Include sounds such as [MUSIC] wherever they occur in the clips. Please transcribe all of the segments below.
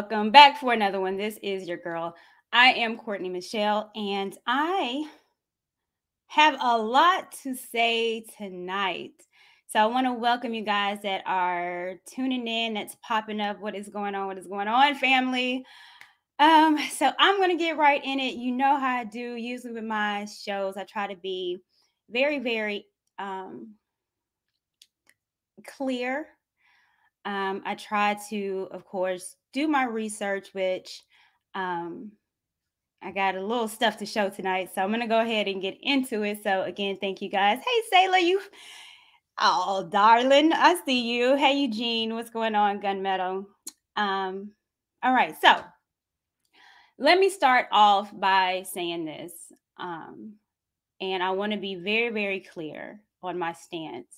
Welcome back for another one. This is your girl. I am Courtney Michelle, and I have a lot to say tonight. So I want to welcome you guys that are tuning in, that's popping up. What is going on? What is going on, family? Um, so I'm going to get right in it. You know how I do usually with my shows. I try to be very, very um, clear. Um, I try to, of course, do my research, which um, I got a little stuff to show tonight. So I'm going to go ahead and get into it. So, again, thank you guys. Hey, Sailor, you. [LAUGHS] Oh, darling, I see you. Hey, Eugene, what's going on, Gunmetal? Um, all right, so let me start off by saying this. Um, and I want to be very, very clear on my stance.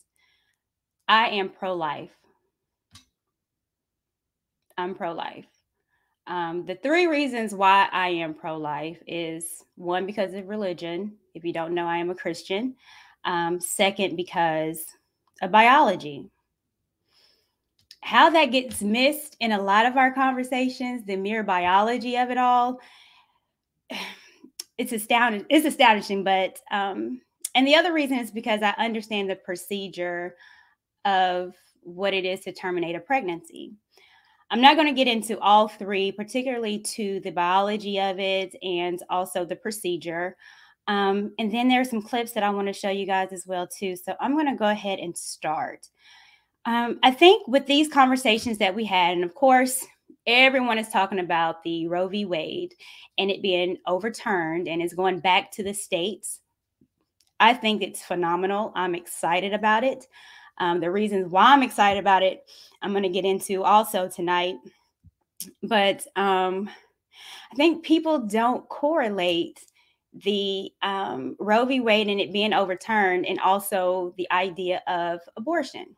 I am pro life. I'm pro life. Um, the three reasons why I am pro life is one, because of religion. If you don't know, I am a Christian. Um, second, because of biology how that gets missed in a lot of our conversations, the mere biology of it all, [SIGHS] it's astounding. It's astonishing, but um, and the other reason is because I understand the procedure of what it is to terminate a pregnancy. I'm not going to get into all three, particularly to the biology of it and also the procedure. Um, and then there are some clips that I want to show you guys as well too. So I'm going to go ahead and start. Um, I think with these conversations that we had, and of course, everyone is talking about the Roe v. Wade and it being overturned and is going back to the states. I think it's phenomenal. I'm excited about it. Um, the reasons why I'm excited about it, I'm going to get into also tonight. But um, I think people don't correlate the um, Roe v. Wade and it being overturned and also the idea of abortion.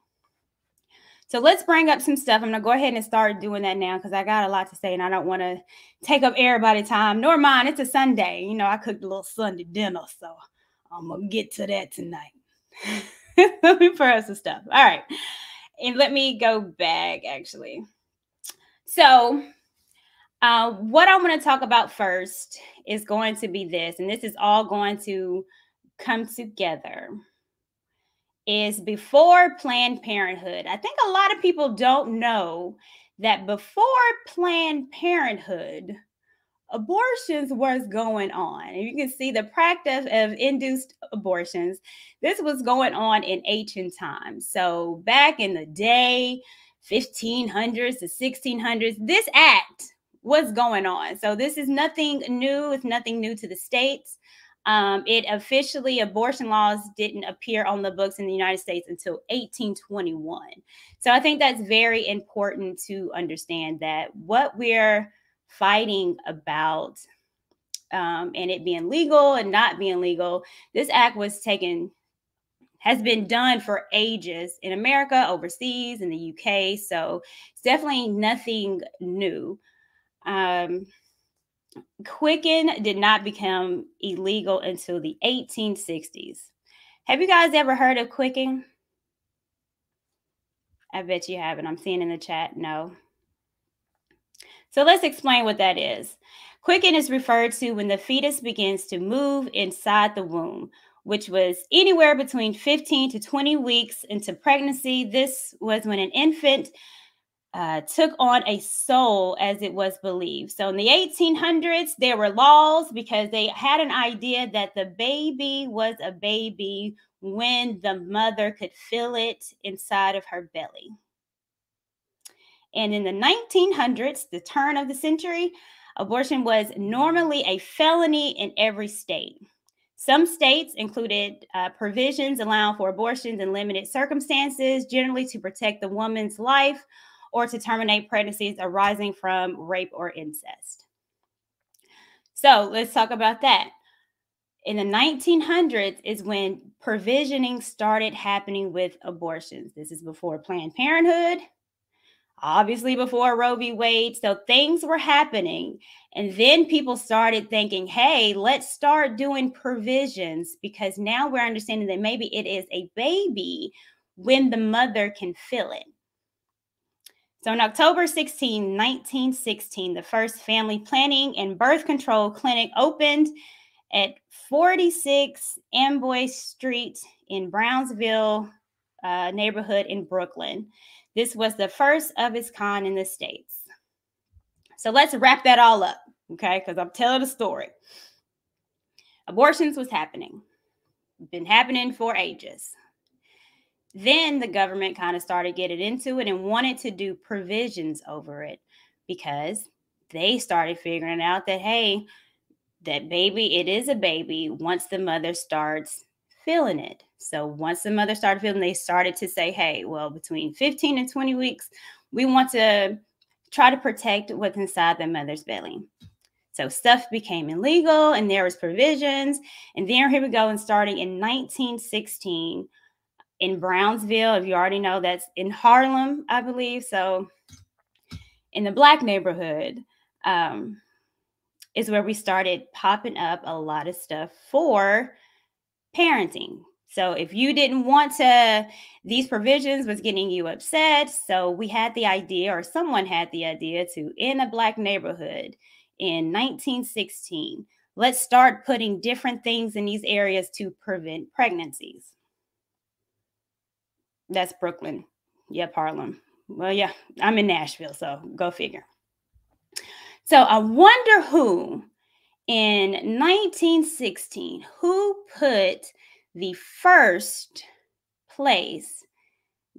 So let's bring up some stuff. I'm gonna go ahead and start doing that now because I got a lot to say and I don't want to take up everybody's time nor mine. It's a Sunday. You know, I cooked a little Sunday dinner, so I'm gonna get to that tonight. [LAUGHS] me pour some stuff. All right. And let me go back actually. So uh, what I want to talk about first is going to be this, and this is all going to come together is before Planned Parenthood. I think a lot of people don't know that before Planned Parenthood, abortions was going on. And you can see the practice of induced abortions. This was going on in ancient times. So back in the day, 1500s to 1600s, this act was going on. So this is nothing new. It's nothing new to the states. Um, it officially, abortion laws didn't appear on the books in the United States until 1821. So I think that's very important to understand that what we're fighting about um, and it being legal and not being legal, this act was taken, has been done for ages in America, overseas, in the UK. So it's definitely nothing new. Um, Quicken did not become illegal until the 1860s. Have you guys ever heard of Quicken? I bet you haven't. I'm seeing in the chat, no. So let's explain what that is. Quicken is referred to when the fetus begins to move inside the womb, which was anywhere between 15 to 20 weeks into pregnancy. This was when an infant uh, took on a soul as it was believed. So in the 1800s, there were laws because they had an idea that the baby was a baby when the mother could feel it inside of her belly. And in the 1900s, the turn of the century, abortion was normally a felony in every state. Some states included uh, provisions allowing for abortions in limited circumstances, generally to protect the woman's life or to terminate pregnancies arising from rape or incest. So let's talk about that. In the 1900s is when provisioning started happening with abortions. This is before Planned Parenthood, obviously before Roe v. Wade. So things were happening. And then people started thinking, hey, let's start doing provisions because now we're understanding that maybe it is a baby when the mother can feel it. So, on October 16, 1916, the first family planning and birth control clinic opened at 46 Amboy Street in Brownsville uh, neighborhood in Brooklyn. This was the first of its kind in the States. So let's wrap that all up, okay? Because I'm telling the story. Abortions was happening, been happening for ages. Then the government kind of started getting into it and wanted to do provisions over it because they started figuring out that, hey, that baby, it is a baby once the mother starts feeling it. So once the mother started feeling, they started to say, hey, well, between 15 and 20 weeks, we want to try to protect what's inside the mother's belly. So stuff became illegal and there was provisions. And then here we go. And starting in 1916 in Brownsville, if you already know, that's in Harlem, I believe. So in the black neighborhood, um, is where we started popping up a lot of stuff for parenting. So if you didn't want to, these provisions was getting you upset. So we had the idea, or someone had the idea to, in a Black neighborhood in 1916, let's start putting different things in these areas to prevent pregnancies. That's Brooklyn. Yep, Harlem. Well, yeah, I'm in Nashville, so go figure. So I wonder who in 1916 who put the first place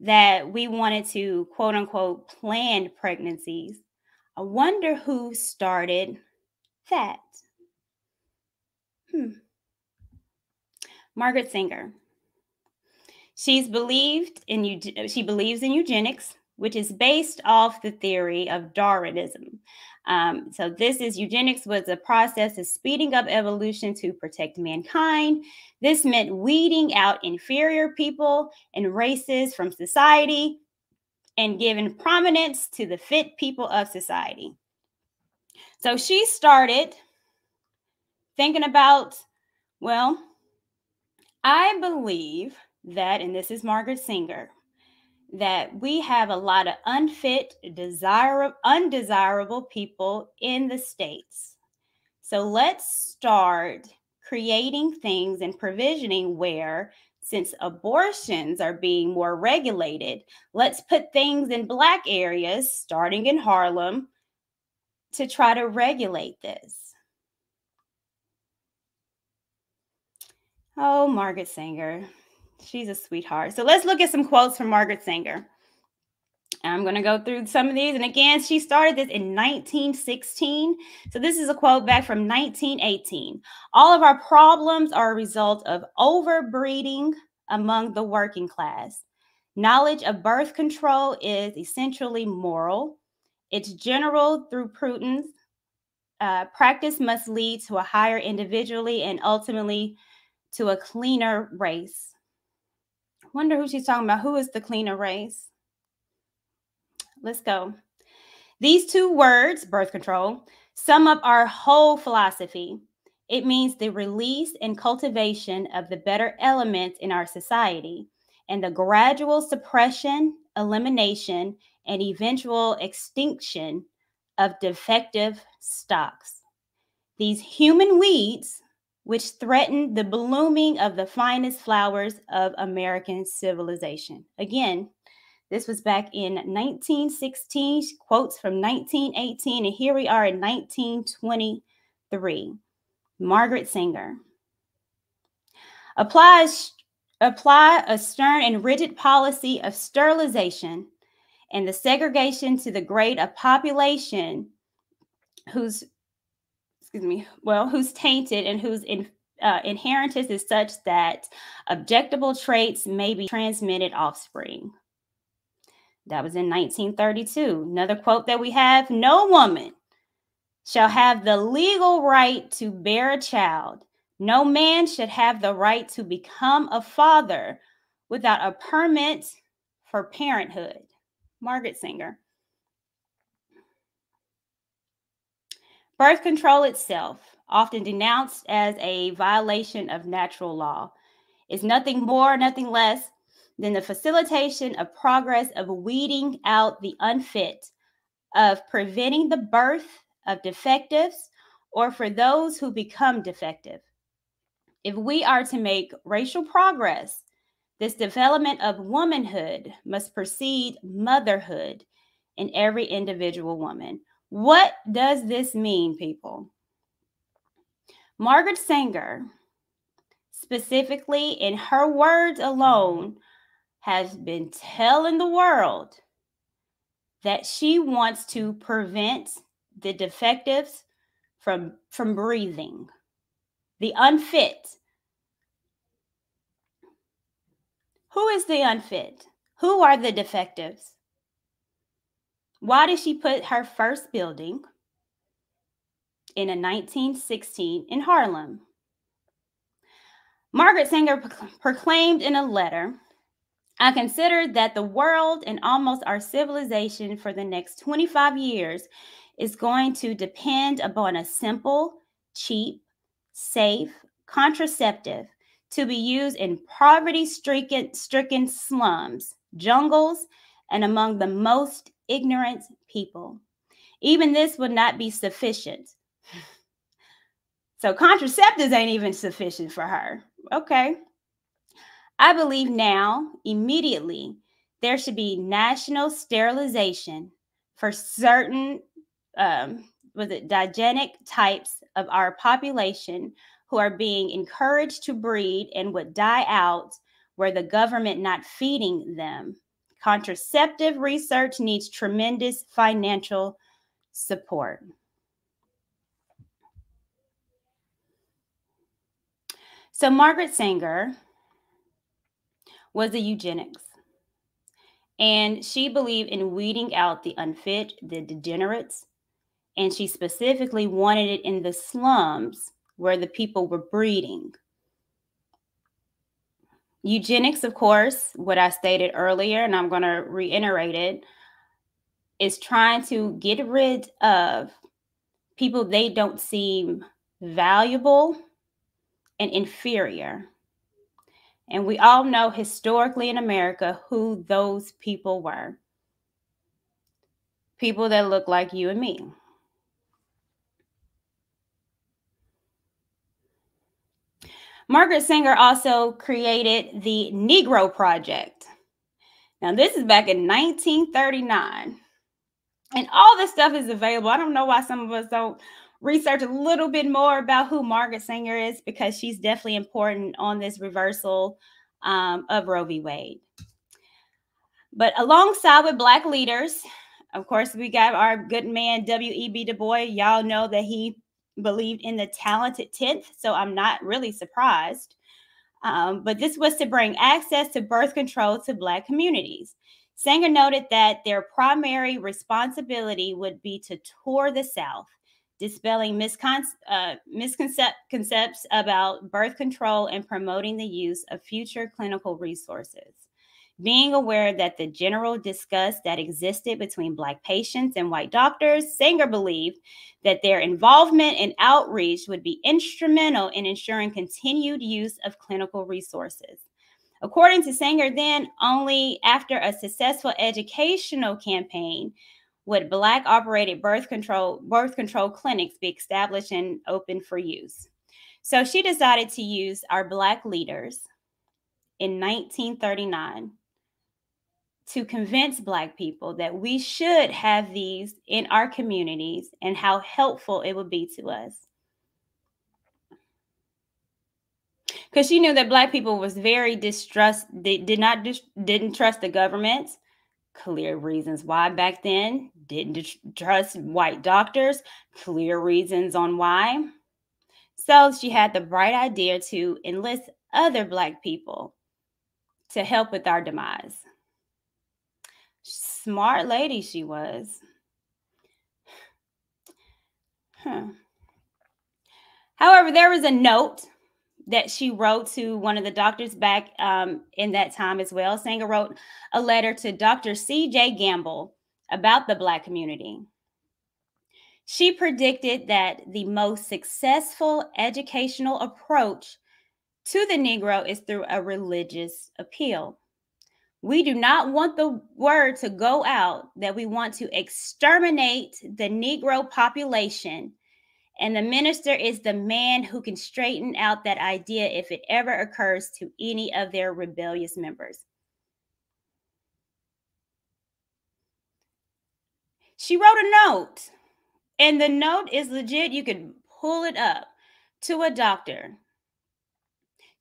that we wanted to quote unquote planned pregnancies. I wonder who started that. Hmm. Margaret Sanger. She's believed in she believes in eugenics, which is based off the theory of Darwinism. Um, so this is eugenics was a process of speeding up evolution to protect mankind. This meant weeding out inferior people and races from society and giving prominence to the fit people of society. So she started thinking about, well, I believe that, and this is Margaret Sanger, that we have a lot of unfit, desirable, undesirable people in the states. So let's start creating things and provisioning where since abortions are being more regulated, let's put things in black areas starting in Harlem to try to regulate this. Oh, Margaret Sanger. She's a sweetheart. So let's look at some quotes from Margaret Sanger. I'm going to go through some of these. And again, she started this in 1916. So this is a quote back from 1918. All of our problems are a result of overbreeding among the working class. Knowledge of birth control is essentially moral. It's general through prudence. Uh, practice must lead to a higher individually and ultimately to a cleaner race. Wonder who she's talking about. Who is the cleaner race? Let's go. These two words, birth control, sum up our whole philosophy. It means the release and cultivation of the better elements in our society and the gradual suppression, elimination, and eventual extinction of defective stocks. These human weeds which threatened the blooming of the finest flowers of American civilization. Again, this was back in 1916, quotes from 1918, and here we are in 1923. Margaret Sanger. Applies, apply a stern and rigid policy of sterilization and the segregation to the grade of population whose excuse me, well, who's tainted and whose in, uh, inheritance is such that objectable traits may be transmitted offspring. That was in 1932. Another quote that we have No woman shall have the legal right to bear a child. No man should have the right to become a father without a permit for parenthood. Margaret Sanger. Birth control itself, often denounced as a violation of natural law, is nothing more, nothing less than the facilitation of progress of weeding out the unfit, of preventing the birth of defectives, or for those who become defective. If we are to make racial progress, this development of womanhood must precede motherhood in every individual woman. What does this mean, people? Margaret Sanger, specifically in her words alone, has been telling the world that she wants to prevent the defectives from, from breathing, the unfit. Who is the unfit? Who are the defectives? Why did she put her first building in a 1916 in Harlem? Margaret Sanger proclaimed in a letter I consider that the world and almost our civilization for the next 25 years is going to depend upon a simple, cheap, safe contraceptive to be used in poverty stricken slums, jungles, and among the most ignorant people. Even this would not be sufficient. [SIGHS] So, contraceptives ain't even sufficient for her. Okay. I believe now, immediately, there should be national sterilization for certain um, was it digenic types of our population who are being encouraged to breed and would die out were the government not feeding them. Contraceptive research needs tremendous financial support. So, Margaret Sanger was a eugenics. And she believed in weeding out the unfit, the degenerates, and she specifically wanted it in the slums where the people were breeding. Eugenics, of course, what I stated earlier, and I'm going to reiterate it, is trying to get rid of people they don't seem valuable and inferior. And we all know historically in America who those people were people that look like you and me. Margaret Sanger also created the Negro Project. Now, this is back in 1939. And all this stuff is available. I don't know why some of us don't research a little bit more about who Margaret Sanger is because she's definitely important on this reversal um, of Roe v. Wade. But alongside with Black leaders, of course, we got our good man, W.E.B. Du Bois. Y'all know that he believed in the talented 10th, so I'm not really surprised. Um, but this was to bring access to birth control to Black communities. Sanger noted that their primary responsibility would be to tour the South, dispelling miscon- uh, misconceptions about birth control and promoting the use of future clinical resources. Being aware that the general disgust that existed between Black patients and white doctors, Sanger believed that their involvement and outreach would be instrumental in ensuring continued use of clinical resources. According to Sanger, then only after a successful educational campaign would Black operated birth control birth control clinics be established and open for use. So she decided to use our Black leaders in 1939 to convince Black people that we should have these in our communities and how helpful it would be to us. Because she knew that Black people was very distrust, they did not didn't trust the government. Clear reasons why back then didn't trust white doctors. Clear reasons on why. So she had the bright idea to enlist other Black people to help with our demise. Smart lady she was. Huh. However, there was a note that she wrote to one of the doctors back um, in that time as well. Sanger wrote a letter to Dr. C.J. Gamble about the Black community. She predicted that the most successful educational approach to the Negro is through a religious appeal. We do not want the word to go out that we want to exterminate the Negro population. And the minister is the man who can straighten out that idea if it ever occurs to any of their rebellious members. She wrote a note, and the note is legit. You can pull it up to a doctor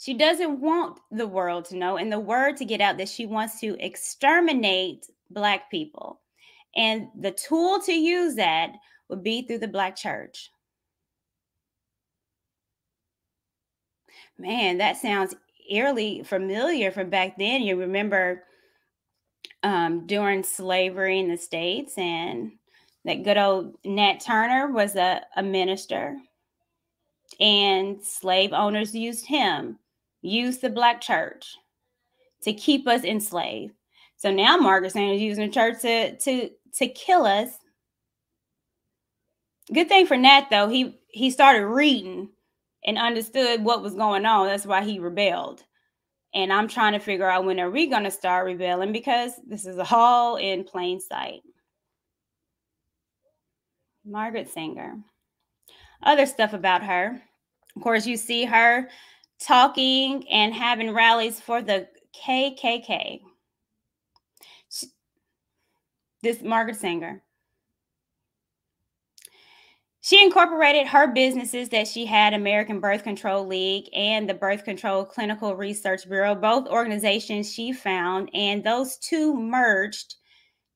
she doesn't want the world to know and the word to get out that she wants to exterminate Black people. And the tool to use that would be through the Black church. Man, that sounds eerily familiar from back then. You remember um, during slavery in the States, and that good old Nat Turner was a, a minister, and slave owners used him used the black church to keep us enslaved. So now Margaret Sanger is using the church to to to kill us. Good thing for Nat though, he he started reading and understood what was going on. That's why he rebelled. And I'm trying to figure out when are we going to start rebelling because this is all in plain sight. Margaret Sanger. Other stuff about her. Of course, you see her talking and having rallies for the KKK. this Margaret Sanger. She incorporated her businesses that she had, American Birth Control League and the Birth Control Clinical Research Bureau, both organizations she found, and those two merged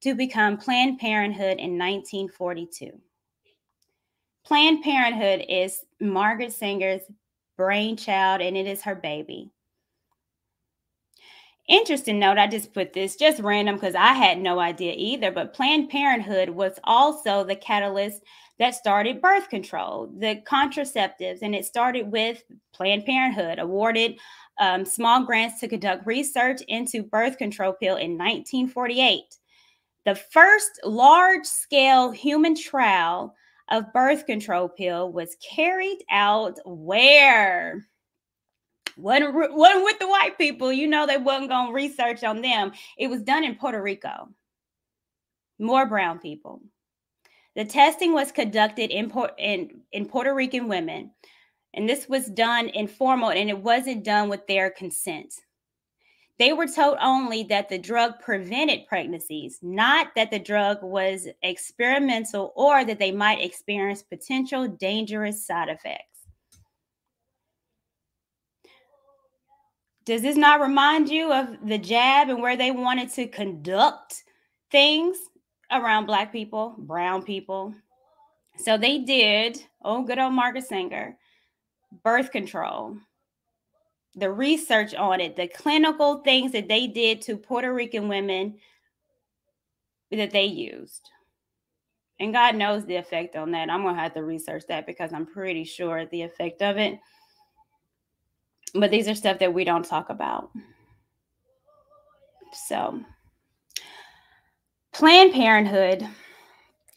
to become Planned Parenthood in 1942. Planned Parenthood is Margaret Sanger's brainchild and it is her baby. Interesting note, I just put this just random because I had no idea either, but Planned Parenthood was also the catalyst that started birth control, the contraceptives, and it started with Planned Parenthood awarded um, small grants to conduct research into birth control pill in 1948. The first large scale human trial of birth control pill was carried out where? Wasn't, wasn't with the white people. You know, they wasn't going to research on them. It was done in Puerto Rico. More brown people. The testing was conducted in, in, in Puerto Rican women, and this was done informal and it wasn't done with their consent. They were told only that the drug prevented pregnancies, not that the drug was experimental or that they might experience potential dangerous side effects. Does this not remind you of the jab and where they wanted to conduct things around Black people, brown people? So they did, oh, good old Margaret Sanger, birth control the research on it, the clinical things that they did to Puerto Rican women that they used. And God knows the effect on that. I'm going to have to research that because I'm pretty sure the effect of it. But these are stuff that we don't talk about. So, Planned Parenthood,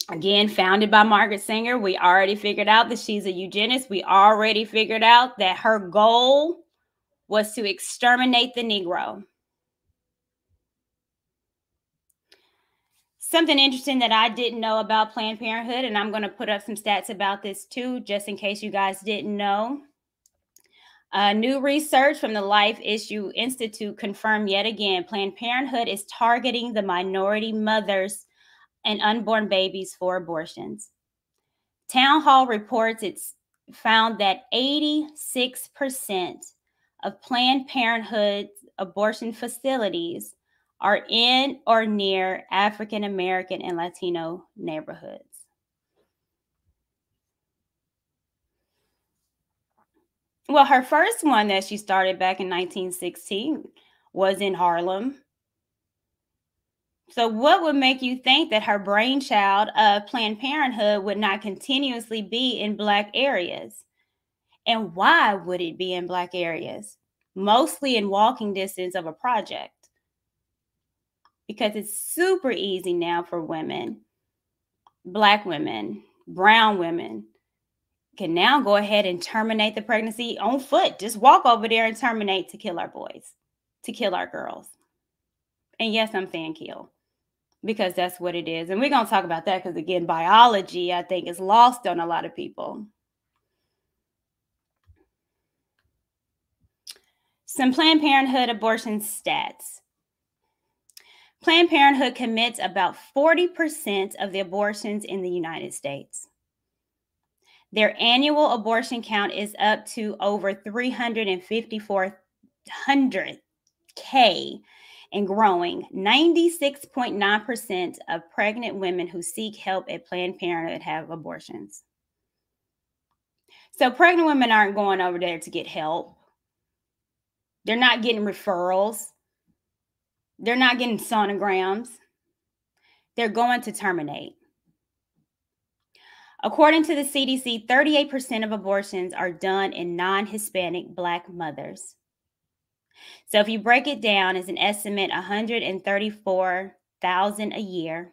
again, founded by Margaret Sanger. We already figured out that she's a eugenist. We already figured out that her goal was to exterminate the Negro. Something interesting that I didn't know about Planned Parenthood, and I'm going to put up some stats about this too, just in case you guys didn't know. Uh, new research from the Life Issue Institute confirmed yet again Planned Parenthood is targeting the minority mothers and unborn babies for abortions. Townhall reports it's found that 86% of Planned Parenthood's abortion facilities are in or near African American and Latino neighborhoods. Well, her first one that she started back in 1916 was in Harlem. So, what would make you think that her brainchild of Planned Parenthood would not continuously be in Black areas? And why would it be in Black areas? Mostly in walking distance of a project. Because it's super easy now for women, Black women, brown women, can now go ahead and terminate the pregnancy on foot. Just walk over there and terminate to kill our boys, to kill our girls. And yes, I'm saying kill because that's what it is. And we're going to talk about that because, again, biology, I think, is lost on a lot of people. Some Planned Parenthood abortion stats. Planned Parenthood commits about 40% of the abortions in the United States. Their annual abortion count is up to over 354,000K and growing. 96.9% of pregnant women who seek help at Planned Parenthood have abortions. So, pregnant women aren't going over there to get help. They're not getting referrals. They're not getting sonograms. They're going to terminate. According to the CDC, 38% of abortions are done in non Hispanic Black mothers. So if you break it down, as an estimate 134,000 a year.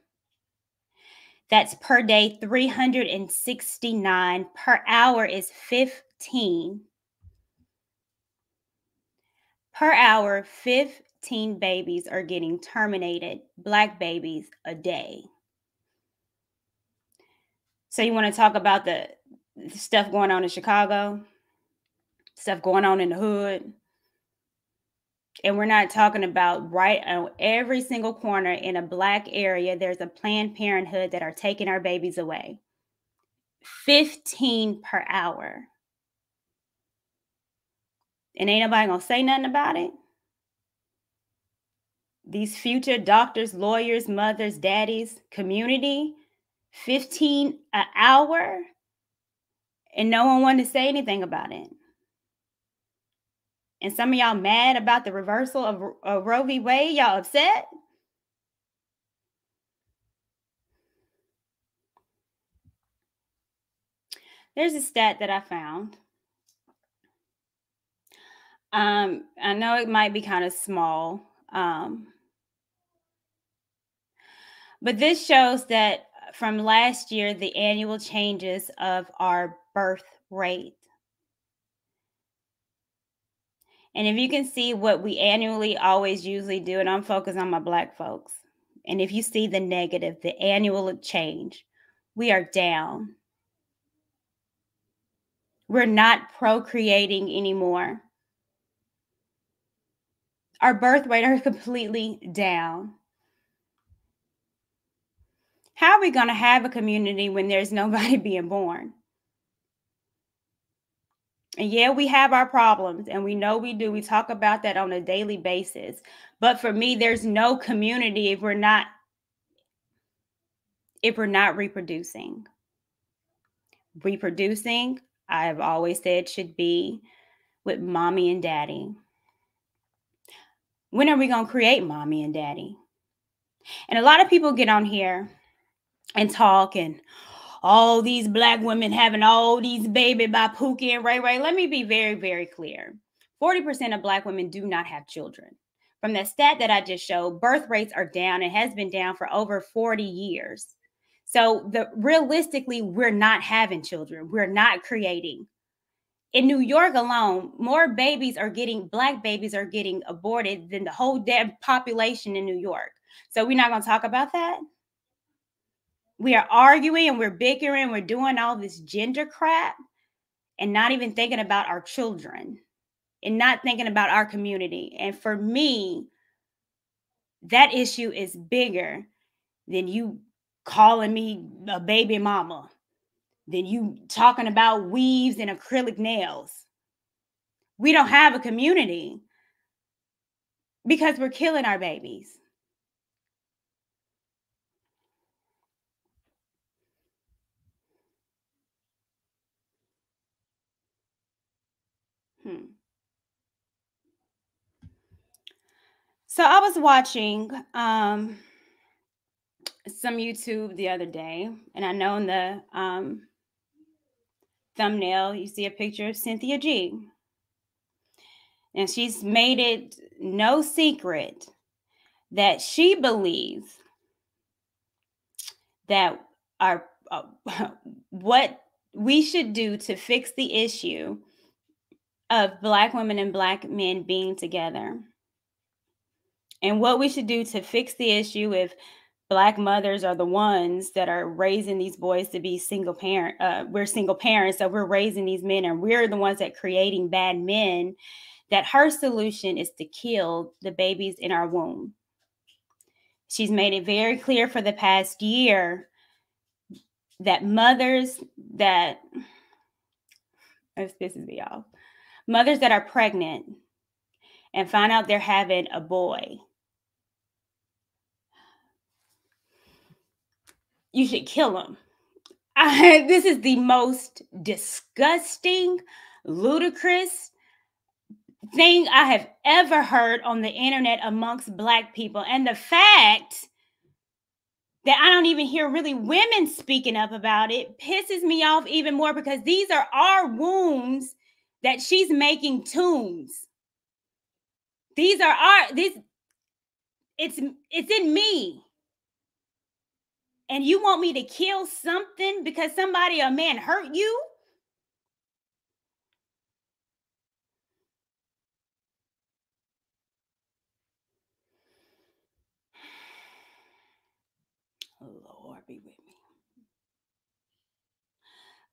That's per day 369 per hour is 15. Per hour 15 babies are getting terminated, black babies a day. So you want to talk about the stuff going on in Chicago, stuff going on in the hood, and we're not talking about right on every single corner in a black area there's a planned parenthood that are taking our babies away. 15 per hour and ain't nobody gonna say nothing about it these future doctors lawyers mothers daddies community 15 an hour and no one wanted to say anything about it and some of y'all mad about the reversal of, of Roe v. Wade, y'all upset? There's a stat that I found. Um, I know it might be kind of small, um, but this shows that from last year, the annual changes of our birth rate And if you can see what we annually always usually do, and I'm focused on my black folks, and if you see the negative, the annual change, we are down. We're not procreating anymore. Our birth rate are [LAUGHS] completely down. How are we going to have a community when there's nobody [LAUGHS] being born? And yeah, we have our problems, and we know we do. We talk about that on a daily basis. But for me, there's no community if we're not if we're not reproducing. Reproducing, I've always said should be with mommy and daddy. When are we going to create mommy and daddy? And a lot of people get on here and talk and all these black women having all these baby by Pookie and Ray Ray. Let me be very, very clear. 40% of black women do not have children. From that stat that I just showed, birth rates are down and has been down for over 40 years. So the realistically, we're not having children. We're not creating. In New York alone, more babies are getting black babies are getting aborted than the whole damn population in New York. So we're not going to talk about that we are arguing and we're bickering, we're doing all this gender crap and not even thinking about our children and not thinking about our community. And for me, that issue is bigger than you calling me a baby mama, than you talking about weaves and acrylic nails. We don't have a community because we're killing our babies. Hmm. So I was watching um, some YouTube the other day, and I know in the um, thumbnail you see a picture of Cynthia G. And she's made it no secret that she believes that our uh, [LAUGHS] what we should do to fix the issue of Black women and Black men being together and what we should do to fix the issue if black mothers are the ones that are raising these boys to be single parent uh, we're single parents so we're raising these men and we're the ones that creating bad men that her solution is to kill the babies in our womb. She's made it very clear for the past year that mothers that this me off mothers that are pregnant and find out they're having a boy you should kill him. I, [LAUGHS] this is the most disgusting, ludicrous thing I have ever heard on the internet amongst Black people. And the fact that I don't even hear really women speaking up about it pisses me off even more because these are our wombs that she's making tombs. These are our this it's it's in me and you want me to kill something because somebody a man hurt you? [SIGHS] Oh, Lord be with me.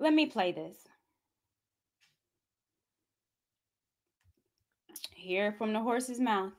Let me play this. Hear from the horse's mouth.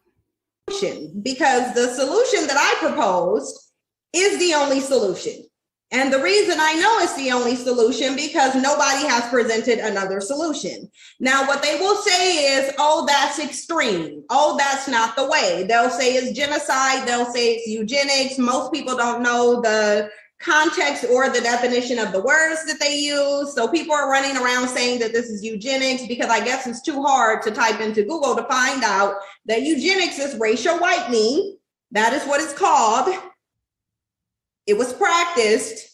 Because the solution that I proposed is the only solution. And the reason I know it's the only solution because nobody has presented another solution. Now, what they will say is, oh, that's extreme. Oh, that's not the way. They'll say it's genocide. They'll say it's eugenics. Most people don't know the context or the definition of the words that they use. So people are running around saying that this is eugenics because I guess it's too hard to type into Google to find out that eugenics is racial whitening. That is what it's called it was practiced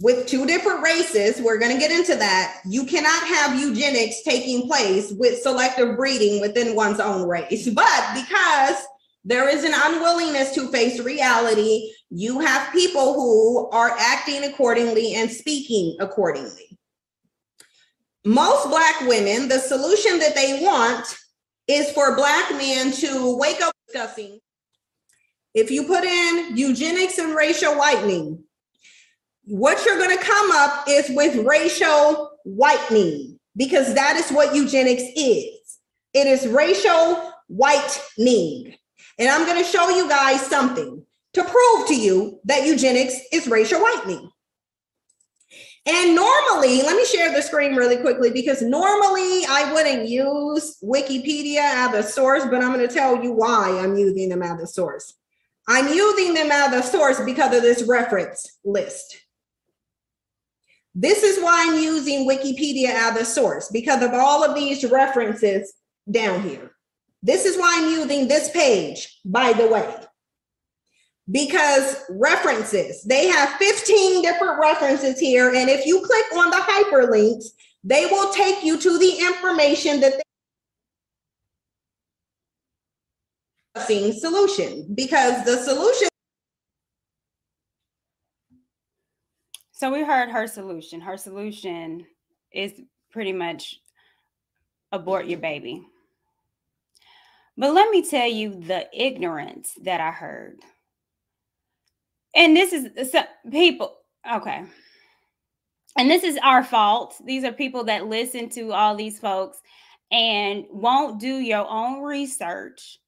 with two different races. We're going to get into that. You cannot have eugenics taking place with selective breeding within one's own race. [LAUGHS] But because there is an unwillingness to face reality, you have people who are acting accordingly and speaking accordingly. Most Black women, the solution that they want is for Black men to wake up discussing if you put in eugenics and racial whitening, what you're going to come up is with racial whitening because that is what eugenics is. It is racial whitening. And I'm going to show you guys something to prove to you that eugenics is racial whitening. And normally, let me share the screen really quickly because normally I wouldn't use Wikipedia as a source, but I'm going to tell you why I'm using them as a source. I'm using them as a source because of this reference list. This is why I'm using Wikipedia as a source because of all of these references down here. This is why I'm using this page, by the way, because references, they have 15 different references here. And if you click on the hyperlinks, they will take you to the information that solution because the solution so we heard her solution. Her solution is pretty much abort your baby. But let me tell you the ignorance that i heard. And this is some people okay. And this is our fault. These are people that listen to all these folks and won't do your own research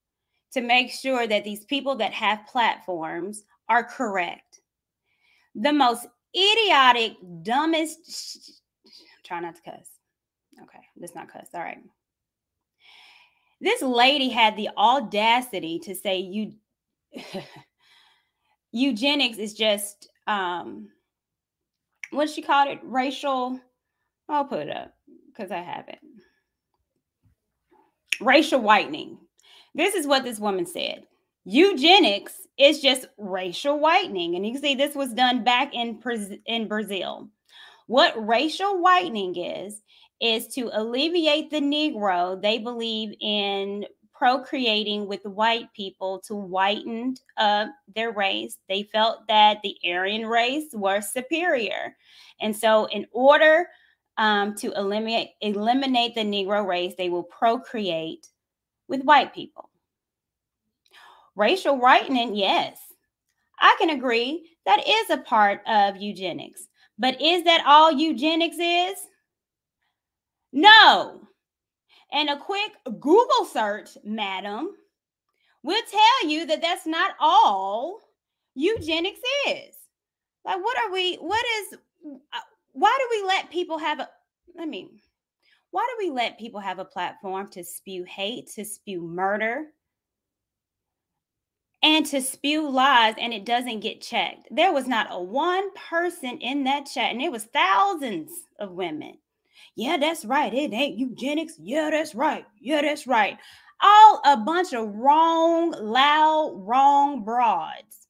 to make sure that these people that have platforms are correct. The most idiotic, dumbest, try not to cuss. Okay, let's not cuss. All right. This lady had the audacity to say you [LAUGHS] eugenics is just um what she called it racial I'll put it up because I have it. Racial whitening. This is what this woman said. Eugenics is just racial whitening. And you can see this was done back in, in Brazil. What racial whitening is, is to alleviate the Negro. They believe in procreating with white people to whiten uh, their race. They felt that the Aryan race were superior. And so, in order um, to eliminate, eliminate the Negro race, they will procreate with white people. Racial whitening, yes. I can agree that is a part of eugenics. But is that all eugenics is? No. And a quick Google search, madam, will tell you that that's not all eugenics is. Like, what are we, what is, uh, why do we let people have a, I mean, why do we let people have a platform to spew hate, to spew murder, and to spew lies and it doesn't get checked. There was not a one person in that chat, and it was thousands of women. Yeah, that's right. It ain't eugenics. Yeah, that's right. Yeah, that's right. All a bunch of wrong, loud, wrong broads.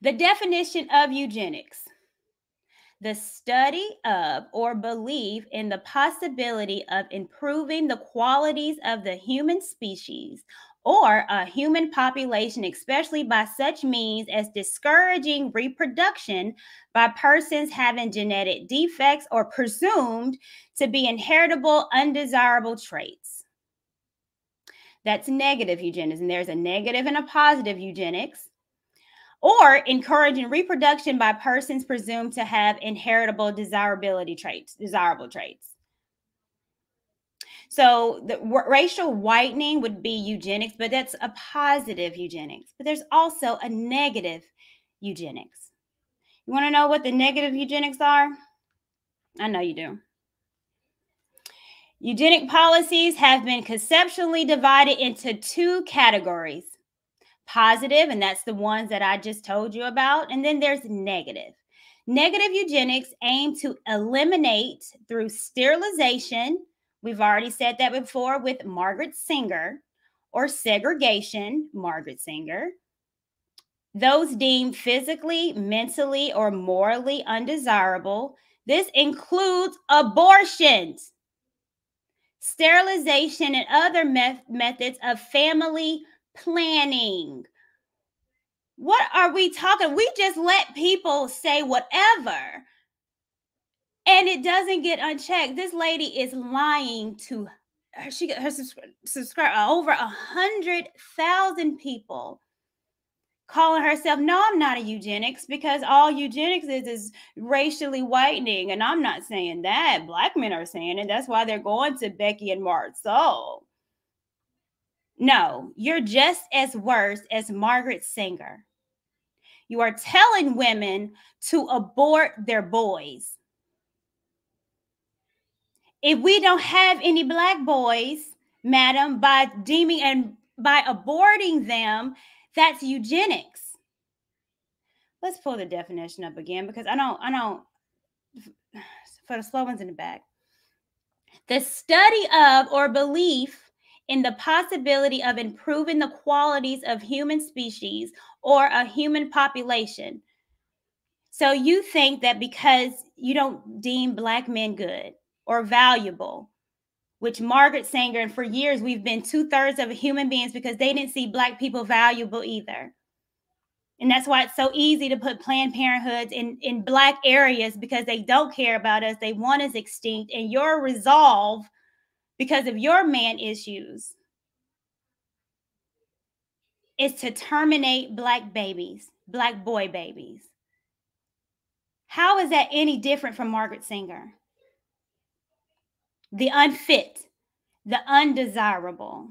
The definition of eugenics the study of or belief in the possibility of improving the qualities of the human species or a human population, especially by such means as discouraging reproduction by persons having genetic defects or presumed to be inheritable undesirable traits. That's negative eugenics, and there's a negative and a positive eugenics or encouraging reproduction by persons presumed to have inheritable desirability traits, desirable traits. So the racial whitening would be eugenics, but that's a positive eugenics. But there's also a negative eugenics. You want to know what the negative eugenics are? I know you do. Eugenic policies have been conceptually divided into two categories positive, and that's the ones that I just told you about. And then there's negative. Negative eugenics aim to eliminate through sterilization. We've already said that before with Margaret Sanger or segregation, Margaret Sanger. Those deemed physically, mentally, or morally undesirable. This includes abortions, sterilization, and other me- methods of family planning. What are we talking? We just let people say whatever and it doesn't get unchecked. This lady is lying to her. She her subscribe uh, over a hundred thousand people calling herself. No, I'm not a eugenics because all eugenics is is racially whitening, and I'm not saying that. Black men are saying it. That's why they're going to Becky and Marceau. No, you're just as worse as Margaret Sanger. You are telling women to abort their boys. If we don't have any black boys, madam, by deeming and by aborting them, that's eugenics. Let's pull the definition up again because I don't, I don't, [SIGHS] for the slow ones in the back. The study of or belief in the possibility of improving the qualities of human species or a human population. So you think that because you don't deem black men good or valuable, which Margaret Sanger, and for years we've been two thirds of human beings because they didn't see black people valuable either. And that's why it's so easy to put Planned Parenthoods in, in black areas because they don't care about us. They want us extinct. And your resolve because of your man issues is to terminate black babies, black boy babies. How is that any different from Margaret Sanger? The unfit, the undesirable.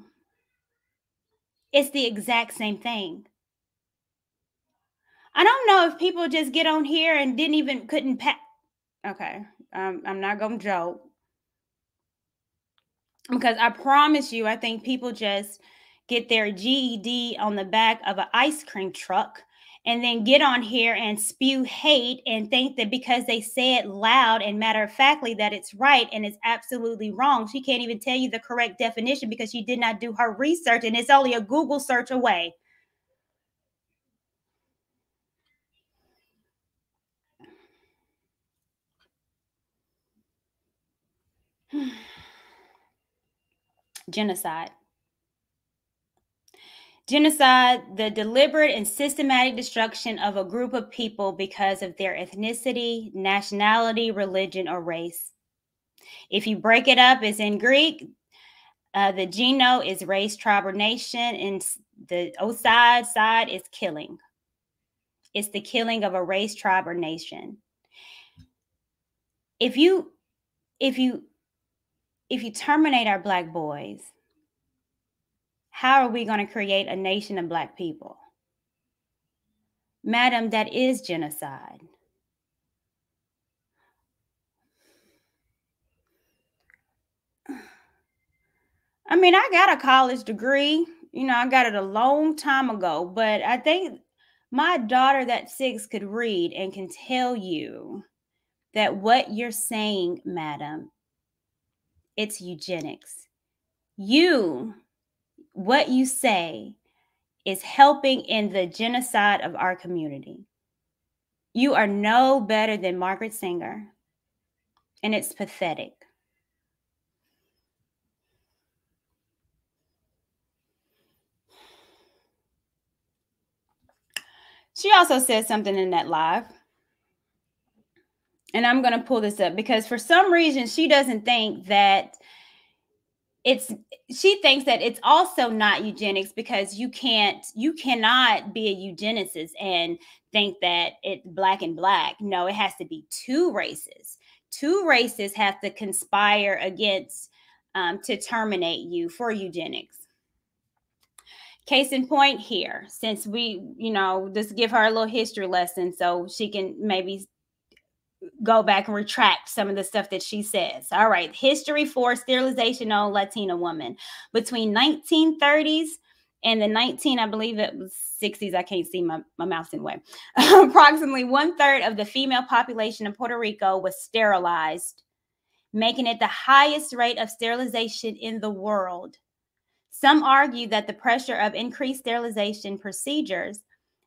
It's the exact same thing. I don't know if people just get on here and didn't even couldn't pack. Okay, um, I'm not gonna joke because I promise you, I think people just get their GED on the back of an ice cream truck and then get on here and spew hate and think that because they say it loud and matter of factly that it's right and it's absolutely wrong. She can't even tell you the correct definition because she did not do her research and it's only a Google search away. [SIGHS] [SIGHS] genocide. Genocide, the deliberate and systematic destruction of a group of people because of their ethnicity, nationality, religion, or race. If you break it up, it's in Greek. Uh, the Geno is race, tribe, or nation, and the Oside side is killing. It's the killing of a race, tribe, or nation. If you, if you, if you terminate our black boys, how are we going to create a nation of black people? Madam, that is genocide. [SIGHS] I mean, I got a college degree. You know, I got it a long time ago, but I think my daughter that's six could read and can tell you that what you're saying, madam, it's eugenics. You, what you say, is helping in the genocide of our community. You are no better than Margaret Sanger, and it's pathetic. She also said something in that live. And I'm going to pull this up because for some reason she doesn't think that it's she thinks that it's also not eugenics because you can't you cannot be a eugenicist and think that it's black and black. No, it has to be two races. Two races have to conspire against um, to terminate you for eugenics. Case in point here, since we, you know, just give her a little history lesson so she can maybe go back and retract some of the stuff that she says. All right, history for sterilization on Latina woman between 1930s and the 19, I believe it was 60s. I can't see my, my mouse in the way. [LAUGHS] Approximately one third of the female population in Puerto Rico was sterilized, making it the highest rate of sterilization in the world. Some argue that the pressure of increased sterilization procedures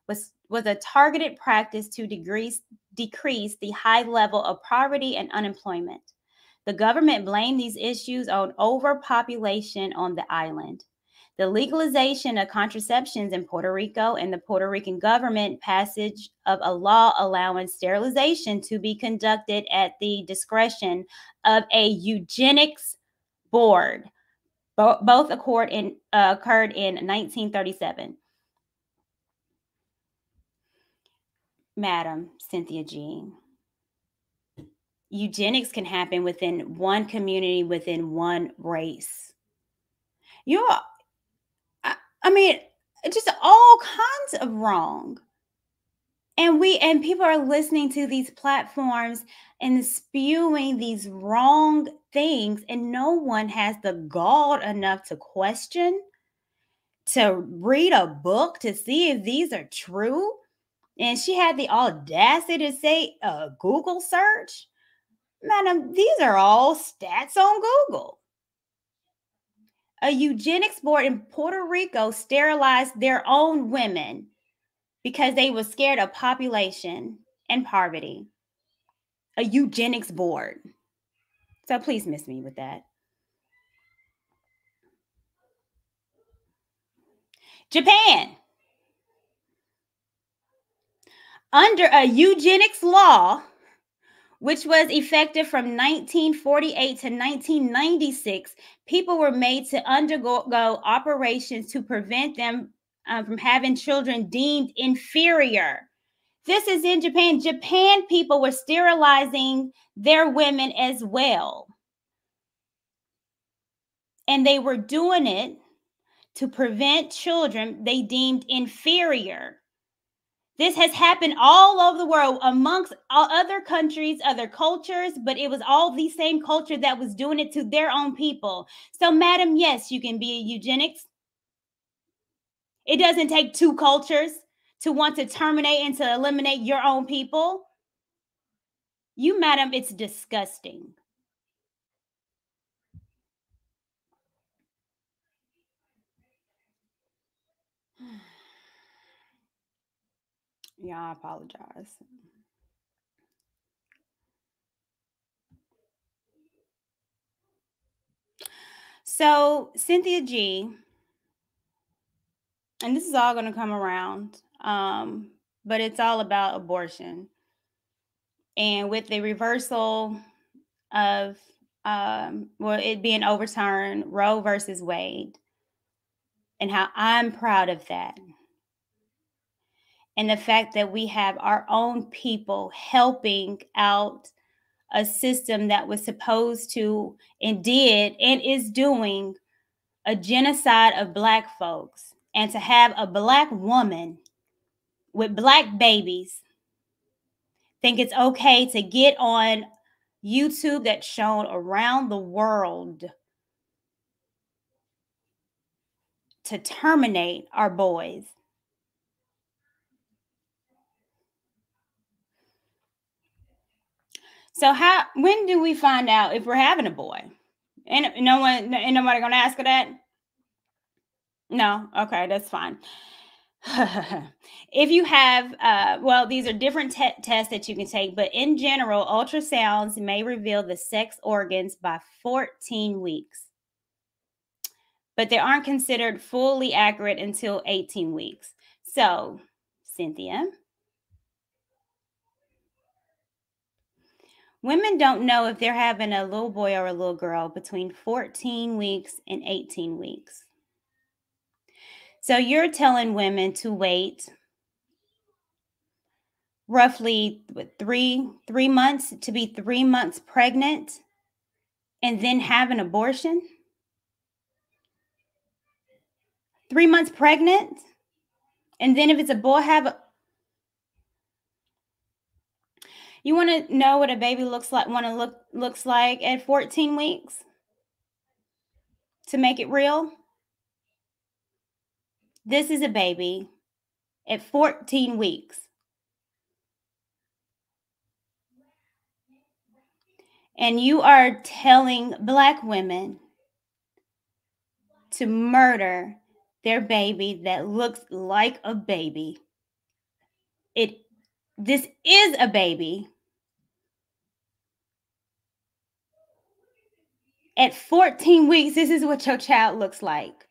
was, was a targeted practice to decrease, decrease the high level of poverty and unemployment. The government blamed these issues on overpopulation on the island. The legalization of contraceptions in Puerto Rico and the Puerto Rican government passage of a law allowing sterilization to be conducted at the discretion of a eugenics board Bo- both occurred in, uh, occurred in 1937. Madam Cynthia G, eugenics can happen within one community, within one race. You, I, I mean, just all kinds of wrong. And we and people are listening to these platforms and spewing these wrong things and no one has the gall enough to question to read a book to see if these are true and she had the audacity to say a google search madam these are all stats on google a eugenics board in puerto rico sterilized their own women because they were scared of population and poverty. A eugenics board. So please miss me with that. Japan. Under a eugenics law, which was effective from 1948 to 1996, people were made to undergo operations to prevent them um, from having children deemed inferior. This is in Japan. Japan people were sterilizing their women as well. And they were doing it to prevent children they deemed inferior. This has happened all over the world amongst other countries, other cultures, but it was all the same culture that was doing it to their own people. So, madam, yes, you can be a eugenics it doesn't take two cultures to want to terminate and to eliminate your own people. You, madam, it's disgusting. Yeah, I apologize. So, Cynthia G and this is all going to come around, um, but it's all about abortion. And with the reversal of um, well, it being overturned, Roe versus Wade, and how I'm proud of that. And the fact that we have our own people helping out a system that was supposed to and did and is doing a genocide of Black folks. And to have a Black woman with Black babies think it's okay to get on YouTube that's shown around the world to terminate our boys. So how when do we find out if we're having a boy? And no one ain't nobody gonna ask her that? No, okay, that's fine. [LAUGHS] if you have, uh, well, these are different te- tests that you can take, but in general, ultrasounds may reveal the sex organs by 14 weeks, but they aren't considered fully accurate until 18 weeks. So, Cynthia, women don't know if they're having a little boy or a little girl between 14 weeks and 18 weeks. So you're telling women to wait roughly three three months to be three months pregnant and then have an abortion? Three months pregnant? And then if it's a boy, have a you want to know what a baby looks like want to look looks like at 14 weeks to make it real this is a baby at 14 weeks. And you are telling Black women to murder their baby that looks like a baby. It this is a baby. At 14 weeks, this is what your child looks like.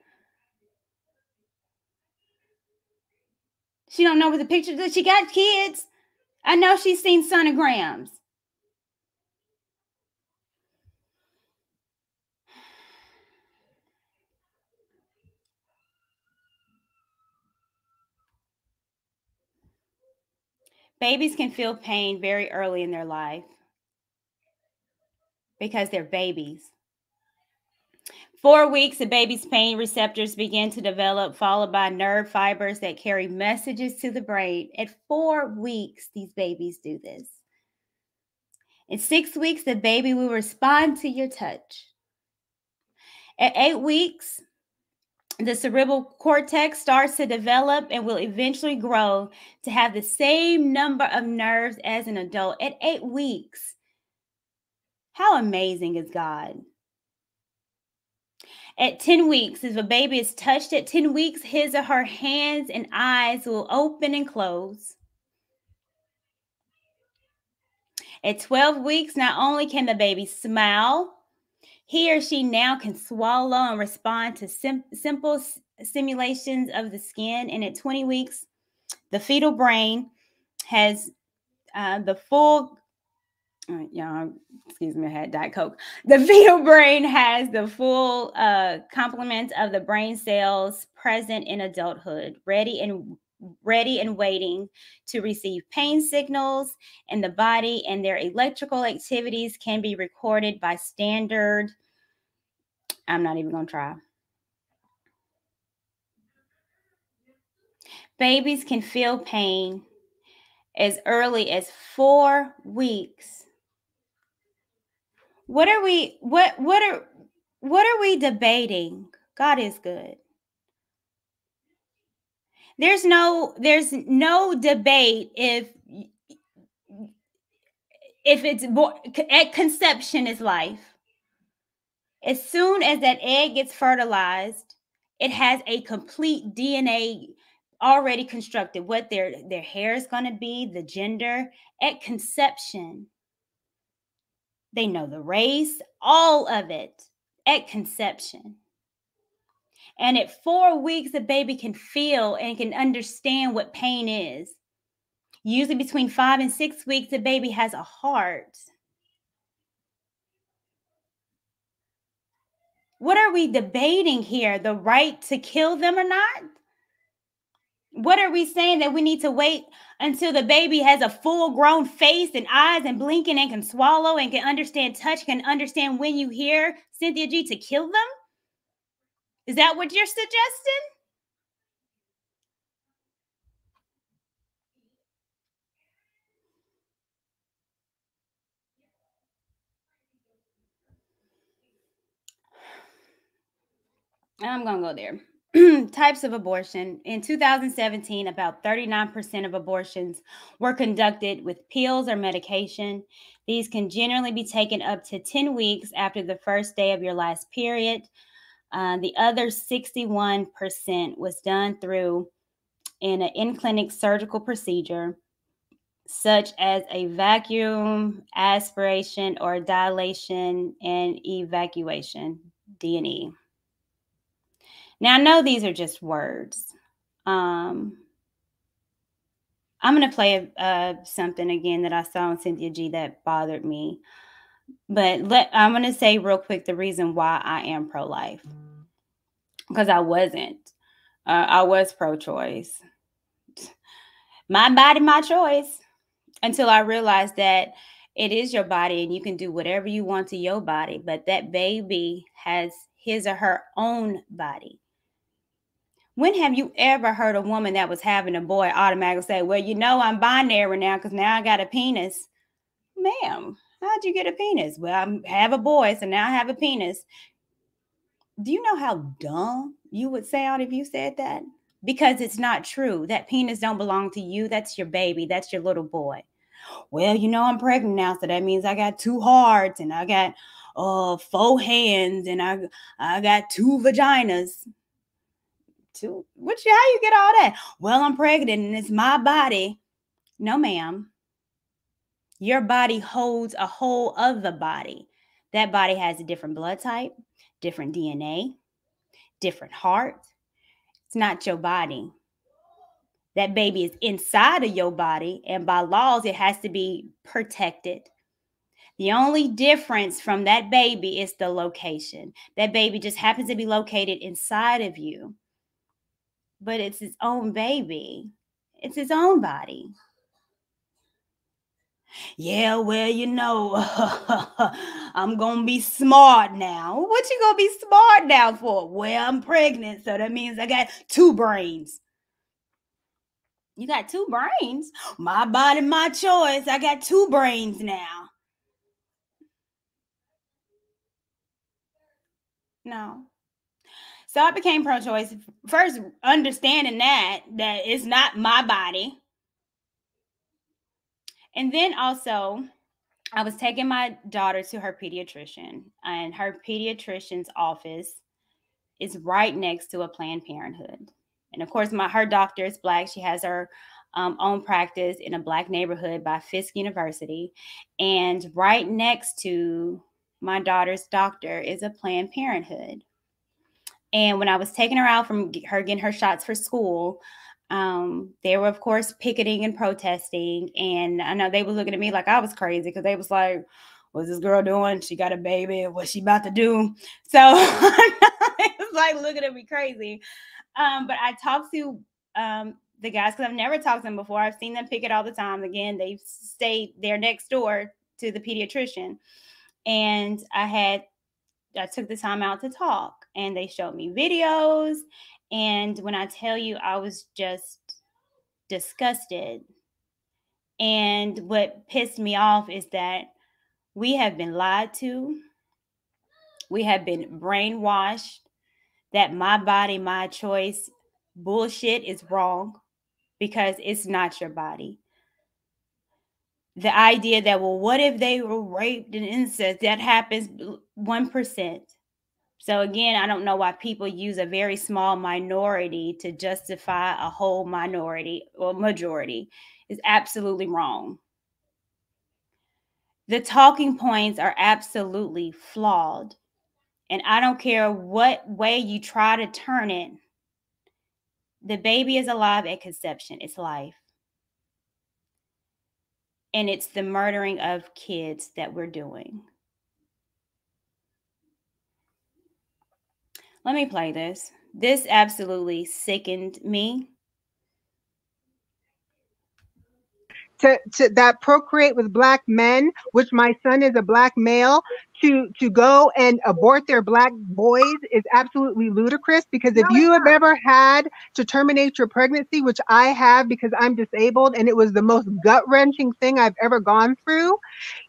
She don't know what the picture. She got kids. I know she's seen sonograms. Babies can feel pain very early in their life because they're babies. Four weeks, the baby's pain receptors begin to develop, followed by nerve fibers that carry messages to the brain. At four weeks, these babies do this. In six weeks, the baby will respond to your touch. At eight weeks, the cerebral cortex starts to develop and will eventually grow to have the same number of nerves as an adult at eight weeks. How amazing is God? At 10 weeks, if a baby is touched at 10 weeks, his or her hands and eyes will open and close. At 12 weeks, not only can the baby smile, he or she now can swallow and respond to sim- simple simulations of the skin. And at 20 weeks, the fetal brain has uh, the full uh, y'all, excuse me, I had Diet Coke. The fetal brain has the full uh, complement of the brain cells present in adulthood, ready and ready and waiting to receive pain signals in the body, and their electrical activities can be recorded by standard. I'm not even going to try. Babies can feel pain as early as four weeks what are we what what are what are we debating? God is good. There's no there's no debate if if it's at conception is life. As soon as that egg gets fertilized, it has a complete DNA already constructed what their their hair is going to be, the gender at conception. They know the race, all of it at conception. And at four weeks, the baby can feel and can understand what pain is. Usually, between five and six weeks, the baby has a heart. What are we debating here? The right to kill them or not? What are we saying that we need to wait until the baby has a full grown face and eyes and blinking and can swallow and can understand touch, can understand when you hear Cynthia G to kill them? Is that what you're suggesting? I'm going to go there. [CLEARS THROAT] types of abortion. In 2017, about 39% of abortions were conducted with pills or medication. These can generally be taken up to 10 weeks after the first day of your last period. Uh, the other 61% was done through in an in clinic surgical procedure, such as a vacuum, aspiration, or dilation and evacuation, D&E. Now, I know these are just words. Um, I'm going to play uh, something again that I saw on Cynthia G that bothered me. But let I'm to say real quick the reason why I am pro life. Because I wasn't. Uh, I was pro choice. My body, my choice. Until I realized that it is your body and you can do whatever you want to your body. But that baby has his or her own body. When have you ever heard a woman that was having a boy automatically say, Well, you know, I'm binary now because now I got a penis? Ma'am, how'd you get a penis? Well, I have a boy, so now I have a penis. Do you know how dumb you would sound if you said that? Because it's not true. That penis don't belong to you. That's your baby. That's your little boy. Well, you know, I'm pregnant now, so that means I got two hearts and I got uh four hands and I I got two vaginas Two. you how you get all that? Well, I'm pregnant and it's my body. No, ma'am. Your body holds a whole other body. That body has a different blood type, different DNA, different heart. It's not your body. That baby is inside of your body, and by laws, it has to be protected. The only difference from that baby is the location. That baby just happens to be located inside of you but it's his own baby. It's his own body. Yeah, well, you know, [LAUGHS] I'm gonna be smart now. What you gonna be smart now for? Well, I'm pregnant, so that means I got two brains. You got two brains? My body, my choice. I got two brains now. No. So I became pro-choice first, understanding that that it's not my body, and then also I was taking my daughter to her pediatrician, and her pediatrician's office is right next to a Planned Parenthood. And of course, my her doctor is black. She has her um, own practice in a black neighborhood by Fisk University, and right next to my daughter's doctor is a Planned Parenthood. And when I was taking her out from her getting her shots for school, um, they were of course picketing and protesting. And I know they were looking at me like I was crazy because they was like, what's this girl doing? She got a baby. What's she about to do? So [LAUGHS] it was like looking at me crazy. Um, but I talked to um, the guys because I've never talked to them before. I've seen them picket all the time. Again, they stayed there next door to the pediatrician. And I had I took the time out to talk and they showed me videos. And when I tell you, I was just disgusted. And what pissed me off is that we have been lied to, we have been brainwashed that my body, my choice bullshit is wrong because it's not your body. The idea that, well, what if they were raped and incest? That happens 1%. So again, I don't know why people use a very small minority to justify a whole minority or majority. Is absolutely wrong. The talking points are absolutely flawed. And I don't care what way you try to turn it. The baby is alive at conception, it's life. And it's the murdering of kids that we're doing. Let me play this. This absolutely sickened me. To, to that procreate with black men, which my son is a black male, to to go and abort their black boys is absolutely ludicrous because if no, you have not. ever had to terminate your pregnancy which i have because i'm disabled and it was the most gut-wrenching thing i've ever gone through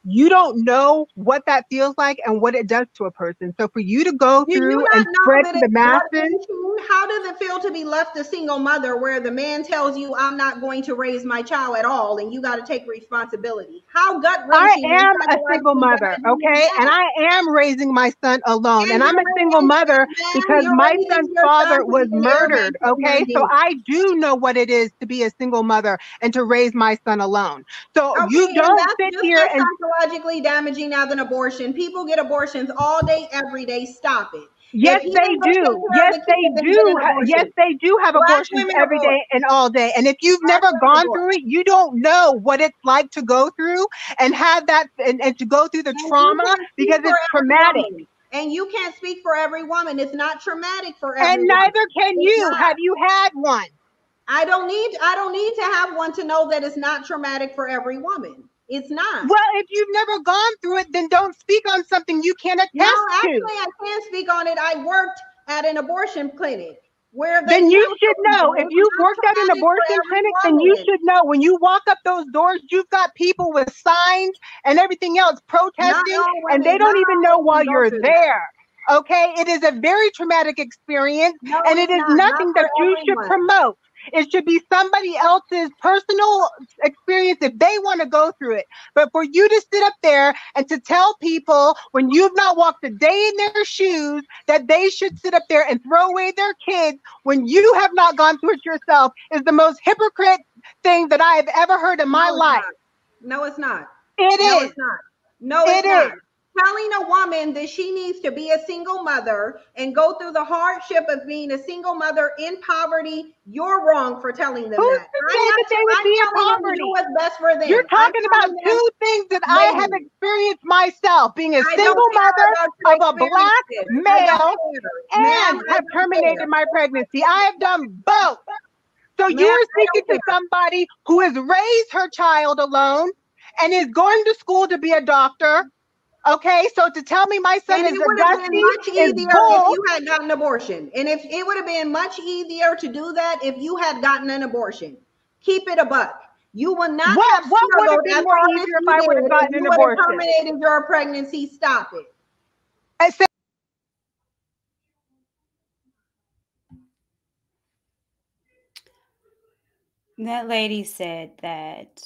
you don't know what that feels like and what it does to a person. So for you to go through and spread to the masses how does it feel to be left a single mother where the man tells you i'm not going to raise my child at all and you got to take responsibility? How gut-wrenching i am a single mother okay? and i am raising my son alone, and, and I'm a single mother because my son's father was murdered. Okay, so I do know what it is to be a single mother and to raise my son alone. So okay, you don't sit here and psychologically damaging now than abortion. People get abortions all day, every day. Stop it. Yes, they do. Yes, they do. Yes, they do have Black abortions every day and all day. And if you've Black never gone through it, you don't know what it's like to go through and have that and, and to go through the and trauma because it's traumatic. Woman. And you can't speak for every woman. It's not traumatic for every And neither can it's you. Not. Have you had one? I don't need I don't need to have one to know that it's not traumatic for every woman. It's not. Well, if you've never gone through it, then don't speak on something you can't attest no, actually, to. I can speak on it. I worked at an abortion clinic where then you should know. if you worked at an abortion clinic then you should know. When you walk up those doors you've got people with signs and everything else protesting and they don't even know why you're there okay? It is a very traumatic experience no, and it is not, nothing not that you should promote it should be somebody else's personal experience if they want to go through it. But for you to sit up there and to tell people when you've not walked a day in their shoes that they should sit up there and throw away their kids when you have not gone through it yourself is the most hypocrite thing that I have ever heard in my no, life. No, it's not. It no, is. It's not. No, it's it not. Telling a woman that she needs to be a single mother and go through the hardship of being a single mother in poverty, you're wrong for telling them Who's that. Say that they would be in poverty? what's best for them. You're talking about two things that I have experienced myself: being a single mother of a black male and have terminated my pregnancy. I have done both. So you're speaking to somebody who has raised her child alone and is going to school to be a doctor Okay, so to tell me my son and is it would have been much easier if you had gotten an abortion, and if it would have been much easier to do that if you had gotten an abortion. Keep it a buck. You will not what, have what would have been more easier if I would have gotten an abortion? Terminated your pregnancy. Stop it. I said. That lady said that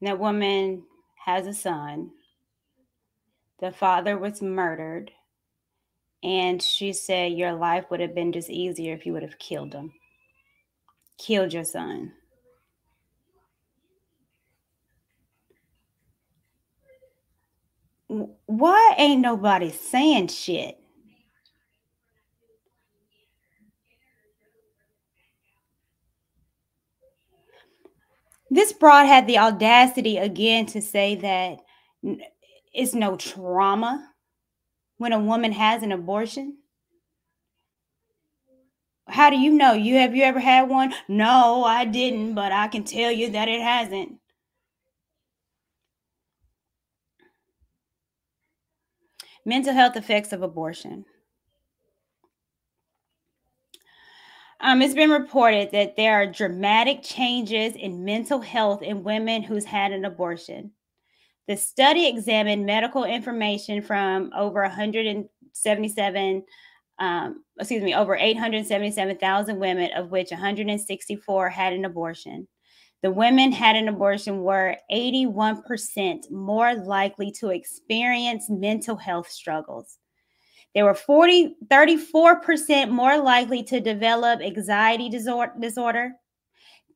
that woman has a son the father was murdered. And she said, Your life would have been just easier if you would have killed him, killed your son. Why ain't nobody saying shit? This broad had the audacity again to say that it's no trauma when a woman has an abortion? How do you know? You have you ever had one? No, I didn't, but I can tell you that it hasn't. Mental health effects of abortion. Um, it's been reported that there are dramatic changes in mental health in women who's had an abortion. The study examined medical information from over 177, um, excuse me, over 877,000 women, of which 164 had an abortion. The women had an abortion were 81% more likely to experience mental health struggles. They were 40, 34% more likely to develop anxiety disorder,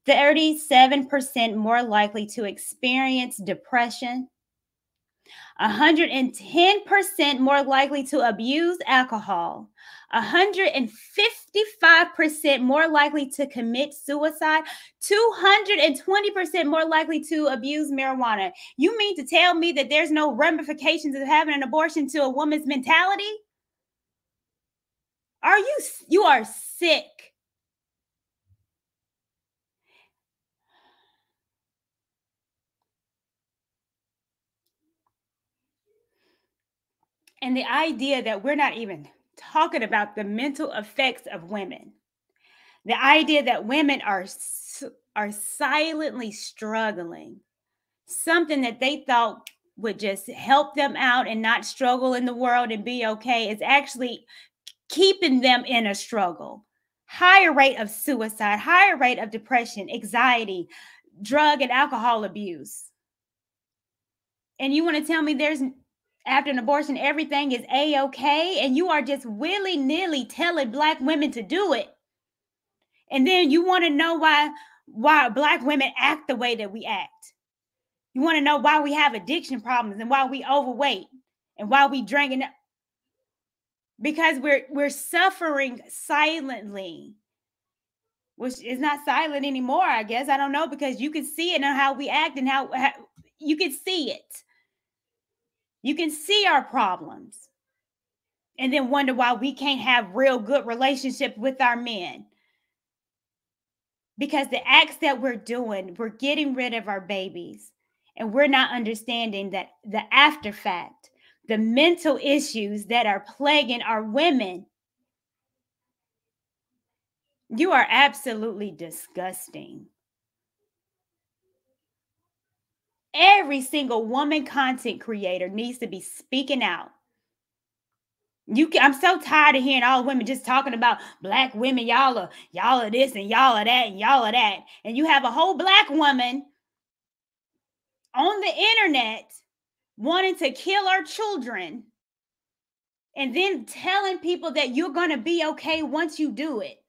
37% more likely to experience depression, 110% more likely to abuse alcohol, 155% more likely to commit suicide, 220% more likely to abuse marijuana. You mean to tell me that there's no ramifications of having an abortion to a woman's mentality? Are you you are sick? And the idea that we're not even talking about the mental effects of women. The idea that women are are silently struggling. Something that they thought would just help them out and not struggle in the world and be okay is actually keeping them in a struggle. Higher rate of suicide, higher rate of depression, anxiety, drug and alcohol abuse. And you want to tell me there's after an abortion, everything is a okay, and you are just willy nilly telling black women to do it. And then you want to know why why black women act the way that we act. You want to know why we have addiction problems and why we overweight and why we drink and because we're we're suffering silently which is not silent anymore i guess i don't know because you can see it and how we act and how, how you can see it you can see our problems and then wonder why we can't have real good relationships with our men. Because the acts that we're doing, we're getting rid of our babies and we're not understanding that the after fact, the mental issues that are plaguing our women. You are absolutely disgusting. Every single woman content creator needs to be speaking out. You can, I'm so tired of hearing all women just talking about black women. Y'all are y'all are this and y'all are that and y'all are that. And you have a whole black woman on the internet wanting to kill our children and then telling people that you're going to be okay once you do it.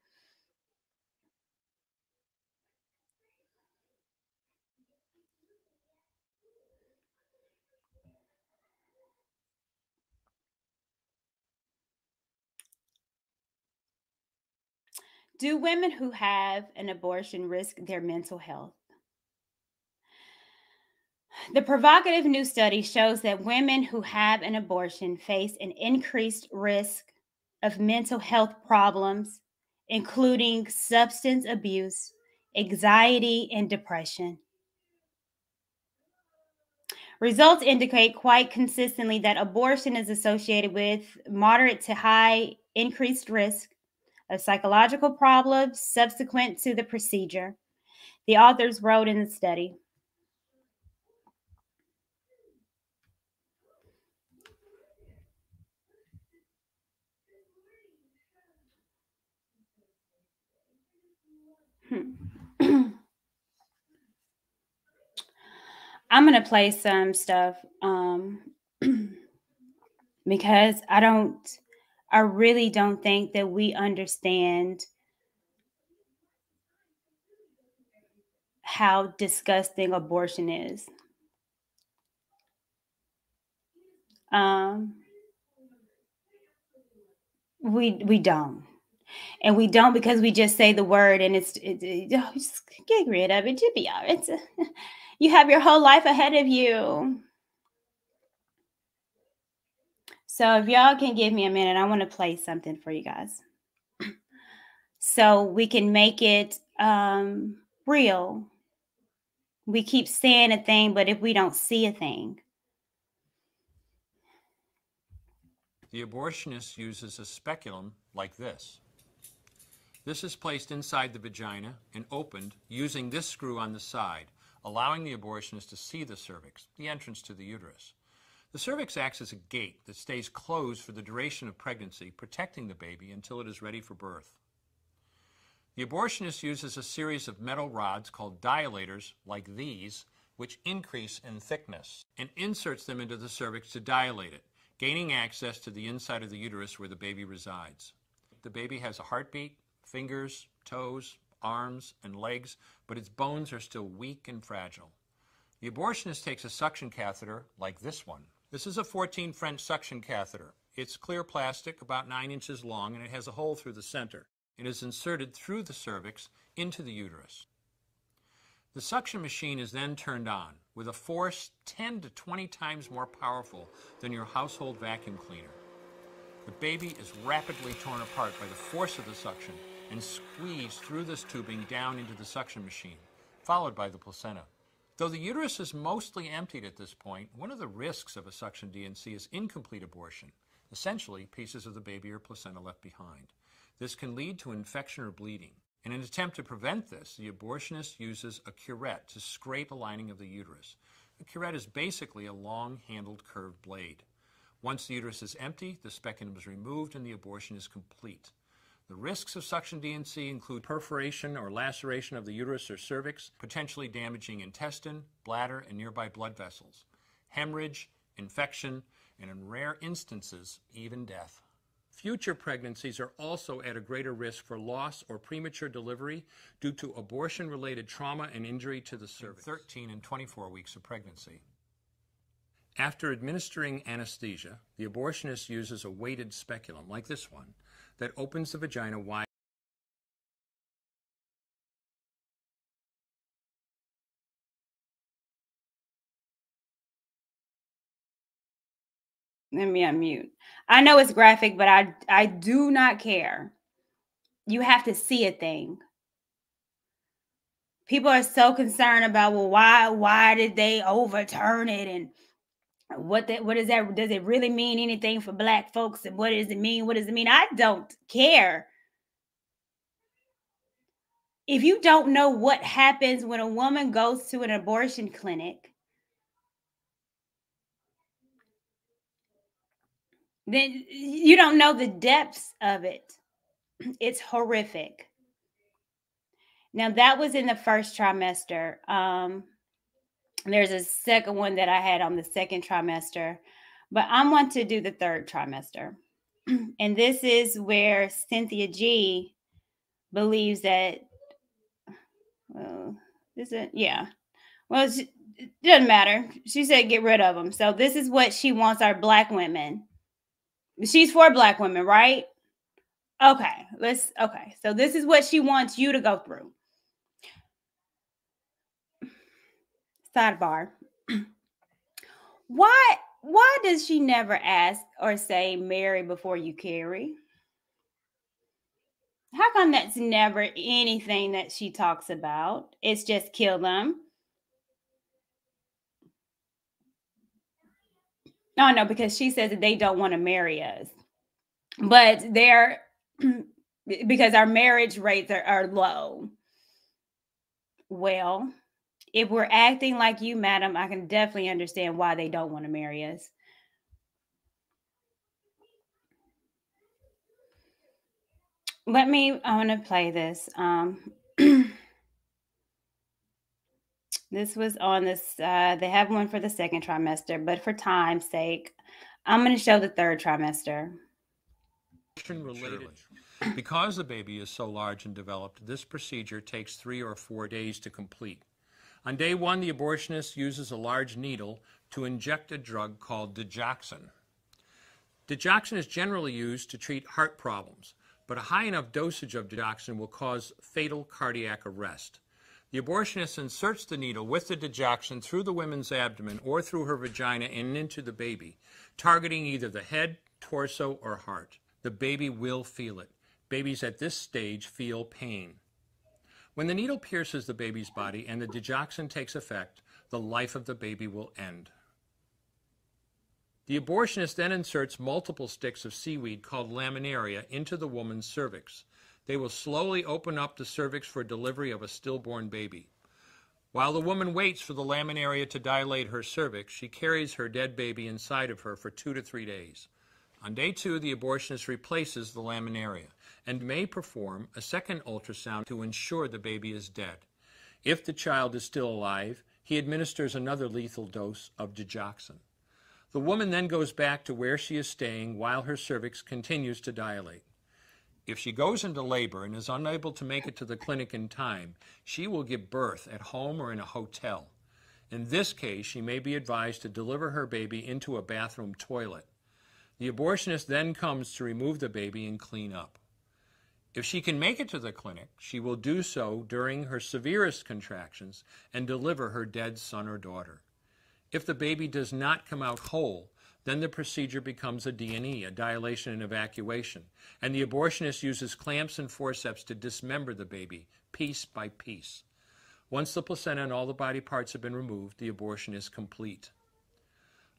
Do women who have an abortion risk their mental health? The provocative new study shows that women who have an abortion face an increased risk of mental health problems, including substance abuse, anxiety, and depression. Results indicate quite consistently that abortion is associated with moderate to high increased risk of psychological problems subsequent to the procedure. The authors wrote in the study. I'm going to play some stuff um, [CLEARS THROAT] because I don't I really don't think that we understand how disgusting abortion is. Um, we we don't, and we don't because we just say the word and it's it, it, oh, just get rid of it. You be all right. [LAUGHS] you have your whole life ahead of you. So if y'all can give me a minute, I want to play something for you guys. [CLEARS THROAT] so we can make it um, real. We keep saying a thing, but if we don't see a thing. The abortionist uses a speculum like this. This is placed inside the vagina and opened using this screw on the side, allowing the abortionist to see the cervix, the entrance to the uterus. The cervix acts as a gate that stays closed for the duration of pregnancy, protecting the baby until it is ready for birth. The abortionist uses a series of metal rods called dilators, like these, which increase in thickness, and inserts them into the cervix to dilate it, gaining access to the inside of the uterus where the baby resides. The baby has a heartbeat, fingers, toes, arms, and legs, but its bones are still weak and fragile. The abortionist takes a suction catheter, like this one, this is a 14 French suction catheter. It's clear plastic, about 9 inches long, and it has a hole through the center. It is inserted through the cervix into the uterus. The suction machine is then turned on with a force 10 to 20 times more powerful than your household vacuum cleaner. The baby is rapidly torn apart by the force of the suction and squeezed through this tubing down into the suction machine, followed by the placenta. Though the uterus is mostly emptied at this point, one of the risks of a suction D&C is incomplete abortion, essentially pieces of the baby or placenta left behind. This can lead to infection or bleeding. In an attempt to prevent this, the abortionist uses a curette to scrape a lining of the uterus. A curette is basically a long-handled curved blade. Once the uterus is empty, the speculum is removed and the abortion is complete. The risks of suction D&C include perforation or laceration of the uterus or cervix, potentially damaging intestine, bladder, and nearby blood vessels, hemorrhage, infection, and in rare instances, even death. Future pregnancies are also at a greater risk for loss or premature delivery due to abortion related trauma and injury to the cervix. 13 and 24 weeks of pregnancy. After administering anesthesia, the abortionist uses a weighted speculum, like this one, that opens the vagina wide. Let me unmute. I know it's graphic, but I I do not care. You have to see a thing. People are so concerned about well, why why did they overturn it and what that what is that does it really mean anything for black folks? And what does it mean? What does it mean? I don't care. If you don't know what happens when a woman goes to an abortion clinic then you don't know the depths of it. [CLEARS THROAT] It's horrific. Now that was in the first trimester. Um there's a second one that I had on the second trimester, but I want to do the third trimester. [CLEARS THROAT] and this is where Cynthia G believes that, well, is it? Yeah. Well, it doesn't matter. She said get rid of them. So this is what she wants our black women. She's for black women, right? Okay, let's okay. So this is what she wants you to go through. Sidebar. why why does she never ask or say marry before you carry? How come that's never anything that she talks about? It's just kill them. No, no, because she says that they don't want to marry us. But they're [CLEARS THROAT] because our marriage rates are, are low. Well, if we're acting like you, madam, I can definitely understand why they don't want to marry us. Let me, I want to play this. Um, [CLEARS THROAT] this was on this, uh, they have one for the second trimester, but for time's sake, I'm going to show the third trimester. Related. Because the baby is so large and developed, this procedure takes three or four days to complete. On day one, the abortionist uses a large needle to inject a drug called digoxin. Digoxin is generally used to treat heart problems, but a high enough dosage of digoxin will cause fatal cardiac arrest. The abortionist inserts the needle with the digoxin through the woman's abdomen or through her vagina and into the baby, targeting either the head, torso, or heart. The baby will feel it. Babies at this stage feel pain. When the needle pierces the baby's body and the digoxin takes effect, the life of the baby will end. The abortionist then inserts multiple sticks of seaweed called laminaria into the woman's cervix. They will slowly open up the cervix for delivery of a stillborn baby. While the woman waits for the laminaria to dilate her cervix, she carries her dead baby inside of her for two to three days. On day two, the abortionist replaces the laminaria and may perform a second ultrasound to ensure the baby is dead. If the child is still alive, he administers another lethal dose of digoxin. The woman then goes back to where she is staying while her cervix continues to dilate. If she goes into labor and is unable to make it to the clinic in time, she will give birth at home or in a hotel. In this case, she may be advised to deliver her baby into a bathroom toilet. The abortionist then comes to remove the baby and clean up. If she can make it to the clinic, she will do so during her severest contractions and deliver her dead son or daughter. If the baby does not come out whole, Then the procedure becomes a D&E, a dilation and evacuation, and the abortionist uses clamps and forceps to dismember the baby, piece by piece. Once the placenta and all the body parts have been removed, the abortion is complete.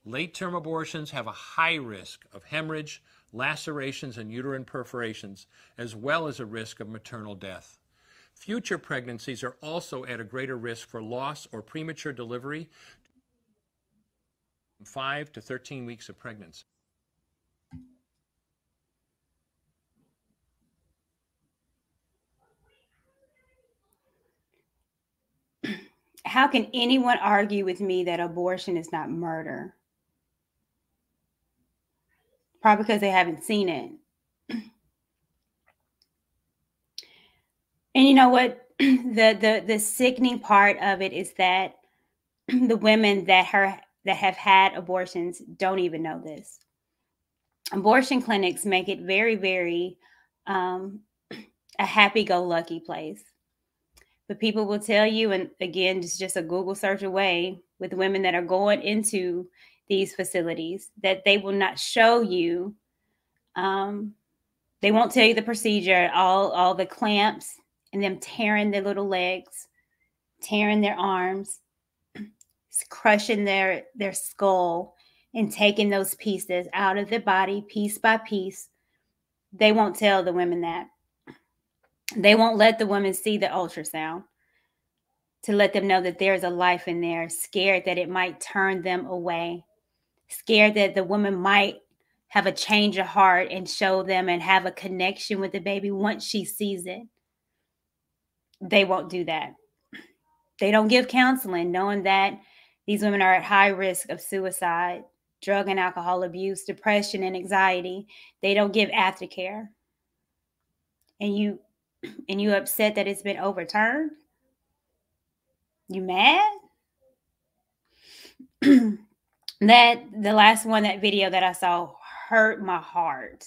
Late term abortions have a high risk of hemorrhage, lacerations, and uterine perforations, as well as a risk of maternal death. Future pregnancies are also at a greater risk for loss or premature delivery 5 to 13 weeks of pregnancy. How can anyone argue with me that abortion is not murder? Probably because they haven't seen it. And you know what? [CLEARS THROAT] the the the sickening part of it is that [CLEARS THROAT] the women that her that have had abortions don't even know this. Abortion clinics make it very, very um, [CLEARS THROAT] a happy-go-lucky place. But people will tell you, and again, it's just a Google search away with women that are going into these facilities that they will not show you. Um, they won't tell you the procedure, all all the clamps and them tearing their little legs, tearing their arms, [CLEARS THROAT] crushing their their skull and taking those pieces out of the body piece by piece they won't tell the women that they won't let the women see the ultrasound to let them know that there's a life in there scared that it might turn them away scared that the woman might have a change of heart and show them and have a connection with the baby once she sees it they won't do that they don't give counseling knowing that these women are at high risk of suicide, drug and alcohol abuse, depression, and anxiety. They don't give aftercare. And you [CLEARS THROAT] and you upset that it's been overturned? You mad? [CLEARS THROAT] that the last one, that video that I saw hurt my heart.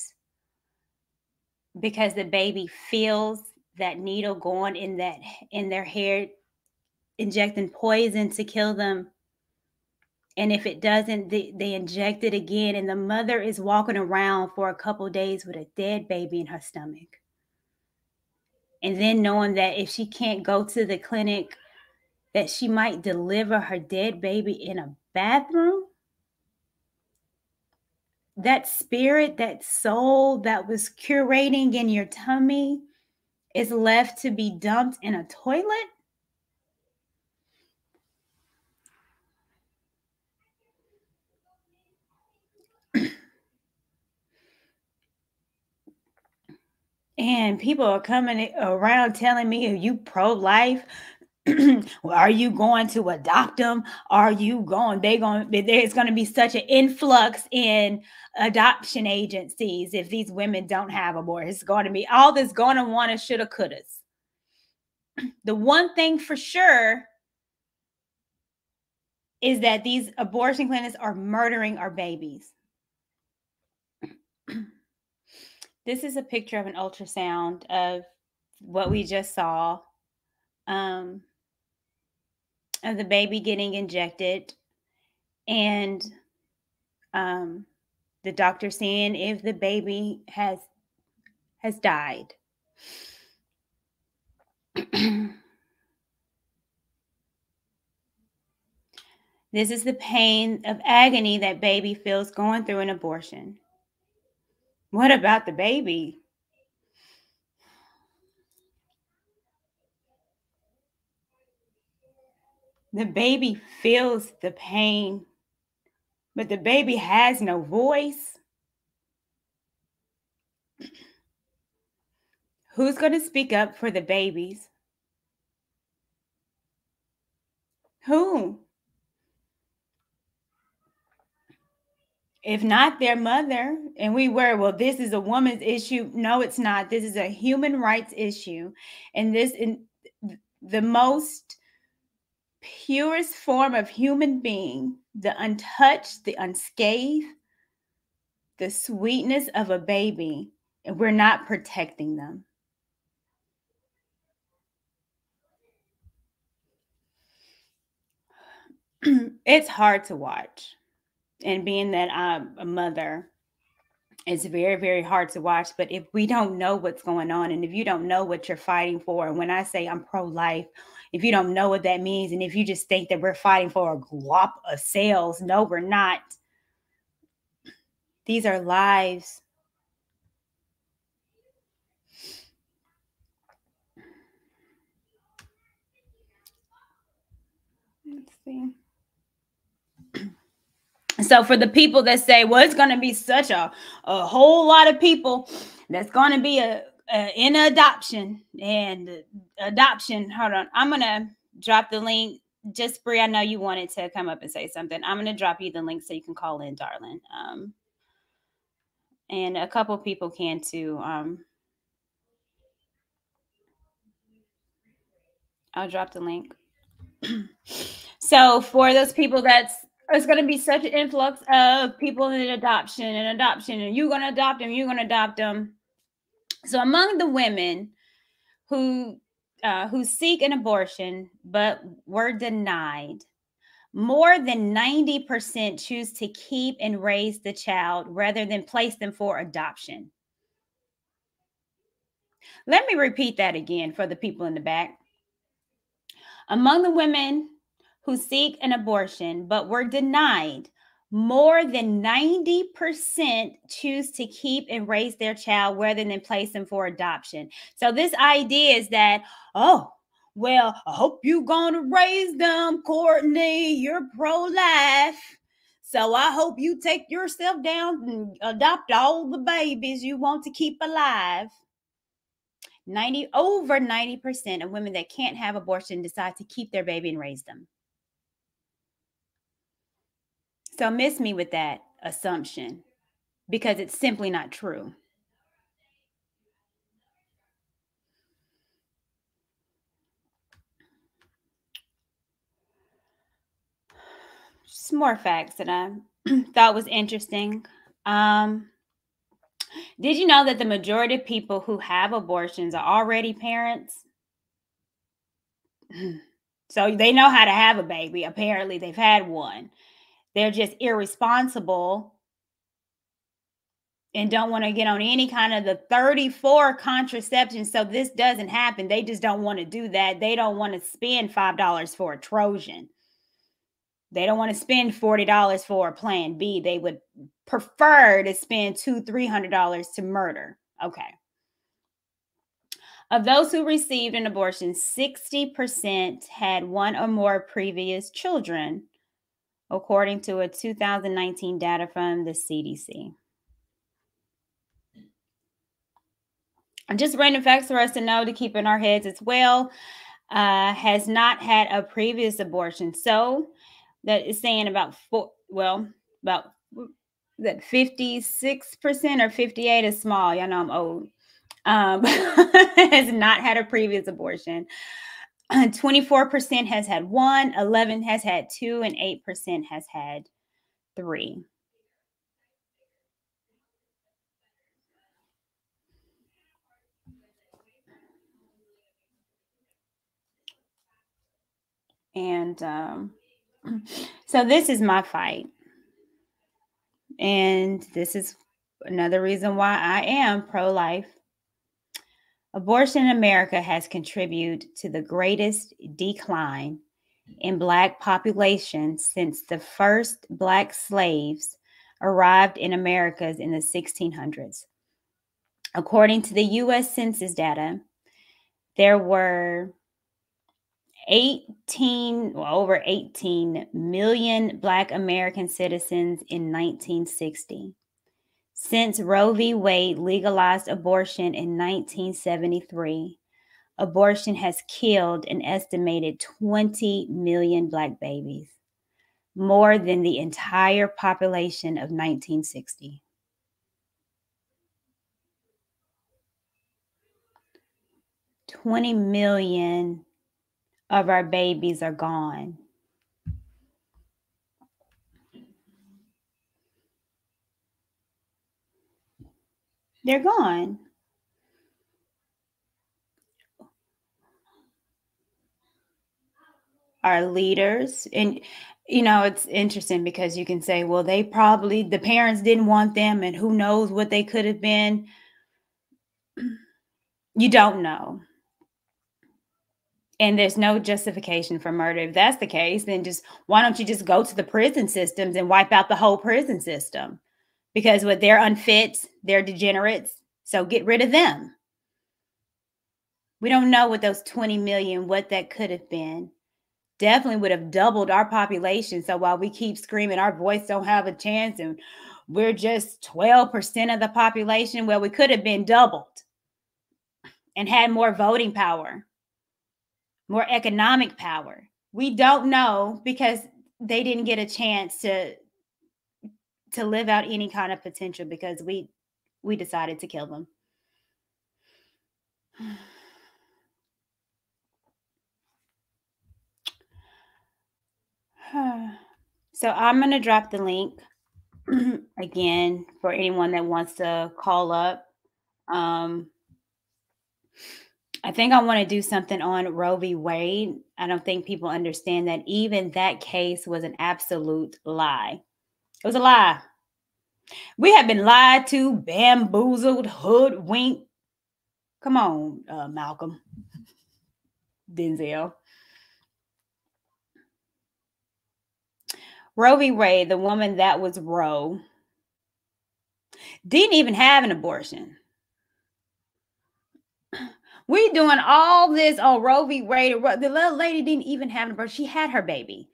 Because the baby feels that needle going in that in their hair injecting poison to kill them. And if it doesn't they, they inject it again and the mother is walking around for a couple days with a dead baby in her stomach. And then knowing that if she can't go to the clinic that she might deliver her dead baby in a bathroom that spirit that soul that was curating in your tummy is left to be dumped in a toilet and people are coming around telling me, "Are you pro-life? [CLEARS THROAT] are you going to adopt them? Are you going? They going? There's going to be such an influx in adoption agencies if these women don't have abortion. It's going to be all this going to want to shoulda couldas. [CLEARS THROAT] The one thing for sure is that these abortion clinics are murdering our babies. [CLEARS THROAT] This is a picture of an ultrasound of what we just saw um, of the baby getting injected and um, the doctor seeing if the baby has has died. [CLEARS THROAT] this is the pain of agony that baby feels going through an abortion. What about the baby? The baby feels the pain, but the baby has no voice. Who's going to speak up for the babies? Who? if not their mother and we were well this is a woman's issue no it's not this is a human rights issue and this in the most purest form of human being the untouched the unscathed the sweetness of a baby and we're not protecting them [CLEARS THROAT] it's hard to watch and being that I'm a mother, it's very, very hard to watch. But if we don't know what's going on, and if you don't know what you're fighting for, and when I say I'm pro life, if you don't know what that means, and if you just think that we're fighting for a glop of cells, no, we're not. These are lives. Let's see. So for the people that say, well, it's going to be such a, a whole lot of people that's going to be a, a in adoption and adoption. Hold on. I'm to drop the link. Just Bree, I know you wanted to come up and say something. I'm to drop you the link so you can call in, darling. Um, and a couple people can too. Um, I'll drop the link. [CLEARS THROAT] so for those people that's it's going to be such an influx of people in adoption and adoption, and you're going to adopt them, you're going to adopt them. So among the women who uh, who seek an abortion but were denied, more than 90% choose to keep and raise the child rather than place them for adoption. Let me repeat that again for the people in the back. Among the women who seek an abortion but were denied, more than 90% choose to keep and raise their child rather than place them for adoption. So, this idea is that, oh, well, I hope you're going to raise them, Courtney. You're pro life. So, I hope you take yourself down and adopt all the babies you want to keep alive. 90 over 90% of women that can't have abortion decide to keep their baby and raise them. So miss me with that assumption because it's simply not true. Some more facts that I [CLEARS THROAT] thought was interesting. Um, did you know that the majority of people who have abortions are already parents? [CLEARS THROAT] So they know how to have a baby. Apparently, they've had one. They're just irresponsible and don't want to get on any kind of the 34 contraception. So this doesn't happen. They just don't want to do that. They don't want to spend $5 for a Trojan. They don't want to spend $40 for a plan B. They would prefer to spend two, $300 to murder. Okay. Of those who received an abortion, 60% had one or more previous children according to a 2019 data from the CDC. Just random facts for us to know to keep in our heads as well. Uh, has not had a previous abortion. So that is saying about four, well, about that 56% or 58 is small. Y'all know I'm old. Um, [LAUGHS] has not had a previous abortion. [CLEARS THROAT] 24% has had one, 11 has had two, and 8% has had three. And um, [CLEARS THROAT] so this is my fight. And this is another reason why I am pro life Abortion in America has contributed to the greatest decline in Black population since the first Black slaves arrived in Americas in the 1600s. According to the U.S. Census data, there were 18, well, over 18 million Black American citizens in 1960. Since Roe v. Wade legalized abortion in 1973, abortion has killed an estimated 20 million Black babies, more than the entire population of 1960. Twenty million of our babies are gone. They're gone. Our leaders, and you know, it's interesting because you can say, well, they probably, the parents didn't want them, and who knows what they could have been. [CLEARS THROAT] You don't know. And there's no justification for murder. If that's the case, then just why don't you just go to the prison systems and wipe out the whole prison system? Because what they're unfit, they're degenerates. So get rid of them. We don't know what those 20 million, what that could have been definitely would have doubled our population. So while we keep screaming our voice don't have a chance and we're just 12% of the population, well, we could have been doubled and had more voting power, more economic power. We don't know because they didn't get a chance to to live out any kind of potential because we we decided to kill them. [SIGHS] so I'm going to drop the link [CLEARS THROAT] again for anyone that wants to call up. Um, I think I want to do something on Roe v. Wade. I don't think people understand that even that case was an absolute lie. It was a lie. We have been lied to, bamboozled, hoodwinked. Come on, uh, Malcolm, Denzel. Roe v. Wade, the woman that was Roe, didn't even have an abortion. We doing all this on Roe v. Wade. The little lady didn't even have an abortion. She had her baby.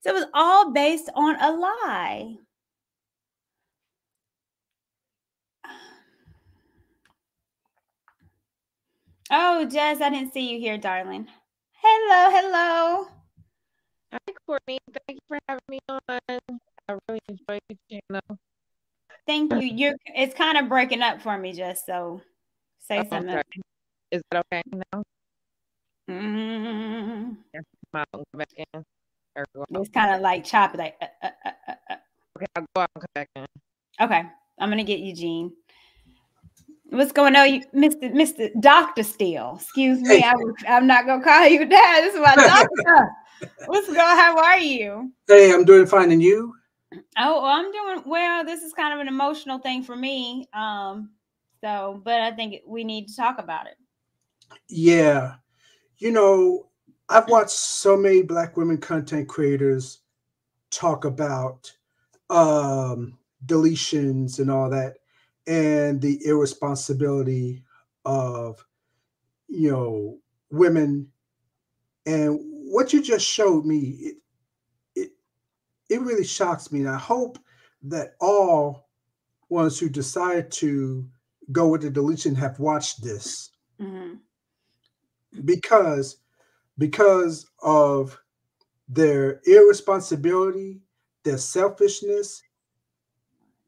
So it was all based on a lie. [SIGHS] Oh, Jess, I didn't see you here, darling. Hello, hello. Hi, Courtney. Thank you for having me on. I really enjoyed the channel. Thank you. You're it's kind of breaking up for me, just so say oh, something. Sorry. Is that okay now? Mm-hmm. Yeah, come come back in. It's kind of like choppy, like. Uh, uh, uh, uh, uh. Okay, I'll go out and come back in. Okay, I'm gonna get Eugene. What's going on, you, Mr. Mr. Doctor Steele? Excuse me, I, am not gonna call you [LAUGHS] that. This is my [LAUGHS] doctor. What's going? How are you? Hey, I'm doing fine, and you? Oh, I'm doing well. This is kind of an emotional thing for me. Um, so, but I think we need to talk about it. Yeah, you know, I've watched so many Black women content creators talk about um, deletions and all that, and the irresponsibility of you know women and what you just showed me, it, it, it really shocks me. And I hope that all ones who decide to go with the deletion have watched this. Mm-hmm. Because because of their irresponsibility, their selfishness,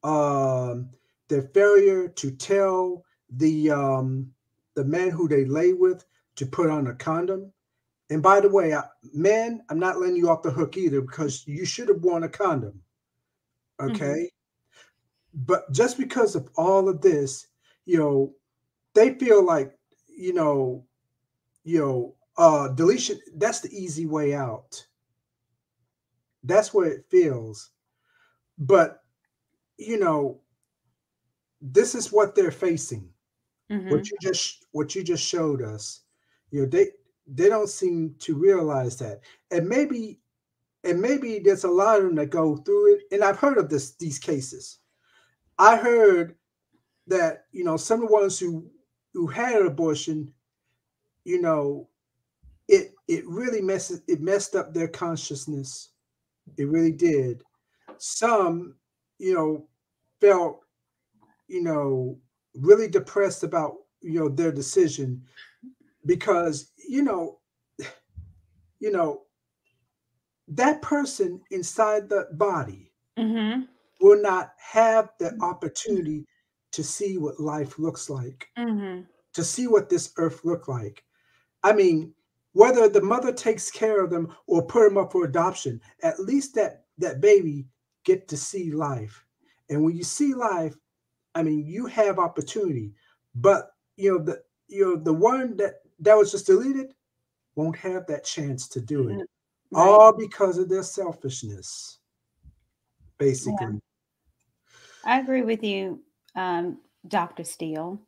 um, their failure to tell the um, the man who they lay with to put on a condom, and by the way, I, men, I'm not letting you off the hook either because you should have worn a condom. Mm-hmm. Okay. Mm-hmm. But just because of all of this, you know, they feel like, you know, you know, uh deletion, that's the easy way out. That's what it feels. But you know, this is what they're facing. Mm-hmm. What you just what you just showed us. You know, they they don't seem to realize that. And maybe, and maybe there's a lot of them that go through it. And I've heard of this these cases. I heard that you know some of the ones who who had an abortion, you know, it it really messes it messed up their consciousness. It really did. Some, you know, felt, you know, really depressed about you know their decision because you know [SIGHS] you know that person inside the body mm-hmm. will not have the opportunity to see what life looks like mm-hmm. to see what this earth look like i mean whether the mother takes care of them or put them up for adoption at least that that baby get to see life and when you see life i mean you have opportunity but you know the you know the one that that was just deleted won't have that chance to do it. Right. all because of their selfishness. Basically, I agree with you, um, Dr. Steele.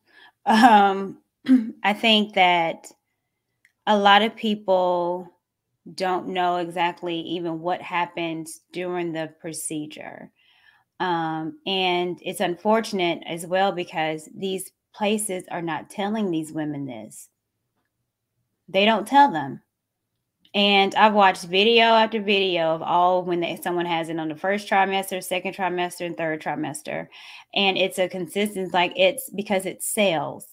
Um, [CLEARS THROAT] I think that a lot of people don't know exactly even what happens during the procedure. Um, and it's unfortunate as well because these places are not telling these women this. They don't tell them. And I've watched video after video of all when they, someone has it on the first trimester, second trimester, and third trimester. And it's a consistent, like it's because it sells.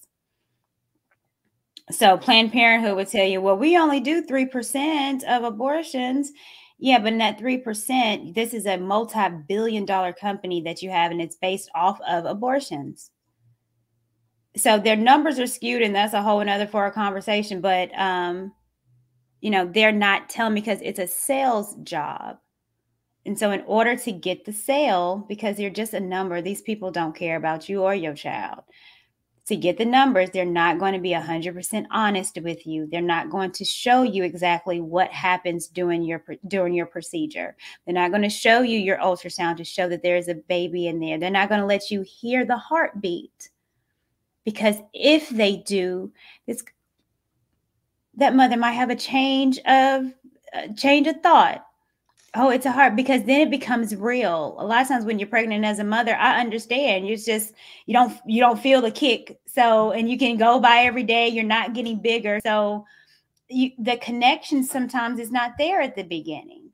So Planned Parenthood would tell you, well, we only do 3% of abortions. Yeah, but in that 3%, this is a multi billion dollar company that you have, and it's based off of abortions. So their numbers are skewed, and that's a whole another for a conversation. But, um, you know, they're not telling because it's a sales job. And so, in order to get the sale, because you're just a number, these people don't care about you or your child to get the numbers, they're not going to be 100% honest with you. They're not going to show you exactly what happens during your during your procedure. They're not going to show you your ultrasound to show that there's a baby in there. They're not going to let you hear the heartbeat. Because if they do, this that mother might have a change of uh, change of thought Oh, it's a heart because then it becomes real. A lot of times when you're pregnant as a mother, I understand. You're just you don't you don't feel the kick. So and you can go by every day. You're not getting bigger. So you, the connection sometimes is not there at the beginning.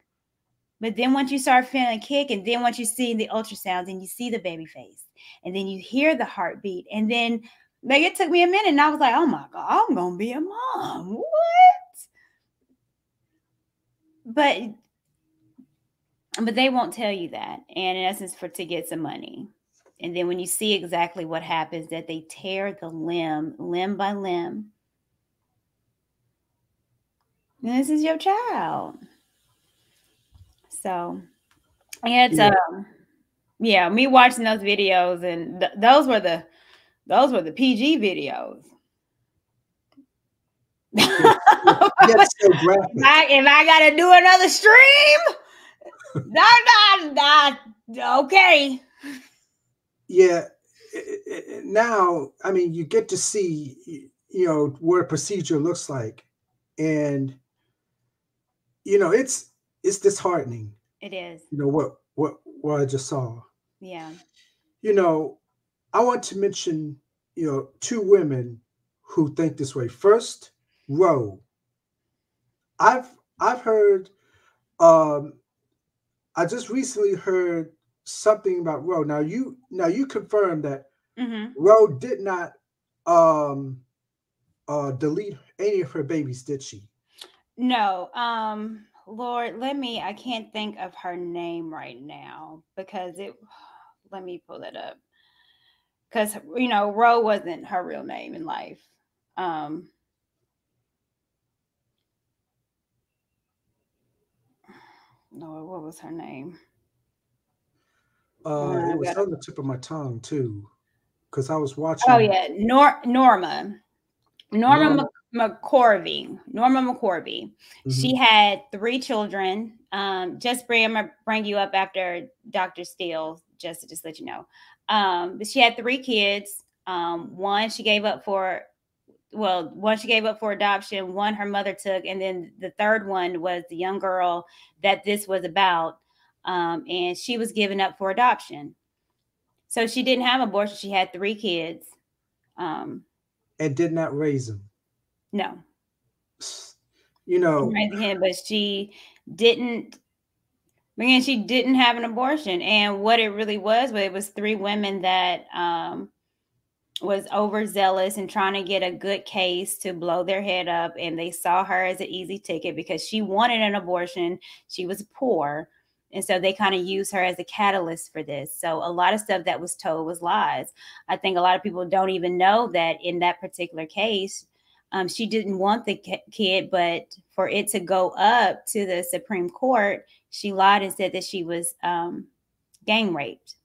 But then once you start feeling a kick, and then once you see the ultrasounds and you see the baby face, and then you hear the heartbeat, and then like it took me a minute, and I was like, oh my God, I'm gonna be a mom. What? But but they won't tell you that and in essence for to get some money. And then when you see exactly what happens that they tear the limb limb by limb. And this is your child. So yeah it's Yeah. um yeah me watching those videos and th- those were the those were the pg videos. [LAUGHS] If I, if I gotta do another stream, no, no, no, okay. yeah now i mean you get to see you know what a procedure looks like. And you know it's it's disheartening. It is, you know what what what i just saw. Yeah. you know i want to mention you know two women who think this way. First roe. I've i've heard um i just recently heard something about roe now you now you confirmed that hmm Roe did not um uh delete any of her babies, did she? No, um, Lord, let me. I can't think of her name right now because it. [SIGHS] Let me pull it up because you know Roe wasn't her real name in life. Um, Lord, what was her name? Uh it was on the tip of my tongue too. Because I was watching Oh yeah, Nor Norma, Norma Norma. Mc- McCorvey. Norma McCorvey. She Mhm. had three children. Um, just bring I'm gonna bring you up after Dr. Steele, just to just let you know. Um, but she had three kids. Um, one she gave up for well, one she gave up for adoption, one her mother took, and then the third one was the young girl that this was about. Um, and she was given up for adoption. So she didn't have abortion. She had three kids. Um, and did not raise them. no, You know, him, but she didn't. Again, she didn't have an abortion, and what it really was, but it was three women that um, was overzealous and trying to get a good case to blow their head up, and they saw her as an easy ticket because she wanted an abortion. She was poor, and so they kind of used her as a catalyst for this. So a lot of stuff that was told was lies. I think a lot of people don't even know that in that particular case, um, she didn't want the kid, but for it to go up to the Supreme Court, she lied and said that she was um, gang raped.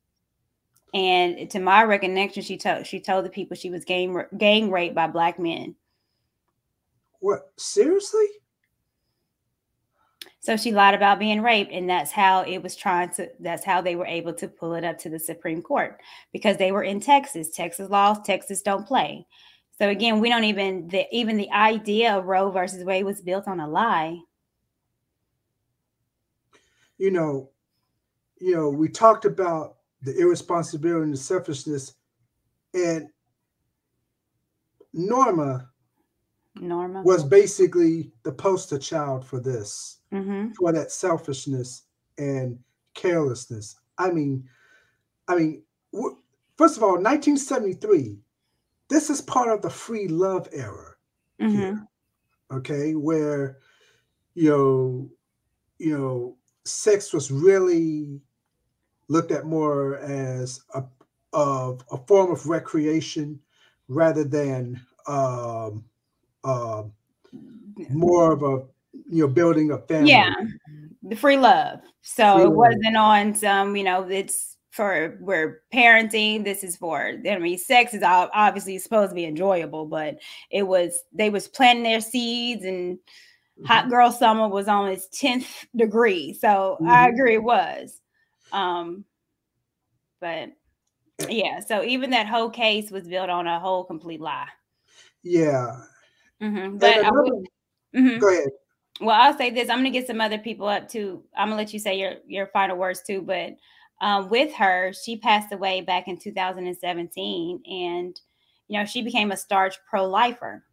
And to my recollection, she told she told the people she was gang gang raped by black men. what seriously? So she lied about being raped, and that's how it was trying to. That's how they were able to pull it up to the Supreme Court because they were in Texas. Texas laws, Texas don't play. So again, we don't even the even the idea of Roe versus Wade was built on a lie. You know, you know, we talked about the irresponsibility and the selfishness, and Norma Norma was basically the poster child for this, mm-hmm. for that selfishness and carelessness. I mean, I mean, first of all, 1973. This is part of the free love era. Mm-hmm. Here, okay, where you know, you know, sex was really looked at more as a of a form of recreation rather than um, uh, more of a you know building a family. Yeah, the free love. So Free it love. wasn't on some, you know, it's for we're parenting. This is for. I mean, sex is obviously supposed to be enjoyable, but it was they was planting their seeds and. Hot girl summer was on its 10th degree. So I Mhm. agree it was. Um but yeah, so even that whole case was built on a whole complete lie. Yeah. Mhm, But another, will, mhm. go ahead. well, I'll say this. I'm gonna get some other people up too. I'm gonna let you say your your final words too. But um, with her, she passed away back in 2017, and you know she became a starch pro-lifer.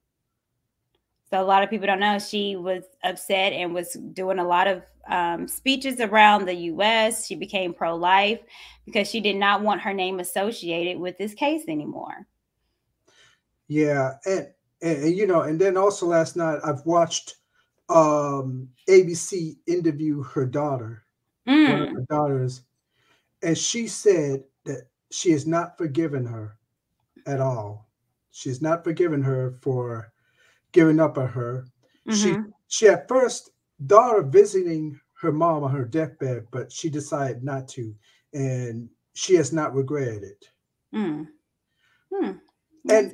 So a lot of people don't know she was upset and was doing a lot of um, speeches around the U.S. She became pro-life because she did not want her name associated with this case anymore. Yeah, and, and you know, and then also last night I've watched um ABC interview her daughter, one of Mm, her daughters, and she said that she has not forgiven her at all. She's not forgiven her for giving up on her. She mhm. she at first of visiting her mom on her deathbed, but she decided not to, and she has not regretted it. Mm. Hmm. And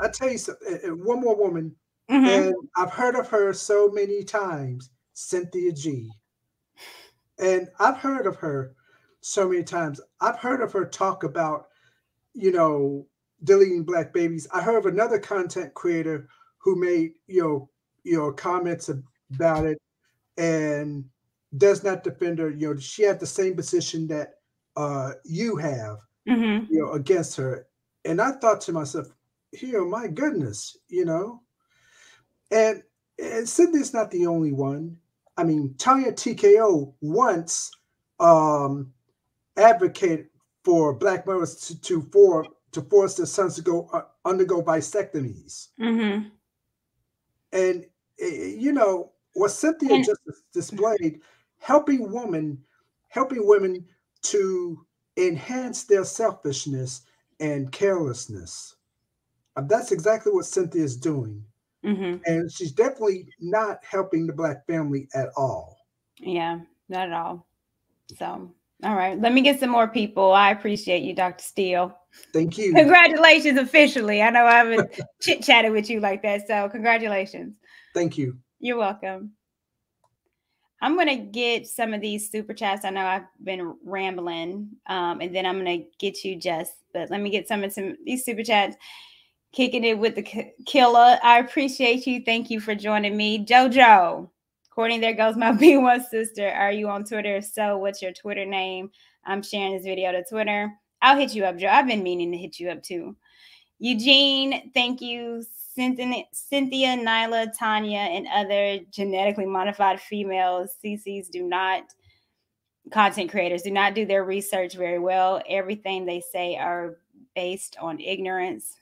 I tell you something, one more woman Mhm. and I've heard of her so many times, Cynthia G. And I've heard of her so many times. I've heard of her talk about, you know, deleting black babies. I heard of another content creator who made, you know, you know, comments about it and does not defend her. You know, she had the same position that uh you have, Mhm. you know, against her. And I thought to myself, here, my goodness, you know. And and Cynthia's not the only one. I mean, Tanya TKO once um, advocated for black mothers to, to for to force their sons to go uh, undergo vasectomies. Mhm. And eh, you know what Cynthia just displayed, helping women, helping women to enhance their selfishness and carelessness. Uh, That's exactly what Cynthia is doing. Mhm. and she's definitely not helping the black family at all. Yeah, not at all. So, all right, let me get some more people. I appreciate you, Dr. Steele. Thank you. Congratulations officially. I know I haven't [LAUGHS] chit chatted with you like that. So, congratulations. Thank you. You're welcome. I'm going to get some of these super chats. I know I've been rambling, um, and then I'm going to get you, Jess. But let me get some of some these super chats. Kicking it with the killer. I appreciate you. Thank you for joining me, JoJo. Courtney, there goes my [LAUGHS] B1 sister. Are you on Twitter? If so, what's your Twitter name? I'm sharing this video to Twitter. I'll hit you up, Joe. I've been meaning to hit you up too. Eugene, thank you. Cynthia, Nyla, Tanya, and other genetically modified females, CCs do not, content creators do not do their research very well. Everything they say are based on ignorance.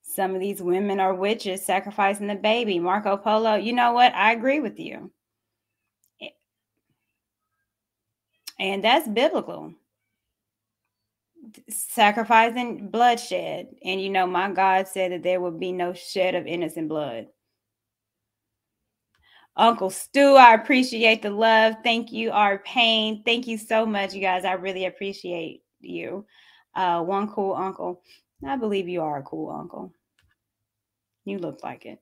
Some of these women are witches sacrificing the baby. Marco Polo, you know what? I agree with you. And that's biblical. Sacrificing bloodshed. And you know, my God said that there would be no shed of innocent blood. Uncle Stu, I appreciate the love. Thank you, our pain. Thank you so much, you guys. I really appreciate you. Uh, one cool uncle. I believe you are a cool uncle. You look like it.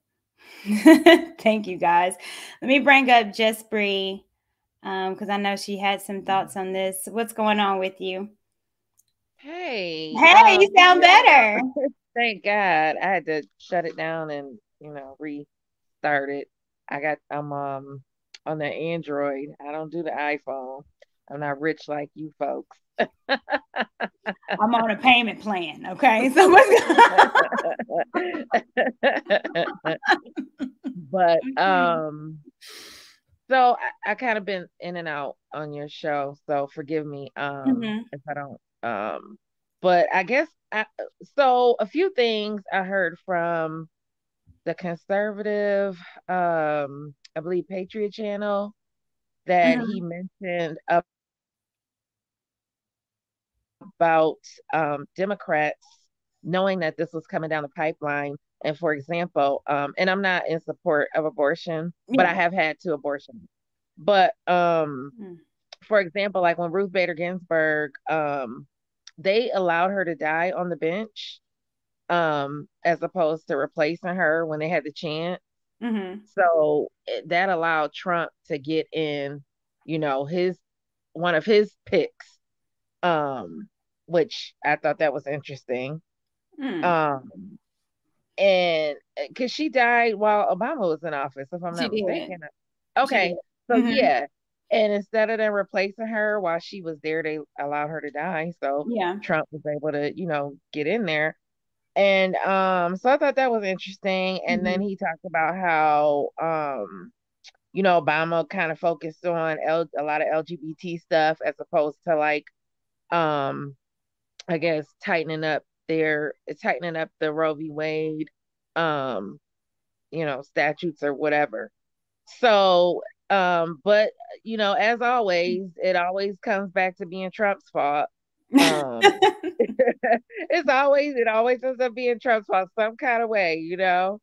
[LAUGHS] Thank you, guys. Let me bring up Jess Bree because um, I know she had some thoughts on this. What's going on with you? Hey. Hey, um, you sound better. [LAUGHS] Thank God. I had to shut it down and, you know, restart it. I got I'm um on the Android. I don't do the iPhone. I'm not rich like you folks. [LAUGHS] I'm on a payment plan. Okay. [LAUGHS] So but um so I, I kind of been in and out on your show. So forgive me um mm-hmm. if I don't um but I guess I, so a few things I heard from the conservative um I believe Patriot channel that mm-hmm. he mentioned about um, Democrats knowing that this was coming down the pipeline. And for example, um, and I'm not in support of abortion, yeah. but I have had two abortions. But um, mm. for example, like when Ruth Bader Ginsburg, um, they allowed her to die on the bench um, as opposed to replacing her when they had the chance. Mm-hmm. So that allowed Trump to get in, you know, his one of his picks um which I thought that was interesting. Hmm. Um, and because uh, she died while Obama was in office, if I'm not mistaken. Okay, so mm-hmm. yeah, and instead of them replacing her while she was there, they allowed her to die. So yeah, Trump was able to, you know, get in there. And um, so I thought that was interesting. And mm-hmm. then he talked about how um, you know, Obama kind of focused on L- a lot of LGBT stuff as opposed to like um I guess tightening up their tightening up the Roe v. Wade um you know statutes or whatever. So um but you know as always it always comes back to being Trump's fault. Um [LAUGHS] [LAUGHS] it's always it always ends up being Trump's fault some kind of way, you know.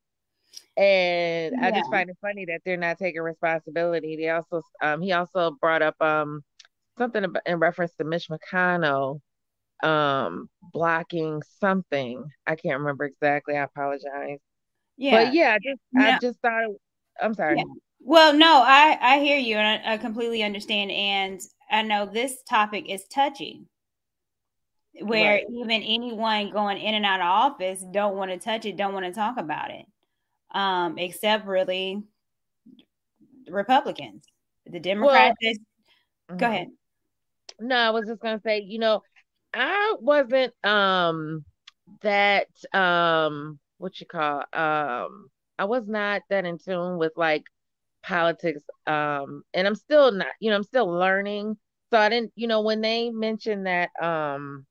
And yeah. I just find it funny that they're not taking responsibility. They also um he also brought up um something in reference to Mitch McConnell um blocking something. I can't remember exactly. I apologize. Yeah. But yeah, I just no. I just thought I'm sorry. Yeah. Well, no, I I hear you and I, I completely understand and I know this topic is touchy. Where right. even anyone going in and out of office don't want to touch it, don't want to talk about it. Um, except really Republicans. The Democrats well, go mm-hmm. ahead. No, I was just gonna say, you know, I wasn't um that um what you call um I was not that in tune with like politics um and I'm still not you know I'm still learning so I didn't you know when they mentioned that um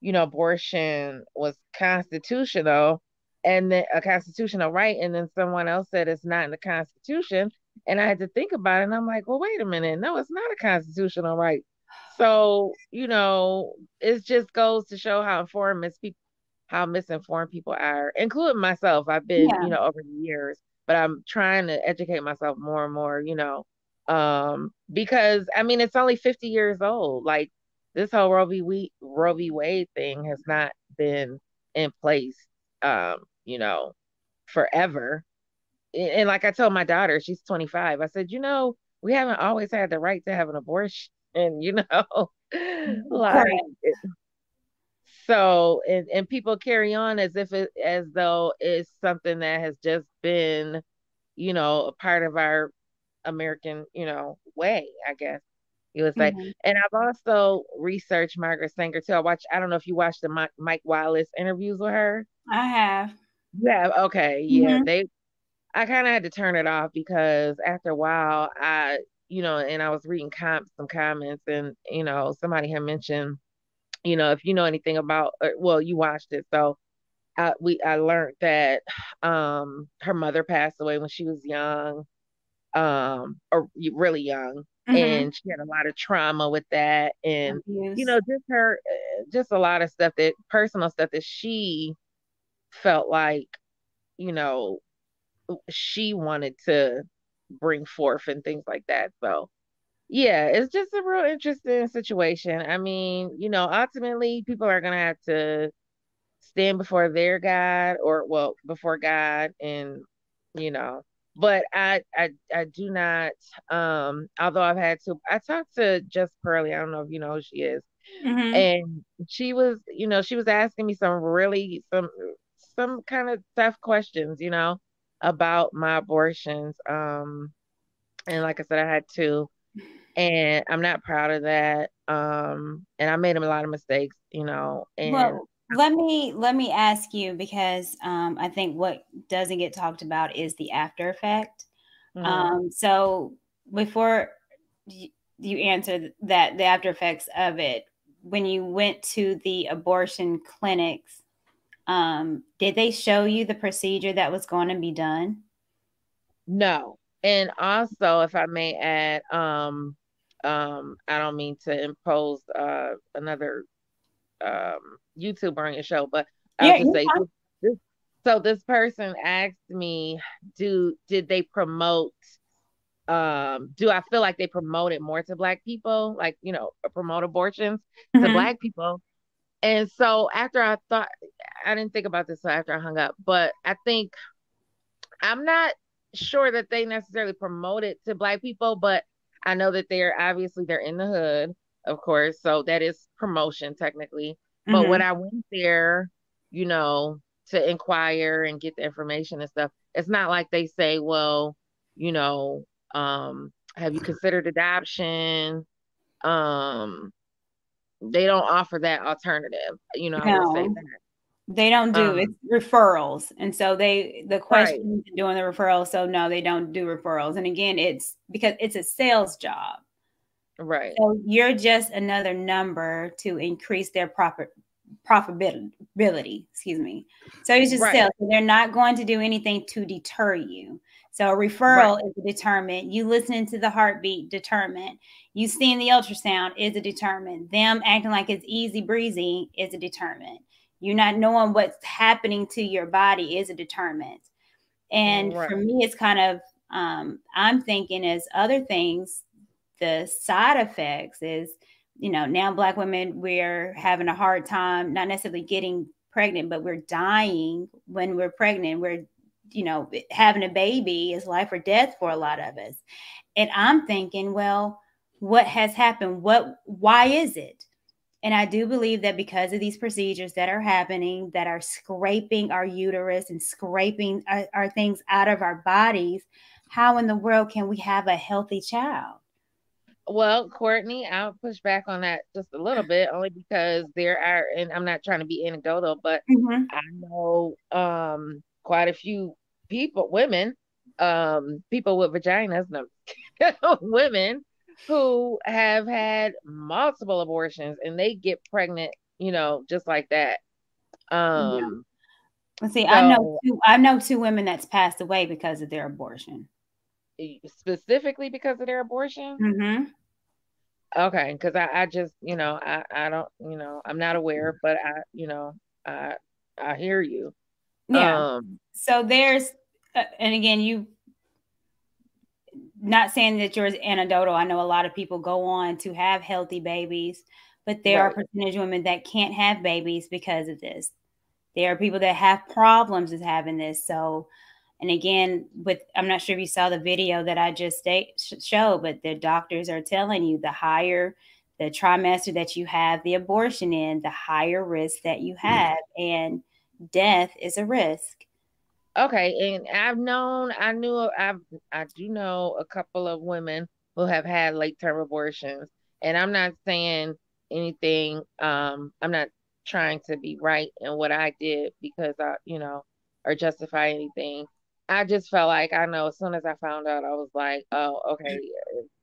you know abortion was constitutional and then a constitutional right and then someone else said it's not in the constitution and I had to think about it and I'm like well wait a minute no it's not a constitutional right so, you know, it just goes to show how informed mis- how misinformed people are, including myself. I've been, yeah. you know, over the years, but I'm trying to educate myself more and more, you know, um, because I mean, it's only 50 years old. Like this whole Roe v. Wade, Roe v. Wade thing has not been in place, um, you know, forever. And, and like I told my daughter, she's 25. I said, you know, we haven't always had the right to have an abortion [LAUGHS] and you know [LAUGHS] like so and, and people carry on as if it as though it's something that has just been you know a part of our american you know way i guess you would say mm-hmm. and i've also researched margaret sanger too i watch i don't know if you watched the mike, mike wallace interviews with her i have yeah okay yeah mm-hmm. they i kind of had to turn it off because after a while i you know, and I was reading com- some comments, and you know, somebody had mentioned, you know, if you know anything about, uh, well, you watched it, so I we I learned that um her mother passed away when she was young, um, or really young, mm-hmm. and she had a lot of trauma with that, and yes. you know, just her, uh, just a lot of stuff that personal stuff that she felt like, you know, she wanted to bring forth and things like that. So yeah, it's just a real interesting situation. I mean, you know, ultimately people are gonna have to stand before their God or well, before God and you know. But I I I do not um although I've had to I talked to Just Pearly, I don't know if you know who she is. Mm-hmm. And she was, you know, she was asking me some really some some kind of tough questions, you know, about my abortions. Um and like I said, I had two. And I'm not proud of that. Um, and I made a lot of mistakes, you know. And well, let me let me ask you because um, I think what doesn't get talked about is the after effect. Mm-hmm. Um, so before you, you answer that, the after effects of it, when you went to the abortion clinics, um, did they show you the procedure that was going to be done? No. And also, if I may add, um, um, I don't mean to impose uh, another um, YouTuber on your show, but I yeah, just say this, so this person asked me, do did they promote um do I feel like they promoted more to black people, like you know, promote abortions mm-hmm. to black people? And so after I thought I didn't think about this after I hung up, but I think I'm not sure that they necessarily promote it to black people, but I know that they're obviously they're in the hood, of course, so that is promotion technically. Mm-hmm. But when I went there, you know, to inquire and get the information and stuff, it's not like they say, well, you know, um, have you considered adoption? Um, they don't offer that alternative. You know, no. I would say that. They don't do um, it's referrals. And so they the question right. doing the referrals. So no, they don't do referrals. And again, it's because it's a sales job. Right. So you're just another number to increase their profit profitability. Excuse me. So it's just right. sales. So they're not going to do anything to deter you. So a referral right. is a determinant. You listening to the heartbeat, determinant. You seeing the ultrasound is a determinant. Them acting like it's easy breezy is a determinant. You not knowing what's happening to your body is a determinant. And right. for me, it's kind of um, I'm thinking as other things, the side effects is, you know, now black women we're having a hard time not necessarily getting pregnant, but we're dying when we're pregnant. We're, you know, having a baby is life or death for a lot of us. And I'm thinking, well, what has happened? What why is it? And I do believe that because of these procedures that are happening, that are scraping our uterus and scraping our, our, things out of our bodies, how in the world can we have a healthy child? Well, Courtney, I'll push back on that just a little bit, only because there are, and I'm not trying to be anecdotal, but mm-hmm. I know um, quite a few people, women, um, people with vaginas, no, [LAUGHS] women who have had multiple abortions and they get pregnant, you know, just like that. Um yeah. see, so, I know two I know two women that's passed away because of their abortion. Specifically because of their abortion? Mm-hmm. Okay, because I, I just, you know, I, I don't, you know, I'm not aware, but I, you know, I I hear you. Yeah. Um, so there's, uh, and again, you not saying that yours is anecdotal. I know a lot of people go on to have healthy babies, but there right. are percentage of women that can't have babies because of this. There are people that have problems with having this. So, and again, with I'm not sure if you saw the video that I just state, showed, but the doctors are telling you the higher the trimester that you have the abortion in, the higher risk that you mm. have, and death is a risk. Okay, and I've known, I knew, I I do know a couple of women who have had late term abortions, and I'm not saying anything. Um, I'm not trying to be right in what I did because I, you know, or justify anything. I just felt like I know as soon as I found out, I was like, oh, okay,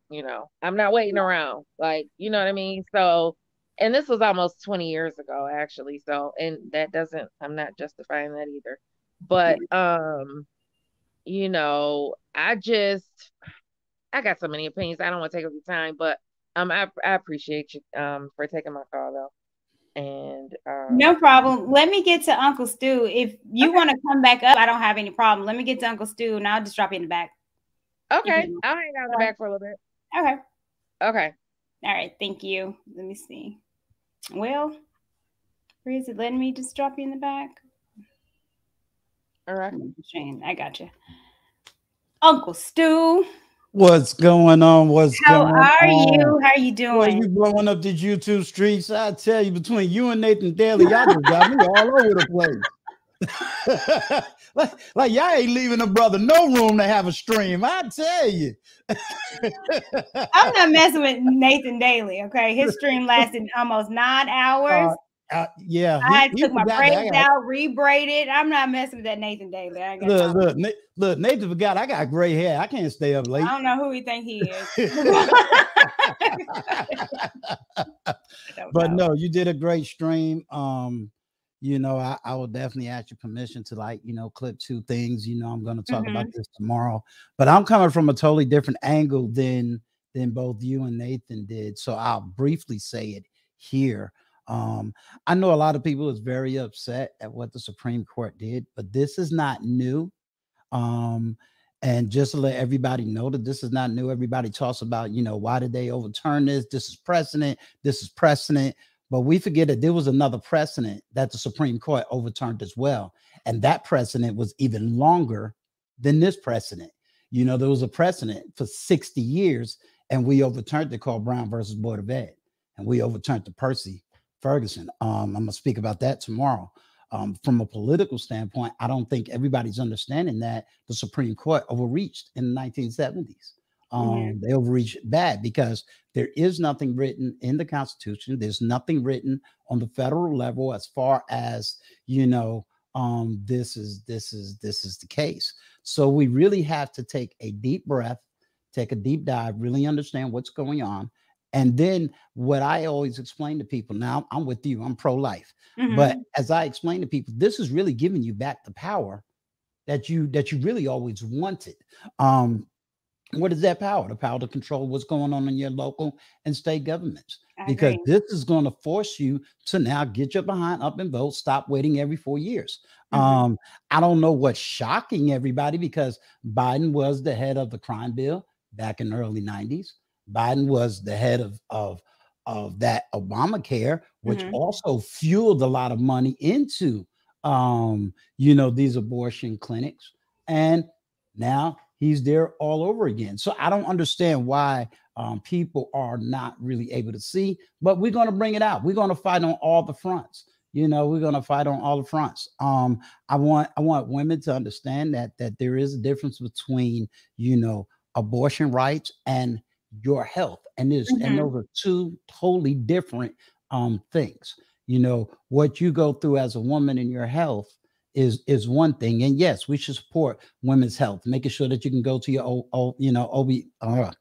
you know, I'm not waiting around. Like, you know what I mean? So, and this was almost 20 years ago, actually. So, and that doesn't, I'm not justifying that either. But um, you know, I just I got so many opinions. I don't want to take up your time, but um, I I appreciate you um for taking my call though. And um, no problem. Let me get to Uncle Stu. If you okay. want to come back up, I don't have any problem. Let me get to Uncle Stu, and I'll just drop you in the back. Okay, I'll hang out in the back for a little bit. Okay. Okay. All right. Thank you. Let me see. Well, where is it letting me just drop you in the back? All right. Shane, I got you. Uncle Stu. What's going on? What's How going are you? How are you Boy, doing? you blowing up these YouTube streets. I tell you, between you and Nathan Daly, y'all just got me all over the place. [LAUGHS] like, like y'all ain't leaving a brother no room to have a stream. I tell you. I'm not messing with Nathan Daly. Okay, his stream lasted almost nine [LAUGHS] hours. Uh, yeah, he- I took my forgot that I braids out, rebraided. I'm not messing with that Nathan Daly. I, got Look, look, Na- look, Nathan forgot I got gray hair. I can't stay up late. I don't know who he think he is. [LAUGHS] [LAUGHS] But know. no, you did a great stream. Um, you know, I, I will definitely ask your permission to like, you know, clip two things. You know, I'm gonna talk about Mm-hmm. this tomorrow, but I'm coming from a totally different angle than than both you and Nathan did. So I'll briefly say it here. Um, I know a lot of people is very upset at what the Supreme Court did, but this is not new. Um, and just to let everybody know that this is not new. Everybody talks about, you know, why did they overturn this? This is precedent. This is precedent. But we forget that there was another precedent that the Supreme Court overturned as well. And that precedent was even longer than this precedent. You know, there was a precedent for 60 years, and we overturned the called Brown versus Board of Ed. And we overturned the Plessy Ferguson. Um, I'm gonna speak about that tomorrow. Um, from a political standpoint, I don't think everybody's understanding that the Supreme Court overreached in the 1970s. Um. They overreached bad because there is nothing written in the Constitution. There's nothing written on the federal level as far as you know. Um, this is this is this is the case. So we really have to take a deep breath, take a deep dive, really understand what's going on, and then what I always explain to people. Now I'm with you. I'm pro-life. Mhm. But as I explain to people, this is really giving you back the power that you that you really always wanted. Um, what is that power? The power to control what's going on in your local and state governments. I Because agree. this is going to force you to now get your behind up and vote. Stop waiting every four years. Mhm. Um, I don't know what's shocking everybody because Biden was the head of the crime bill back in the early 90s. Biden was the head of of of that Obamacare, which Mhm. also fueled a lot of money into um, you know, these abortion clinics. And now he's there all over again. So I don't understand why um, people are not really able to see, but we're going to bring it out. We're going to fight on all the fronts. You know, we're going to fight on all the fronts. Um, I want I want women to understand that that there is a difference between you know abortion rights and your health, and there's Mhm. and those are two totally different um, things. You know what you go through as a woman in your health is is one thing, and yes, we should support women's health, making sure that you can go to your o, o- you know OB uh,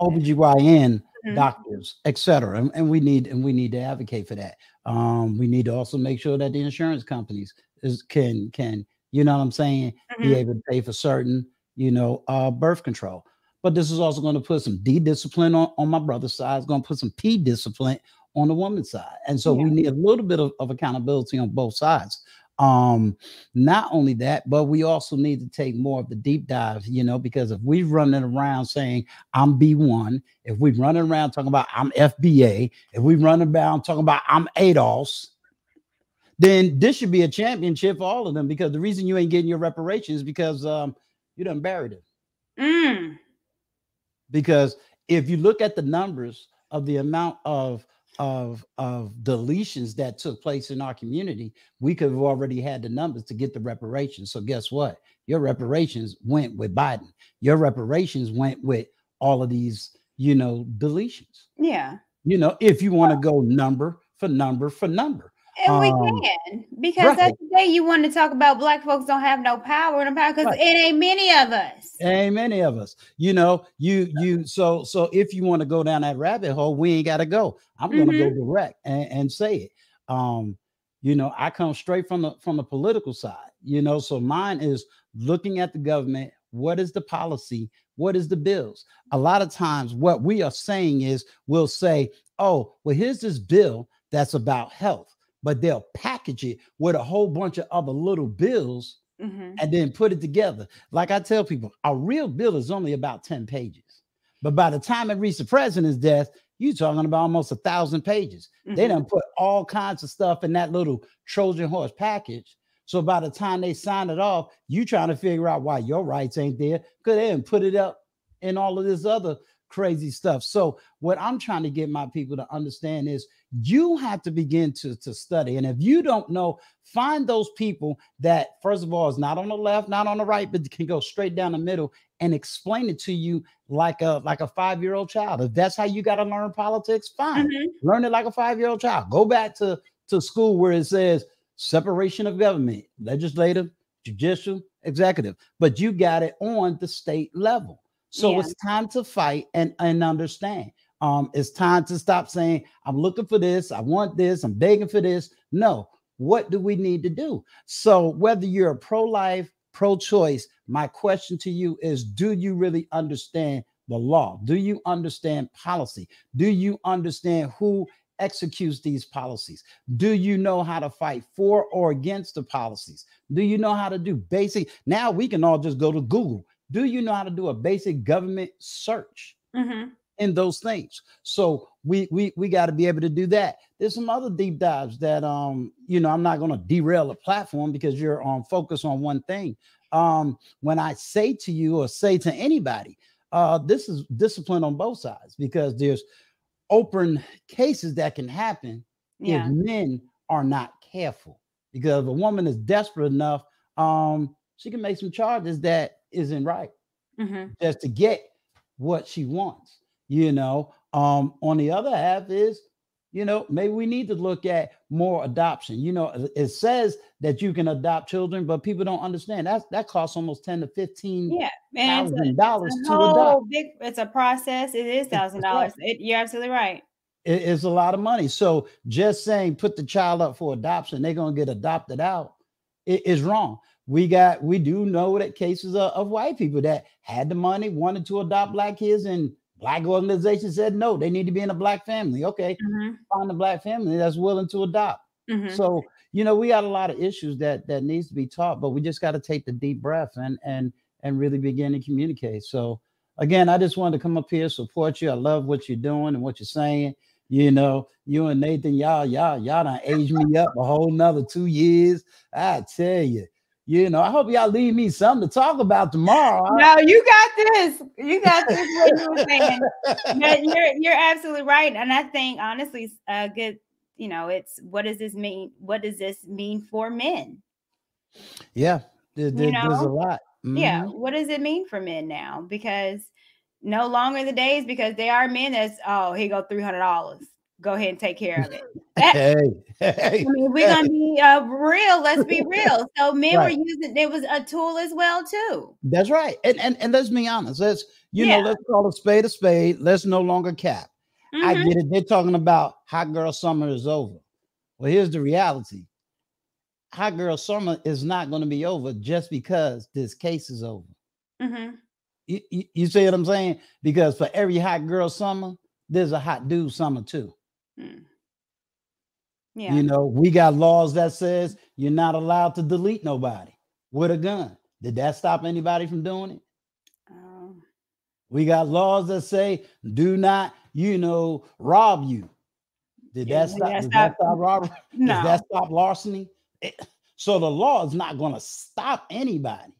OBGYN Mhm. doctors, etc. And, and we need and we need to advocate for that. Um, we need to also make sure that the insurance companies is can can you know what I'm saying be Mhm. able to pay for certain you know uh, birth control. But this is also going to put some D discipline on, on my brother's side. It's going to put some P discipline on the woman's side. And so we need a little bit of, of accountability on both sides. Um, not only that, but we also need to take more of the deep dive, you know, because if we're running around saying I'm B1, if we're running around talking about I'm FBA, if we're running around talking about I'm ADOS, then this should be a championship for all of them because the reason you ain't getting your reparations is because um, you done buried it. Mm. Because if you look at the numbers of the amount of of of deletions that took place in our community, we could have already had the numbers to get the reparations. So guess what? Your reparations went with Biden. Your reparations went with all of these, you know, deletions. Yeah. You know, if you want to go number for number for number. And we Um, can because that's the day you want to talk about black folks don't have no power and power because Right. it ain't many of us. Ain't many of us. You know, you you so so if you want to go down that rabbit hole, we ain't got to go. I'm gonna go direct and, and say it. Um, you know, I come straight from the from the political side, you know, so mine is looking at the government, what is the policy, what is the bills? A lot of times what we are saying is we'll say, oh, well, here's this bill that's about health, but they'll package it with a whole bunch of other little bills Mhm. and then put it together. Like I tell people, a real bill is only about 10 pages. But by the time it reaches the president's desk, you're talking about almost a thousand pages. They Mhm. done put all kinds of stuff in that little Trojan horse package. So by the time they sign it off, you trying to figure out why your rights ain't there because they didn't put it up in all of this other crazy stuff. So what I'm trying to get my people to understand is you have to begin to, to study. And if you don't know, find those people that, first of all, is not on the left, not on the right, but can go straight down the middle and explain it to you like a like a five-year-old child. If that's how you got to learn politics, fine. Mm-hmm. Learn it like a five-year-old child. Go back to, to school where it says separation of government, legislative, judicial, executive, but you got it on the state level. So yeah. it's time to fight and, and understand. Um, it's time to stop saying, I'm looking for this, I want this, I'm begging for this. No, what do we need to do? So, whether you're a pro life, pro choice, my question to you is Do you really understand the law? Do you understand policy? Do you understand who executes these policies? Do you know how to fight for or against the policies? Do you know how to do basic? Now we can all just go to Google do you know how to do a basic government search mm-hmm. in those things? So we we we got to be able to do that. There's some other deep dives that um you know I'm not going to derail the platform because you're on focus on one thing. Um, when I say to you or say to anybody, uh, this is discipline on both sides because there's open cases that can happen yeah. if men are not careful. Because if a woman is desperate enough, um, she can make some charges that isn't right. Mm-hmm. just to get what she wants you know? Um on the other half is you know maybe we need to look at more adoption. You know it says that you can adopt children but people don't understand. That that costs almost 10 to 15 yeah thousand dollars to adopt. big, it's a process. It is thousand dollars. You're absolutely right. It, it's a lot of money. So just saying put the child up for adoption they're going to get adopted out it is wrong we got we do know that cases of, of, white people that had the money wanted to adopt black kids and black organizations said no they need to be in a black family okay mm-hmm. find a black family that's willing to adopt mm-hmm. so you know we got a lot of issues that that needs to be taught but we just got to take the deep breath and and and really begin to communicate so again i just wanted to come up here support you i love what you're doing and what you're saying you know, you and Nathan, y'all, y'all, y'all done aged me up a whole nother two years. I tell you, you know, I hope y'all leave me something to talk about tomorrow. No, you got this. You got this. What you were saying. [LAUGHS] you're you're absolutely right, and I think honestly, a good. You know, it's what does this mean? What does this mean for men? Yeah, there, there, you know? there's a lot. Mm-hmm. Yeah, what does it mean for men now? Because no longer the days because they are men that's oh he go three hundred dollars go ahead and take care of it. [LAUGHS] That, hey, hey, I mean, we're gonna be uh, real. Let's be [LAUGHS] real. So men right. were using it was a tool as well too. That's right. And and, and let's be honest. Let's you yeah. know let's call a spade a spade. Let's no longer cap. Mm-hmm. I get it. They're talking about hot girl summer is over. Well, here's the reality. Hot girl summer is not going to be over just because this case is over. Mm-hmm. You, you, you see what I'm saying? Because for every hot girl summer, there's a hot dude summer too. Hmm. Yeah. You know, we got laws that says you're not allowed to delete nobody with a gun. Did that stop anybody from doing it? Um, we got laws that say do not, you know, rob you. Did yeah, that stop? Did that stop robbery? No. [LAUGHS] Does that stop larceny? It, so the law is not going to stop anybody.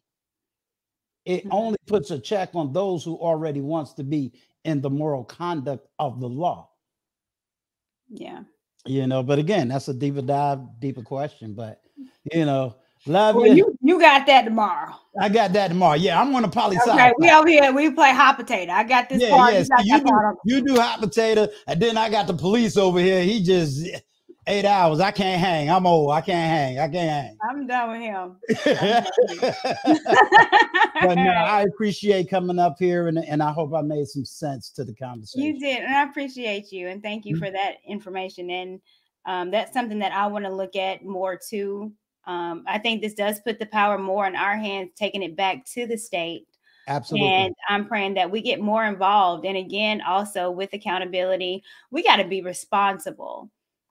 It mm-hmm. only puts a check on those who already wants to be in the moral conduct of the law. Yeah. You know, but again, that's a deeper dive, deeper question. But you know, love well, you. you. You got that tomorrow. I got that tomorrow. Yeah, I'm on a poly Okay, we over here. We play hot potato. I got this. Yeah, part, yes. You, you, do, you do hot potato, and then I got the police over here. He just eight hours. I can't hang. I'm old. I can't hang. I can't hang. I'm done with him. [LAUGHS] but no, I [LAUGHS] appreciate coming up here and, and I hope I made some sense to the conversation. You did, and I appreciate you and thank you mm-hmm. for that information. And um, that's something that I want to look at more too. Um, I think this does put the power more in our hands, taking it back to the state. Absolutely. And I'm praying that we get more involved. And again, also with accountability, we got to be responsible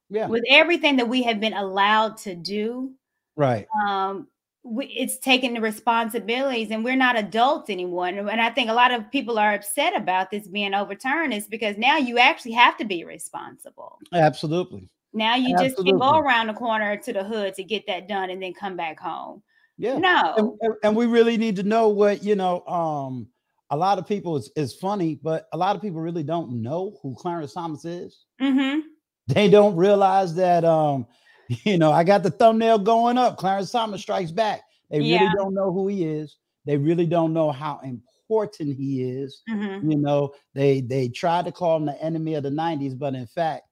yeah. with everything that we have been allowed to do right um we, it's taking the responsibilities and we're not adults anymore and, and i think a lot of people are upset about this being overturned is because now you actually have to be responsible absolutely Now you just can go around the corner to the hood to get that done and then come back home. Yeah. No. and, and- and we really need to know what you know um a lot of people it's, it's funny but a lot of people really don't know who clarence thomas is Mm-hmm. They don't realize that um [LAUGHS] you know i got the thumbnail going up clarence thomas strikes back they really don't know who he is they really don't know how important he is Mm-hmm. you know they they tried to call him the enemy of the 90s but in fact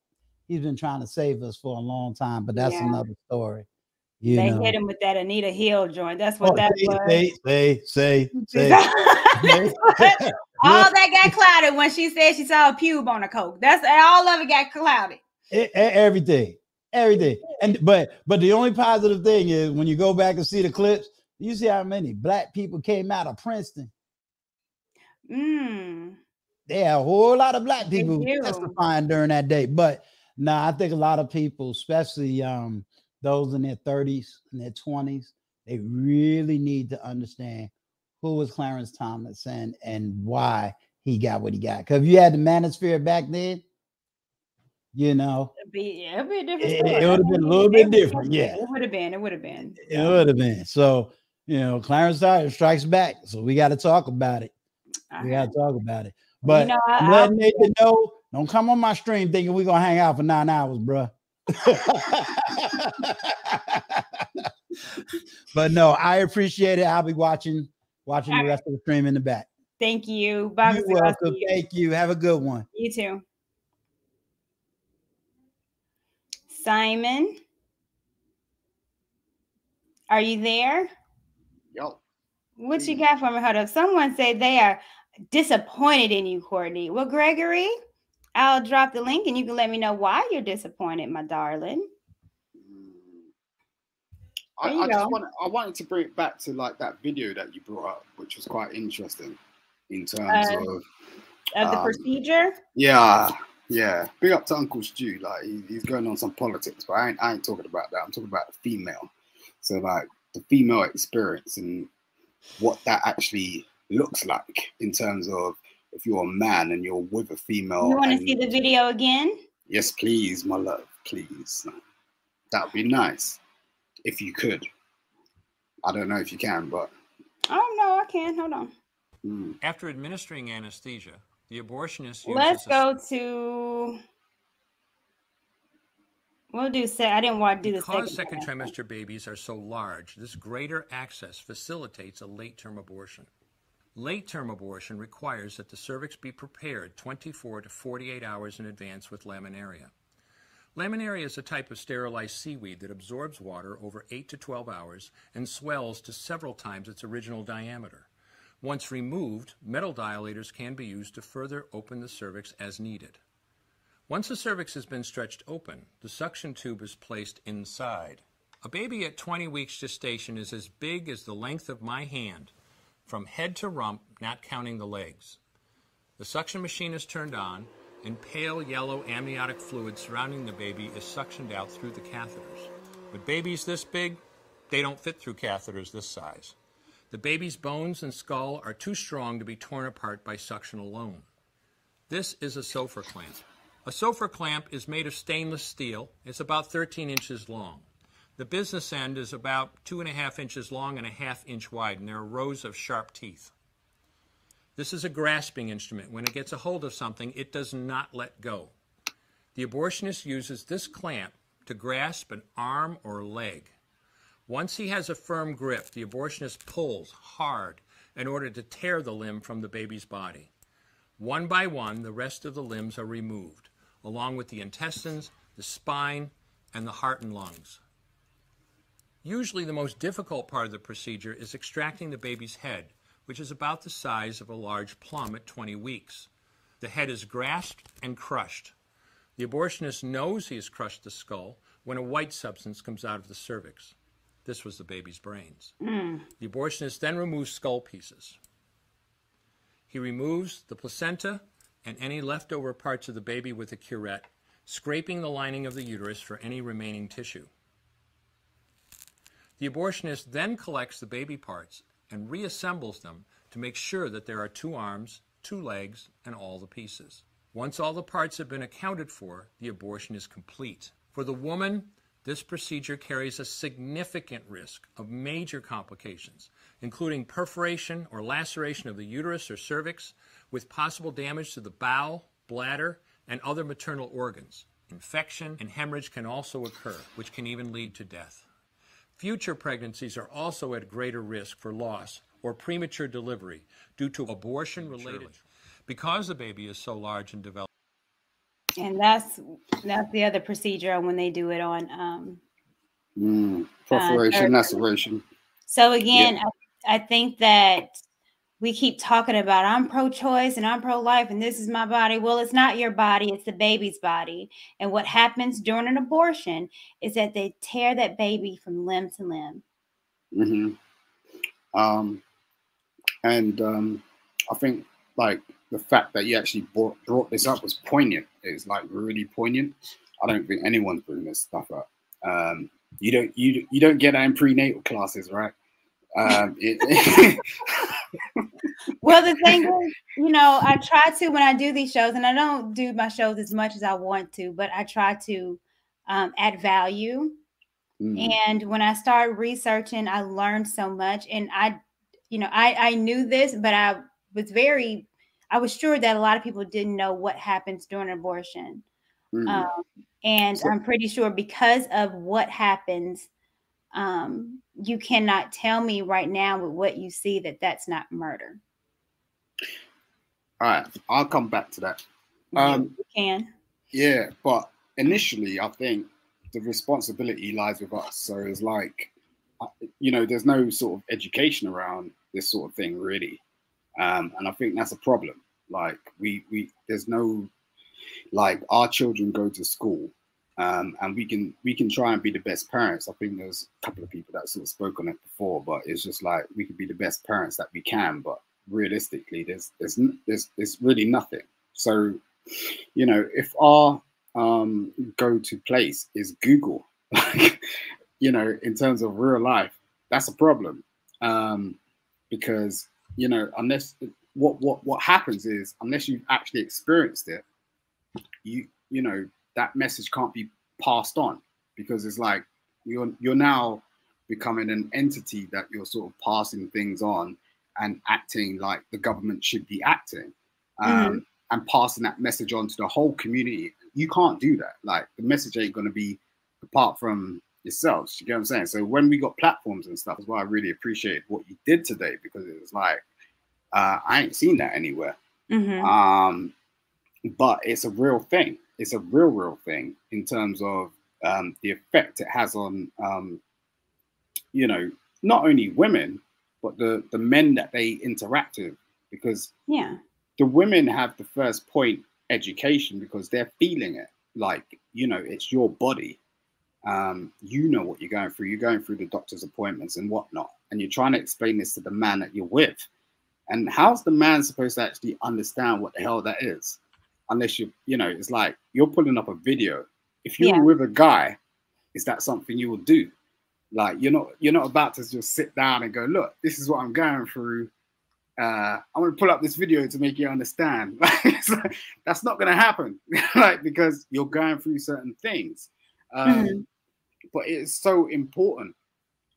he's been trying to save us for a long time but that's Yeah. another story you They know hit him with that Anita Hill joint. That's what Oh, that say, was. say say say say [LAUGHS] That's say. what- [LAUGHS] all that got clouded when she said she saw a pube on a coke. That's all of it got clouded. E- everything everything. And but but the only positive thing is when you go back and see the clips you see how many black people came out of princeton. Mm. they had a whole lot of black people testifying during that day. But nah, i think a lot of people especially um those in their 30s and their 20s they really need to understand who was clarence thomas and and why he got what he got. Because if you had the manosphere back then you know It'd be, yeah, it'd be a different story. it would've been a little bit different, yeah. It would have been. It would have been. It would have been. So, you know, Clarence Dyer strikes back. So we got to talk about it. We got to talk about it. But you know, I- I- Nathan know, don't come on my stream thinking we're gonna hang out for nine hours, bruh. [LAUGHS] but no, I appreciate it. I'll be watching watching the Alright. rest of the stream in the back. Thank you. Bye. You're welcome. Thank you. Have a good one. You too. Simon, are you there? Yo, What you got for me? Hold up. Someone said they are disappointed in you, Courtney. Well, Gregory, I'll drop the link and you can let me know why you're disappointed, my darling. I, I just want I wanted to bring it back to like that video that you brought up, which was quite interesting in terms Uh, of Of the Um, procedure? yeah, yeah. Big up to Uncle Stu, like he, he's going on some politics, but I ain't, I ain't talking about that. I'm talking about the female. So like the female experience and what that actually looks like in terms of if you're a man and you're with a female. You want to see the video again? Yes, please, my love, please. That would be nice if you could. I don't know if you can, but Oh no, I can. Hold on. mm, After administering anesthesia, the abortionist Let's go to. We'll do. say I didn't want to do the Because second. second trimester babies are so large, this greater access facilitates a late term abortion. Late term abortion requires that the cervix be prepared 24 to 48 hours in advance with laminaria. Laminaria is a type of sterilized seaweed that absorbs water over 8 to 12 hours and swells to several times its original diameter. Once removed, metal dilators can be used to further open the cervix as needed. Once the cervix has been stretched open, the suction tube is placed inside. A baby at 20 weeks gestation is as big as the length of my hand, from head to rump, not counting the legs. The suction machine is turned on, and pale yellow amniotic fluid surrounding the baby is suctioned out through the catheters. With babies this big, they don't fit through catheters this size. The baby's bones and skull are too strong to be torn apart by suction alone. This is a Sopher clamp. A Sopher clamp is made of stainless steel. It's about 13 inches long. The business end is about two and a half inches long and a half inch wide, and there are rows of sharp teeth. This is a grasping instrument. When it gets a hold of something, it does not let go. The abortionist uses this clamp to grasp an arm or leg. Once he has a firm grip, the abortionist pulls hard in order to tear the limb from the baby's body. One by one, the rest of the limbs are removed, along with the intestines, the spine, and the heart and lungs. Usually, the most difficult part of the procedure is extracting the baby's head, which is about the size of a large plum at 20 weeks. The head is grasped and crushed. The abortionist knows he has crushed the skull when a white substance comes out of the cervix. This was the baby's brains. Hmm. The abortionist then removes skull pieces. He removes the placenta and any leftover parts of the baby with a curette, scraping the lining of the uterus for any remaining tissue. The abortionist then collects the baby parts and reassembles them to make sure that there are two arms, two legs, and all the pieces. Once all the parts have been accounted for, the abortion is complete. For the woman, this procedure carries a significant risk of major complications, including perforation or laceration of the uterus or cervix, with possible damage to the bowel, bladder, and other maternal organs. Infection and hemorrhage can also occur, which can even lead to death. Future pregnancies are also at greater risk for loss or premature delivery due to abortion related because the baby is so large and developed. And that's that's the other procedure when they do it on um mm, perforation, uh, laceration. So again, yeah. I, I think that we keep talking about I'm pro-choice and I'm pro-life and this is my body. Well, it's not your body, it's the baby's body. And what happens during an abortion is that they tear that baby from limb to limb. Mm-hmm. Um, and um, I think like the fact that you actually brought, brought this up was poignant. It's like really poignant. I don't think anyone's bringing this stuff up. Um, you don't you you don't get that in prenatal classes, right? Um, it, [LAUGHS] well, the thing is, you know, I try to when I do these shows, and I don't do my shows as much as I want to, but I try to um, add value. Mm. And when I started researching, I learned so much, and I, you know, I I knew this, but I was very, I was sure that a lot of people didn't know what happens during abortion, mm. um, and so, I'm pretty sure because of what happens um, you cannot tell me right now with what you see that that's not murder. All right, I'll come back to that. Um, you can. Yeah, but initially, I think the responsibility lies with us. So it's like, uh, you know, there's no sort of education around this sort of thing, really, um, and I think that's a problem. Like, we we there's no like our children go to school um, and we can we can try and be the best parents. I think there's a couple of people that sort of spoke on it before, but it's just like we could be the best parents that we can, but realistically, there's there's there's, there's really nothing. So, you know, if our um, go-to place is Google, [LAUGHS] like, you know, in terms of real life, that's a problem um, because you know unless what what what happens is unless you've actually experienced it, you you know that message can't be passed on because it's like you're you're now becoming an entity that you're sort of passing things on and acting like the government should be acting um, mm. and passing that message on to the whole community you can't do that like the message ain't going to be apart from yourselves you get what i'm saying so when we got platforms and stuff as well i really appreciate what you did today because it was like uh, i ain't seen that anywhere mm-hmm. um, but it's a real thing it's a real, real thing in terms of um, the effect it has on, um, you know, not only women, but the, the men that they interact with. Because yeah, the women have the first point education because they're feeling it. Like, you know, it's your body. Um, you know what you're going through. You're going through the doctor's appointments and whatnot. And you're trying to explain this to the man that you're with. And how's the man supposed to actually understand what the hell that is? unless you you know it's like you're pulling up a video if you're yeah. with a guy is that something you will do like you're not you're not about to just sit down and go look this is what i'm going through uh i'm going to pull up this video to make you understand [LAUGHS] like, that's not going to happen [LAUGHS] like because you're going through certain things um mm-hmm. but it's so important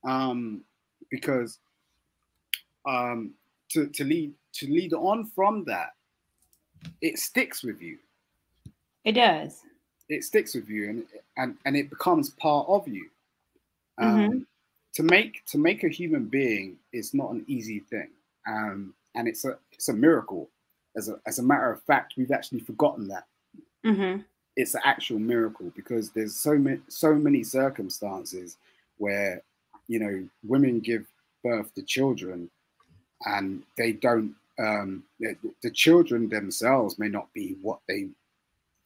um because um to to lead to lead on from that it sticks with you. It does. It sticks with you, and and and it becomes part of you. Um, mm-hmm. To make to make a human being is not an easy thing, um, and it's a it's a miracle. As a as a matter of fact, we've actually forgotten that. Mm-hmm. It's an actual miracle because there's so many so many circumstances where you know women give birth to children and they don't um, the, the children themselves may not be what they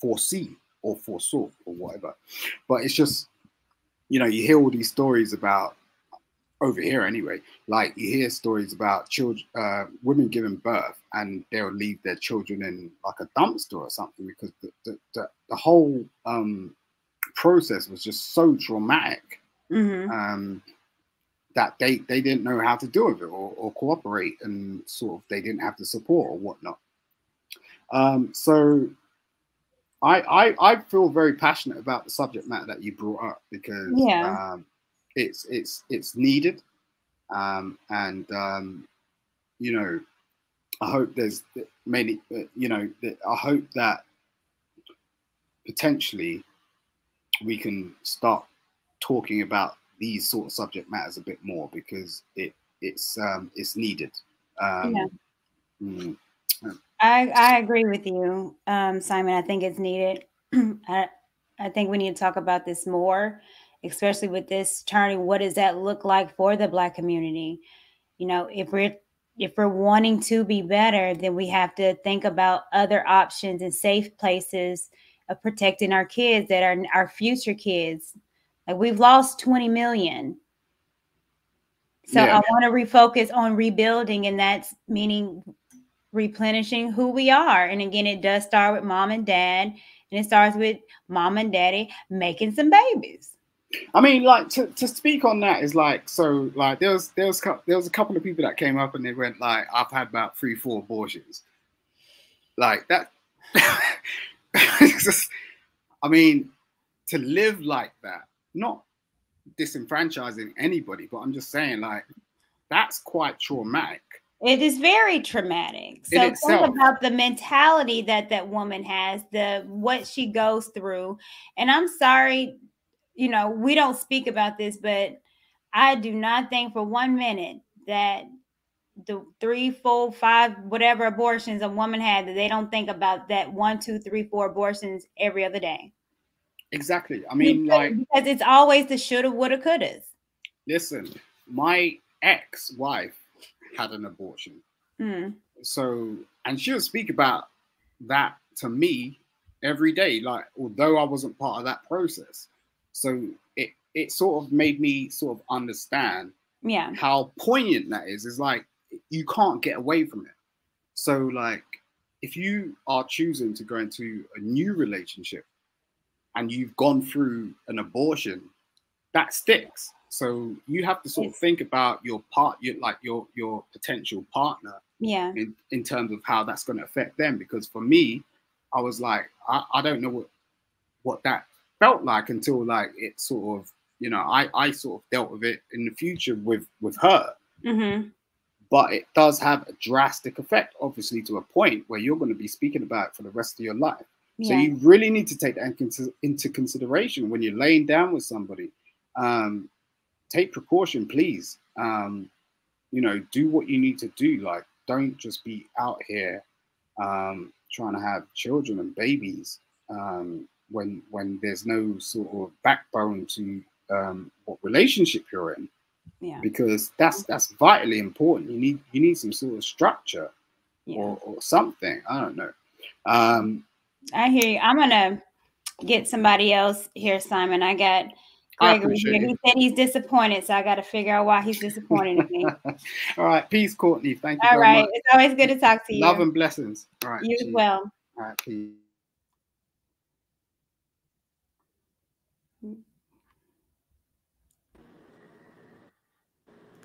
foresee or foresaw or whatever. But it's just, you know, you hear all these stories about over here anyway. Like you hear stories about children, uh, women giving birth, and they'll leave their children in like a dumpster or something because the the, the, the whole um, process was just so traumatic. Mm-hmm. Um, that they they didn't know how to deal with it or, or cooperate and sort of they didn't have the support or whatnot. Um, so I, I I feel very passionate about the subject matter that you brought up because Yeah. um, it's it's it's needed, um, and um, you know, I hope there's many, you know, I hope that potentially we can start talking about these sort of subject matters a bit more because it it's um, it's needed. Um, Yeah. mm, I, I agree with you, um, Simon. I think it's needed. [CLEARS THROAT] I, I think we need to talk about this more, especially with this turning. What does that look like for the Black community? You know, if we're if we're wanting to be better, then we have to think about other options and safe places of protecting our kids that are our future kids. Like we've lost 20 million. So Yeah. I want to refocus on rebuilding, and that's meaning replenishing who we are. And again, it does start with mom and dad, and it starts with mom and daddy making some babies. I mean, like to, to speak on that is like so. Like there was there was there was a couple of people that came up and they went like, "I've had about three, four abortions." Like that. just, [LAUGHS] I mean, to live like that, not disenfranchising anybody, but I'm just saying like that's quite traumatic. It is very traumatic. So think about the mentality that that woman has, the what she goes through. And I'm sorry, you know, we don't speak about this, but I do not think for one minute that the three, four, five, whatever abortions a woman had, that they don't think about that one, two, three, four abortions every other day. Exactly. I mean, because, like because it's always the shoulda, woulda, couldas. listen, my ex-wife had an abortion. Mm. so and she'll speak about that to me every day like although i wasn't part of that process so it it sort of made me sort of understand Yeah. how poignant that is. Is like you can't get away from it. So like if you are choosing to go into a new relationship and you've gone through an abortion that sticks. So you have to sort of think about your part your like your your potential partner Yeah. in, in terms of how that's going to affect them. Because for me i was like I, I don't know what what that felt like until like it sort of you know i i sort of dealt with it in the future with with her. Mm-hmm. but it does have a drastic effect obviously to a point where you're going to be speaking about it for the rest of your life. So you really need to take that in into consideration when you're laying down with somebody. Um take precaution please. Um you know do what you need to do. Like don't just be out here um trying to have children and babies. Um when when there's no sort of backbone to um what relationship you're in Yeah. because that's that's vitally important you need you need some sort of structure Yeah. or, or something i don't know um I hear you. I'm gonna get somebody else here, Simon. I got I Gregory appreciate here. it. He said he's disappointed, so I got to figure out why he's disappointed in me. [LAUGHS] all right peace courtney thank you All right, much it's always good to talk to you. love and blessings all right you as well. all right peace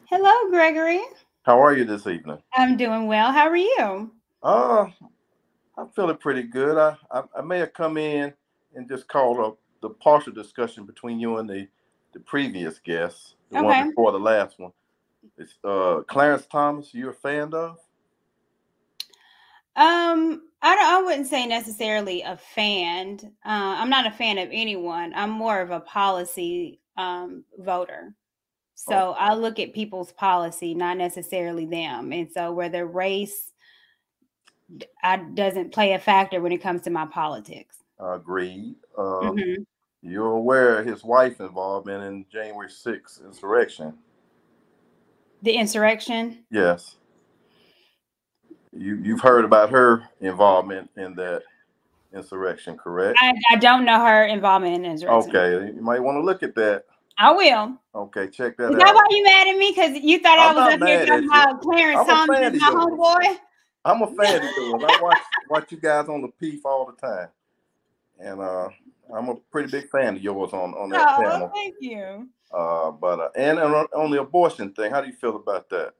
Hello, Gregory. How are you this evening? I'm doing well. How are you? Uh, I'm feeling pretty good. I, I, I may have come in and just called up the partial discussion between you and the, the previous guest, the Okay. one before the last one. It's uh Clarence Thomas. You a fan of? Um, I don't, I wouldn't say necessarily a fan. Uh, I'm not a fan of anyone. I'm more of a policy um, voter. So I look at people's policy, not necessarily them. And so whether race I, doesn't play a factor when it comes to my politics. Agreed. Uh, Mhm. You're aware of his wife involvement in January 6th insurrection. The insurrection. Yes. You you've heard about her involvement in that insurrection, correct? I, I don't know her involvement in insurrection. Okay, you might want to look at that. I will. Okay, check that Is out. that why you mad at me? Because you thought I'm I was up here talking about Clarence Thomas fan as of my homeboy? I'm a fan of yours. I watch watch you guys on the Peef all the time, and uh, I'm a pretty big fan of yours on on that Oh, channel. thank you. Uh, but uh, and on, on the abortion thing, how do you feel about that?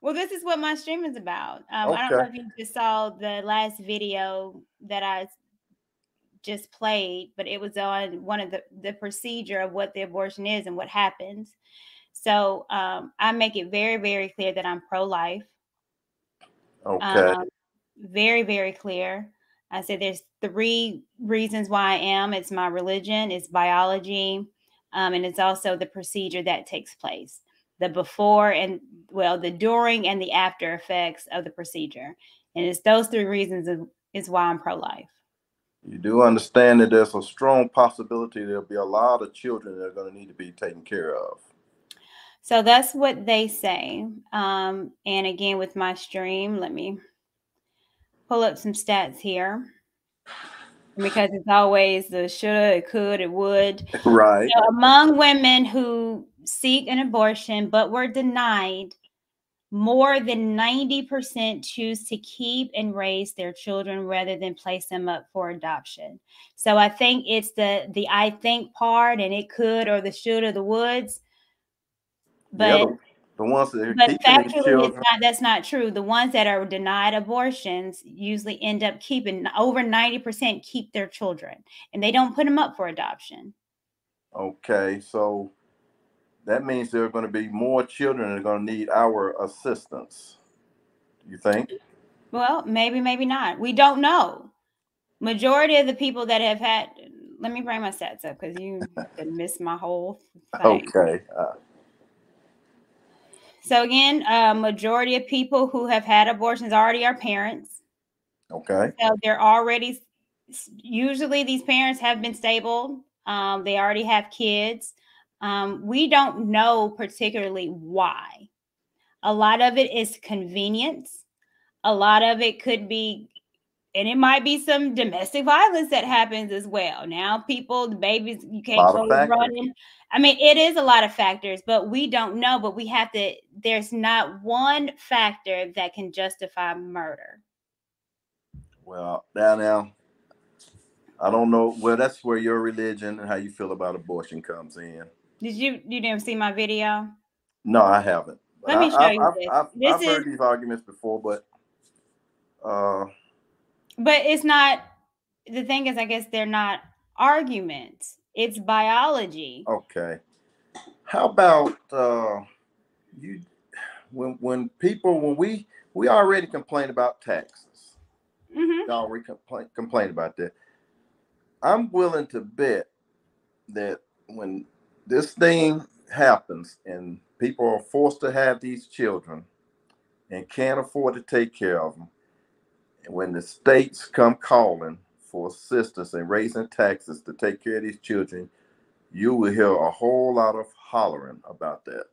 Well, this is what my stream is about. Um, I don't know if you just saw the last video that I just played, but it was on one of the the procedure of what the abortion is and what happens. So um, I make it very, very clear that I'm pro life. Okay. Um, very, very clear. I said there's three reasons why I am. It's my religion, it's biology, um, and it's also the procedure that takes place. The before and well, the during and the after effects of the procedure, and it's those three reasons of, is why I'm pro-life. You do understand that there's a strong possibility there'll be a lot of children that are going to need to be taken care of. So that's what they say. Um, and again, with my stream, let me pull up some stats here because it's always the shoulda, it could, it would. [LAUGHS] Right. So among women who seek an abortion but were denied, more than 90% choose to keep and raise their children rather than place them up for adoption. So I think it's the the I think part and it could or the should or the woulds. But yeah, the, the ones that are but factually, it's not, that's not true. The ones that are denied abortions usually end up keeping over 90% keep their children and they don't put them up for adoption. Okay, so that means there are going to be more children that are going to need our assistance. You think? Well, maybe, maybe not. We don't know. Majority of the people that have had, let me bring my stats up because you [LAUGHS] missed my whole thing. Okay. Uh, So again, a majority of people who have had abortions already are parents. okay. So they're already usually these parents have been stable. Um, they already have kids. Um, we don't know particularly why. A lot of it is convenience. A lot of it could be, and it might be some domestic violence that happens as well. Now, people, the babies, you can't go running. I mean, it is a lot of factors, but we don't know. But we have to, there's not one factor that can justify murder. Well, now, now, I don't know. Well, that's where your religion and how you feel about abortion comes in. Did you, you didn't see my video? No, I haven't. Let me show I, you I've, this. I've, This I've heard is- these arguments before, but uh, But it's not the thing is, I guess they're not arguments. It's biology. okay. How about uh, you? When when people when we we already complain about taxes. hmm We already complain complain about that. I'm willing to bet that when this thing happens and people are forced to have these children and can't afford to take care of them, and when the states come calling for assistance and raising taxes to take care of these children, you will hear a whole lot of hollering about that.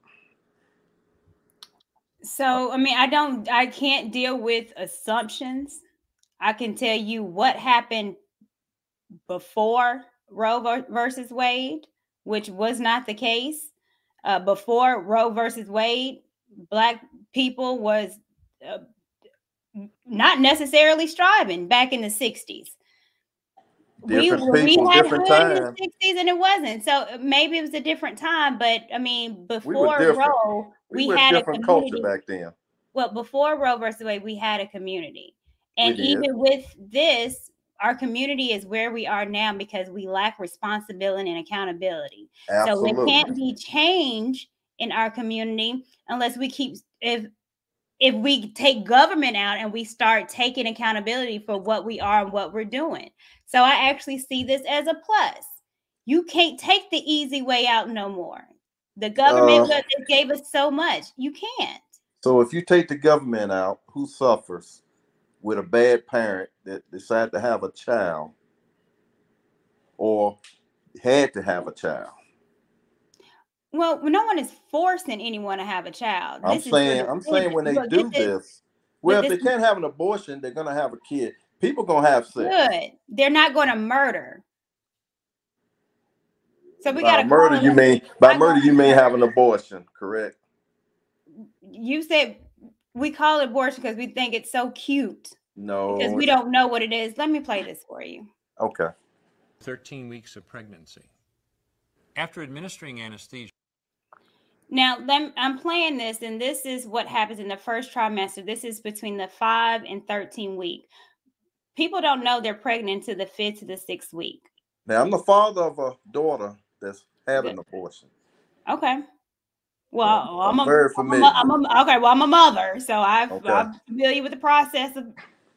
So, I mean, I don't, I can't deal with assumptions. I can tell you what happened before Roe ver- versus Wade, which was not the case. Uh, before Roe versus Wade, Black people was uh, not necessarily striving back in the 60s. Different we, people, we had different hood in the 60s and it wasn't. So uh, maybe it was a different time, but I mean, before different. Roe, We, we, had a different culture back then. Well, before Roe versus Wade, we had a community. And even with this, our community is where we are now because we lack responsibility and accountability. So Absolutely. it can't be change in our community unless we keep if if we take government out and we start taking accountability for what we are and what we're doing. So I actually see this as a plus. You can't take the easy way out no more. The government Uh, gave us so much. You can't. So if you take the government out, who suffers with a bad parent that decided to have a child or had to have a child? Well, no one is forcing anyone to have a child. I'm This saying, I'm saying when they do this this, well, if this they can't have an abortion, they're gonna have a kid. People gonna have sex. good. They're not going to murder. So we got to murder, you mean by murder you mean have an abortion, correct? You said we call it abortion because we think it's so cute No. because we don't know what it is. Let me play this for you. Okay. 13 weeks of pregnancy. After administering anesthesia, Now, lem- I'm playing this, and this is what happens in the first trimester. This is between the five and 13 week. people don't know they're pregnant to the fifth to the sixth week. Now I'm the father of a daughter that's had an abortion. Okay. Well, So, I'm, I'm a, very I'm, a, I'm a, okay. Well, I'm a mother, so I've, Okay. I'm familiar with the process of,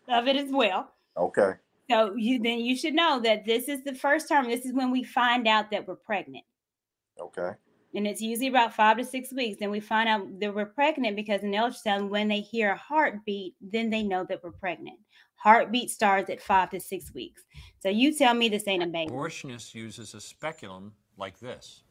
of it as well. Okay. So you then you should know that this is the first term. This is when we find out that we're pregnant. Okay. and it's usually about five to six weeks. Then we find out that we're pregnant because in the ultrasound, when they hear a heartbeat, then they know that we're pregnant. Heartbeat starts at five to six weeks. So you tell me this ain't a baby. Abortionist uses a speculum like this.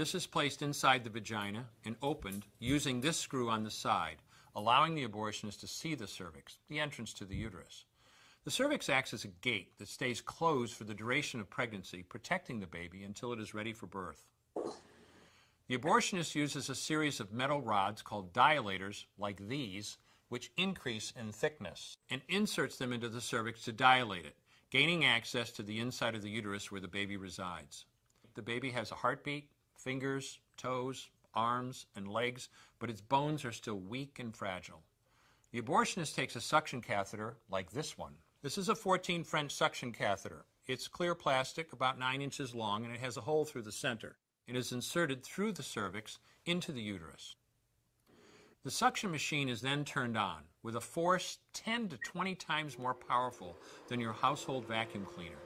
This is placed inside the vagina and opened using this screw on the side, allowing the abortionist to see the cervix, the entrance to the uterus. The cervix acts as a gate that stays closed for the duration of pregnancy, protecting the baby until it is ready for birth. The abortionist uses a series of metal rods called dilators, like these, which increase in thickness, and inserts them into the cervix to dilate it, gaining access to the inside of the uterus where the baby resides. The baby has a heartbeat, fingers, toes, arms, and legs, but its bones are still weak and fragile. The abortionist takes a suction catheter like this one. This is a 14 French suction catheter. It's clear plastic, about 9 inches long, and it has a hole through the center. It is inserted through the cervix into the uterus. The suction machine is then turned on with a force 10 to 20 times more powerful than your household vacuum cleaner.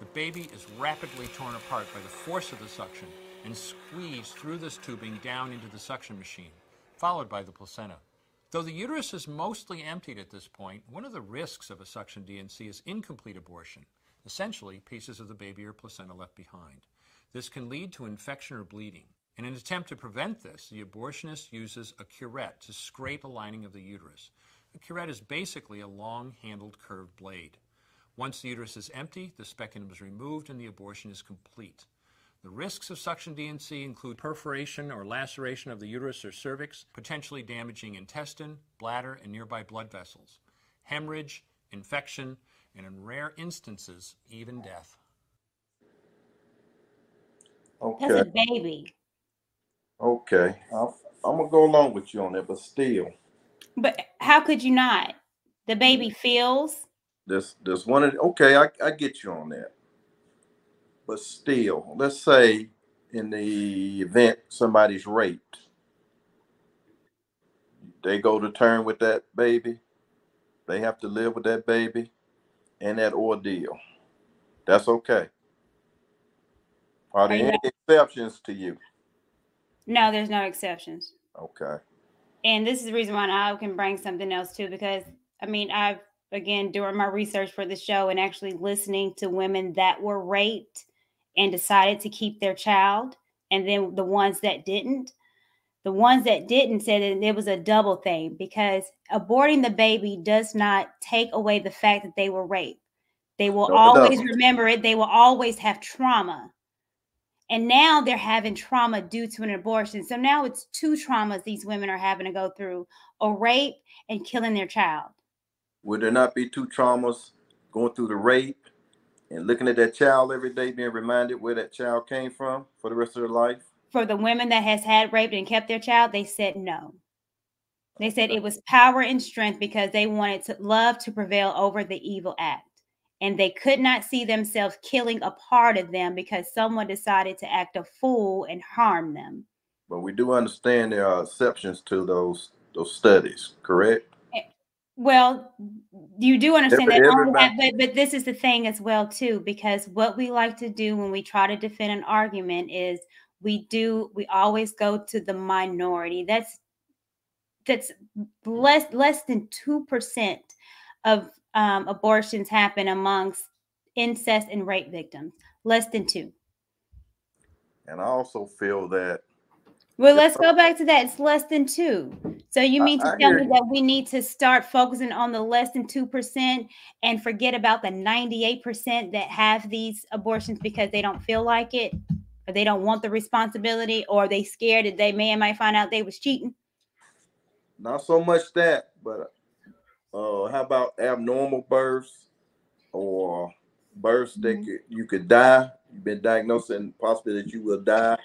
The baby is rapidly torn apart by the force of the suction and squeezed through this tubing down into the suction machine, followed by the placenta. Though the uterus is mostly emptied at this point, one of the risks of a suction D&C is incomplete abortion. Essentially, pieces of the baby or placenta left behind. This can lead to infection or bleeding. In an attempt to prevent this, the abortionist uses a curette to scrape a lining of the uterus. A curette is basically a long handled curved blade. Once the uterus is empty, the speculum is removed and the abortion is complete. The risks of suction D&C include perforation or laceration of the uterus or cervix, potentially damaging intestine, bladder, and nearby blood vessels, hemorrhage, infection, and in rare instances, even death. Okay. That's a baby. Okay. I'll, I'm gonna go along with you on that, but still, But how could you not? The baby mm-hmm. feels. This, there's one of okay, I, I get you on that. But still, let's say in the event somebody's raped, they go to term with that baby, they have to live with that baby and that ordeal. That's okay. Are there you any exceptions to you? No, there's no exceptions. Okay. And this is the reason why I can bring something else too, because I mean, I've again during my research for the show and actually listening to women that were raped and decided to keep their child, and then the ones that didn't. The ones that didn't said that it was a double thing because aborting the baby does not take away the fact that they were raped. They will No, always doesn't. remember it. They will always have trauma. And now they're having trauma due to an abortion. So now it's two traumas these women are having to go through a rape and killing their child. Would there not be two traumas going through the rape and looking at that child every day, being reminded where that child came from for the rest of their life? For the women that has had raped and kept their child, they said no. They said it was power and strength because they wanted to love to prevail over the evil act. And they could not see themselves killing a part of them because someone decided to act a fool and harm them. But we do understand there are exceptions to those those studies, correct? Well, you do understand Every- that, that but, but this is the thing as well too, because what we like to do when we try to defend an argument is we do we always go to the minority. That's that's less less than two percent of um, abortions happen amongst incest and rape victims. Less than two. And I also feel that Well, let's go back to that. It's less than two. So you mean to I tell me you. that we need to start focusing on the less than two percent and forget about the ninety-eight percent that have these abortions because they don't feel like it, or they don't want the responsibility, or they scared that they may and might find out they was cheating? not so much that, but uh, how about abnormal births or births that Mhm. could, you could die? You've been diagnosed and possibly that you will die.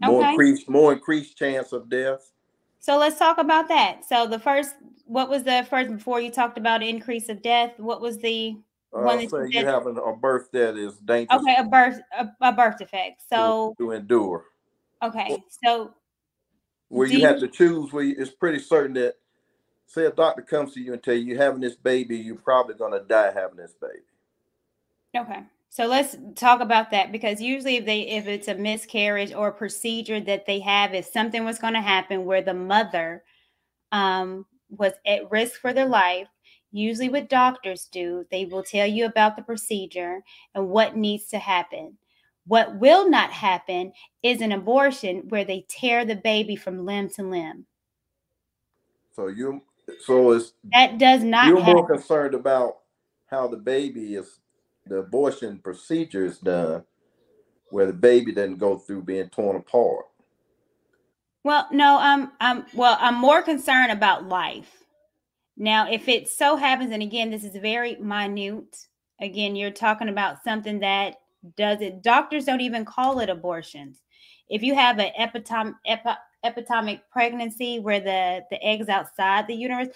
More Okay. increased, more increased chance of death. So let's talk about that. So the first what was the first before you talked about increase of death? What was the uh, one that you, you have a birth that is dangerous? Okay, a birth a, a birth defect. So to, to endure. Okay, so where you, you have to choose, where you, it's pretty certain that say a doctor comes to you and tell you you're having this baby, you're probably gonna die having this baby. Okay. So let's talk about that because usually if they if it's a miscarriage or a procedure that they have, if something was going to happen where the mother um, was at risk for their life, usually what doctors do, they will tell you about the procedure and what needs to happen. What will not happen is an abortion where they tear the baby from limb to limb. So you so it's that does not you're happen. more concerned about how the baby is the abortion procedure is done where the baby doesn't go through being torn apart. Well, no, I'm I'm well, I'm more concerned about life. Now, if it so happens, and again, this is very minute. Again, you're talking about something that does it. Doctors don't even call it abortions. If you have an epitom, epi, epitomic pregnancy where the the eggs outside the uterus,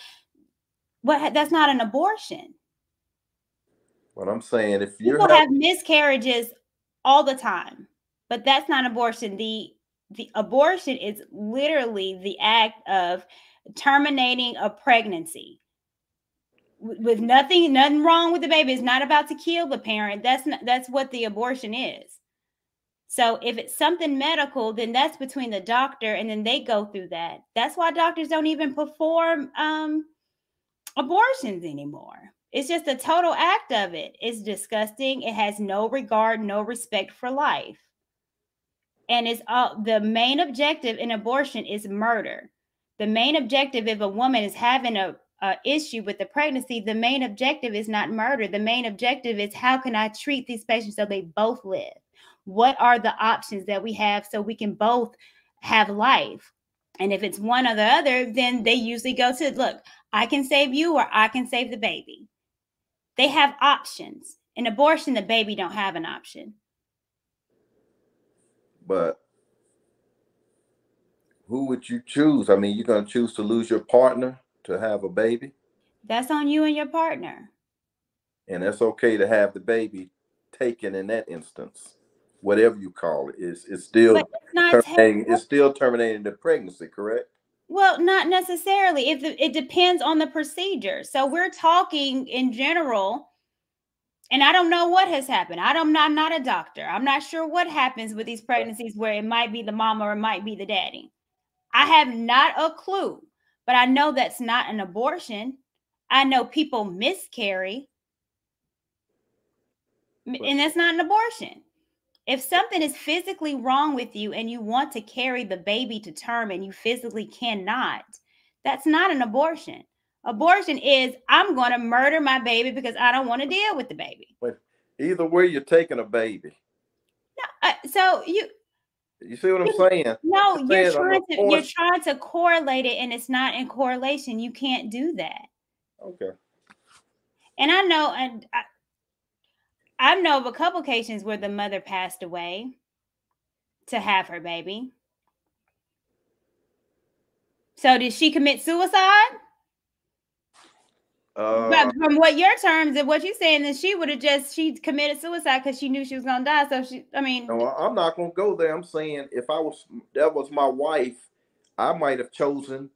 what that's not an abortion. What I'm saying, if you people have, have miscarriages all the time, but that's not abortion. The the abortion is literally the act of terminating a pregnancy. With nothing nothing wrong with the baby. It's not about to kill the parent. That's not that's what the abortion is. So if it's something medical then that's between the doctor and then they go through that. That's why doctors don't even perform um abortions anymore it's just a total act of it. It's disgusting. It has no regard, no respect for life. And it's all the main objective in abortion is murder. The main objective, if a woman is having a, a issue with the pregnancy, the main objective is not murder. The main objective is how can I treat these patients so they both live? What are the options that we have so we can both have life? And if it's one or the other, then they usually go to look, I can save you or I can save the baby. They have options. In abortion, the baby don't have an option. But who would you choose? I mean, you're going to choose to lose your partner to have a baby? That's on you and your partner. And that's okay to have the baby taken in that instance. Whatever you call it, is it's still it's terminating, it's still terminating the pregnancy, correct? Well, not necessarily. If it depends on the procedure. So we're talking in general, and I don't know what has happened. I don't. I'm not a doctor. I'm not sure what happens with these pregnancies where it might be the mama or it might be the daddy. I have not a clue, but I know that's not an abortion. I know people miscarry, and that's not an abortion. If something is physically wrong with you and you want to carry the baby to term and you physically cannot, that's not an abortion. Abortion is I'm going to murder my baby because I don't want to deal with the baby. either way, you're taking a baby. No, uh, so you you see what I'm saying? No, I'm you're saying trying to you're trying to correlate it, and it's not in correlation. You can't do that. Okay. And I know, and I, I know of a couple cases where the mother passed away to have her baby. So did she commit suicide? Uh, but from what your terms and what you're saying, then she would have just she committed suicide because she knew she was gonna die. So she, I mean, no, I'm not gonna go there. I'm saying if I was that was my wife, I might have chosen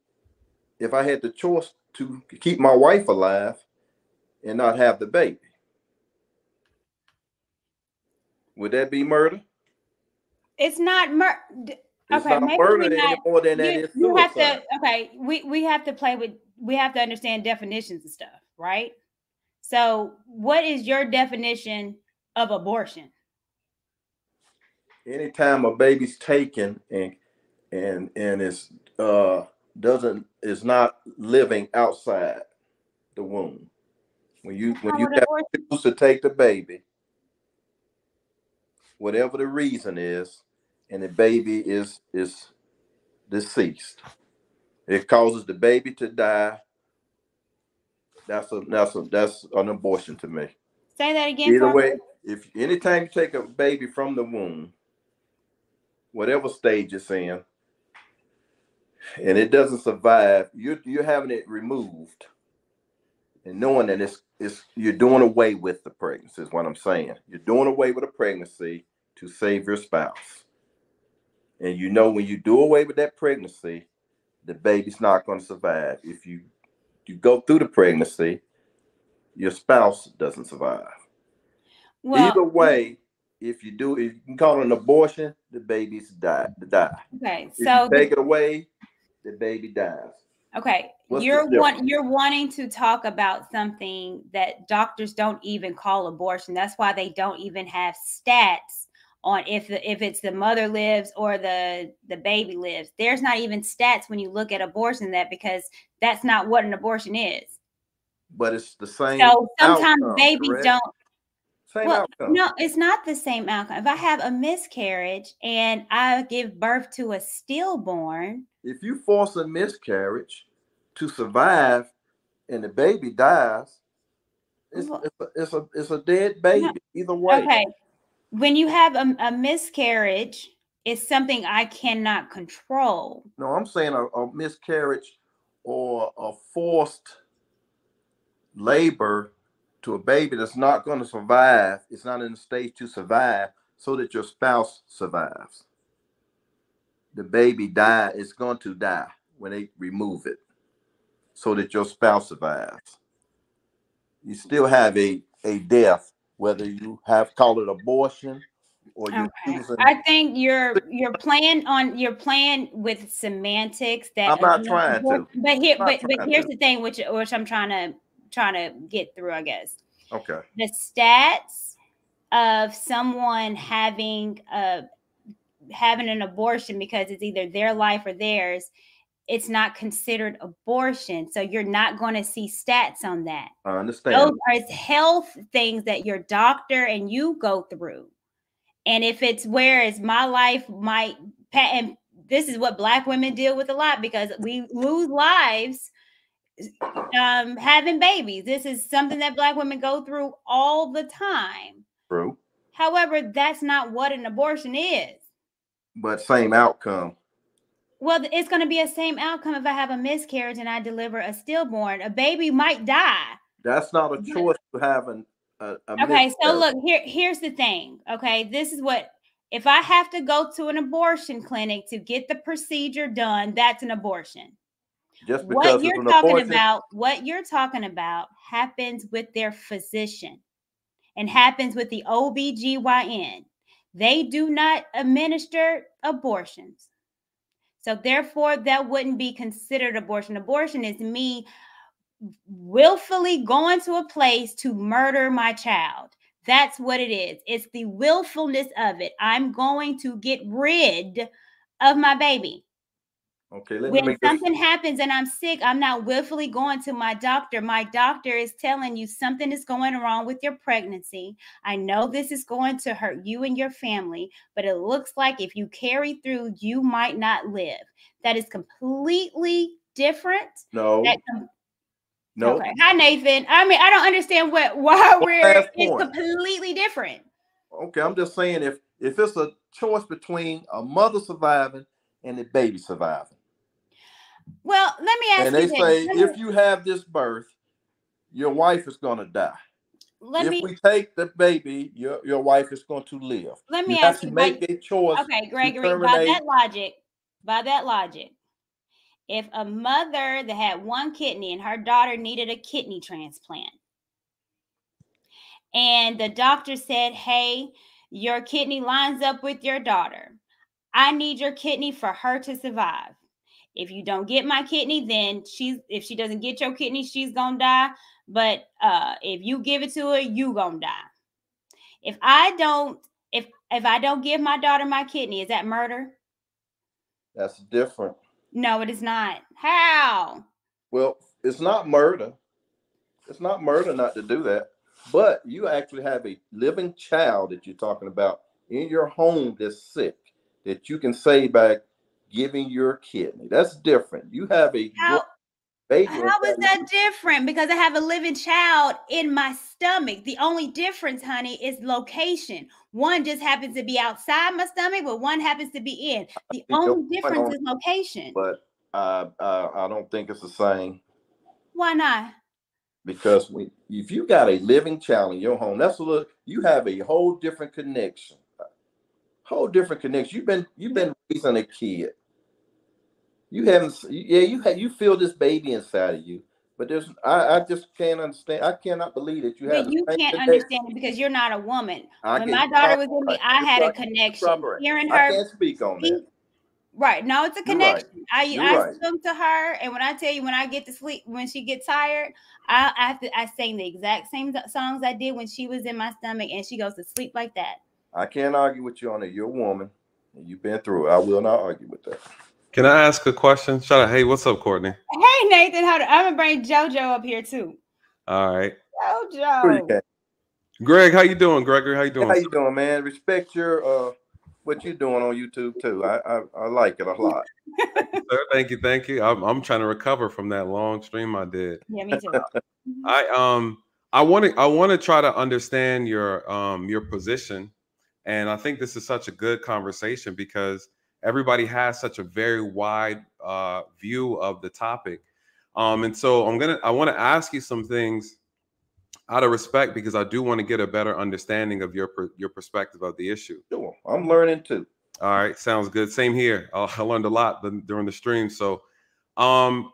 if I had the choice to keep my wife alive and not have the baby. Would that be murder? It's not murder. Okay, not maybe murder not, more than you, that is you have to. Okay, we we have to play with. We have to understand definitions and stuff, right? So, what is your definition of abortion? Anytime a baby's taken and and and it's uh doesn't is not living outside the womb. When you when you have to take the baby whatever the reason is, and the baby is is deceased. It causes the baby to die. That's a that's a that's an abortion to me. Say that again. Either way, if anytime you take a baby from the womb, whatever stage it's in, and it doesn't survive, you're you're having it removed, and knowing that it's it's you're doing away with the pregnancy is what I'm saying. You're doing away with a pregnancy to save your spouse, and you know when you do away with that pregnancy, the baby's not going to survive. If you you go through the pregnancy, your spouse doesn't survive. Well, Either way, if you do, if you can call it an abortion, the baby's die. The die. okay. If So take it away, the baby dies. Okay, What's you're want you're wanting to talk about something that doctors don't even call abortion. That's why they don't even have stats on if the, if it's the mother lives or the the baby lives. There's not even stats when you look at abortion that because that's not what an abortion is. But it's the same. So sometimes outcome, babies correct? don't Same well, outcome. no, it's not the same outcome. If I have a miscarriage and I give birth to a stillborn, If you force a miscarriage to survive, and the baby dies, it's Well- it's a, it's a it's a dead baby. Either way. Okay. When you have a, a miscarriage, it's something I cannot control. No, I'm saying a, a miscarriage or a forced labor to a baby that's not going to survive. It's not in the stage to survive, so that your spouse survives. The baby die. It's going to die when they remove it, so that your spouse survives. You still have a a death, whether you have called it abortion or you're Okay. choosing. I think you're you're playing on you're playing with semantics that I'm not trying to. But here but but here's to. the thing which which I'm trying to trying to get through, I guess. okay. the stats of someone having a having an abortion because it's either their life or theirs it's not considered abortion so you're not going to see stats on that. I understand. those are health things that your doctor and you go through. And if it's whereas my life might and this is what black women deal with a lot because we lose lives um having babies. This is something that black women go through all the time. True, however that's not what an abortion is. But same outcome. Well it's going to be a same outcome if i have a miscarriage and i deliver a stillborn. A baby might die. That's not a choice to have an, a, a okay so look here here's the thing okay? This is what if i have to go to an abortion clinic to get the procedure done that's an abortion. Just because what you're talking abortion, about what you're talking about happens with their physician and happens with the OBGYN. They do not administer abortions. So therefore that wouldn't be considered abortion. Abortion is me willfully going to a place to murder my child. That's what it is. It's the willfulness of it. I'm going to get rid of my baby Okay, let me when make this. something happens and I'm sick, I'm not willfully going to my doctor. My doctor is telling you something is going wrong with your pregnancy. I know this is going to hurt you and your family, but it looks like if you carry through, you might not live. That is completely different. No, com- no. Okay. Hi, Nathan. I mean, I don't understand what why we're it's completely different. Okay, I'm just saying if if it's a choice between a mother surviving and a baby surviving, Well, let me ask you. and they say me- if you have this birth, your wife is gonna die. let if me we take the baby, your your wife is going to live. let me you have ask to you make a choice. Okay, Gregory, by that logic, by that logic, if a mother that had one kidney and her daughter needed a kidney transplant, and the doctor said, Hey, your kidney lines up with your daughter. I need your kidney for her to survive. If you don't get my kidney, then she's if she doesn't get your kidney, she's gonna die. But uh if you give it to her, you gonna die. If I don't, if if I don't give my daughter my kidney, is that murder? That's different. No, it is not. How? Well, it's not murder. It's not murder not to do that. But you actually have a living child that you're talking about in your home that's sick that you can save by giving your kidney. That's different. You have a How baby. how is that different? Because I have a living child in my stomach. The only difference, honey, is location. One just happens to be outside my stomach, but one happens to be in. The only difference on- is location. But I, I I don't think it's the same Why not? because we, if you got a living child in your home, that's a little, you have a whole different connection, whole different connection. You've been you've been raising a kid. You haven't, yeah, you have you feel this baby inside of you, but there's I, I just can't understand. I cannot believe that you have. But you can't connection. understand it because you're not a woman. I When my daughter was with me, I had a connection. Right. Hearing I her can't speak on speak- that. Right. No, it's a You're right. connection. I I right. sung to her, and when I tell you when I get to sleep, when she gets tired, I, I have to I sing the exact same songs I did when she was in my stomach, and she goes to sleep like that. I can't argue with you on it. You're a woman, and you've been through it. I will not argue with that. Can I ask a question? Shout out. Hey, what's up, Courtney? Hey Nathan, how do, I'm gonna bring JoJo up here too. All right. JoJo. Greg, how you doing? Gregory, how you doing? How you doing, man? Respect your uh what you're doing on YouTube too. I I, I like it a lot. [LAUGHS] Sir, thank you, thank you. I'm, I'm trying to recover from that long stream I did. Yeah, me too. [LAUGHS] I um I want to I want to try to understand your um your position, and I think this is such a good conversation because everybody has such a very wide uh, view of the topic. Um, and so I'm gonna I want to ask you some things out of respect because I do want to get a better understanding of your your perspective of the issue. Sure, I'm learning too. All right, sounds good. Same here. Uh, I learned a lot during the stream. So, um,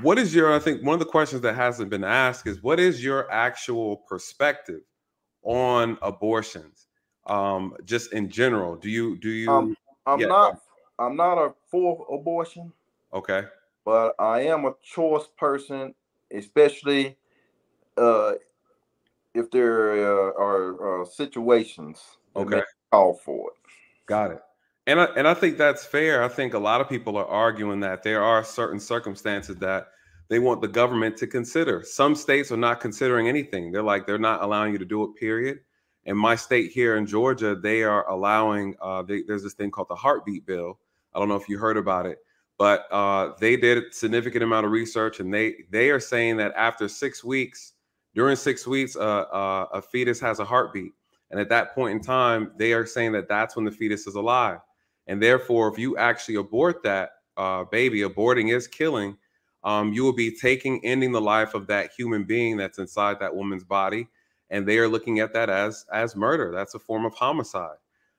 what is your? I think one of the questions that hasn't been asked is what is your actual perspective on abortions, um, just in general? Do you do you? Um, I'm yeah, not I'm not a for abortion, okay. but I am a choice person, especially uh if there uh, are uh, situations Okay. call for it. Got it. And I, and I think that's fair. I think a lot of people are arguing that there are certain circumstances that they want the government to consider. Some states are not considering anything. They're like they're not allowing you to do it. Period. In my state here in Georgia, they are allowing. Uh, they, there's this thing called the heartbeat bill. I don't know if you heard about it, but uh, they did a significant amount of research, and they they are saying that after six weeks, during six weeks, uh, uh, a fetus has a heartbeat. And at that point in time, they are saying that that's when the fetus is alive. And therefore, if you actually abort that uh, baby, aborting is killing, um, you will be taking, ending the life of that human being that's inside that woman's body. And they are looking at that as as murder. That's a form of homicide.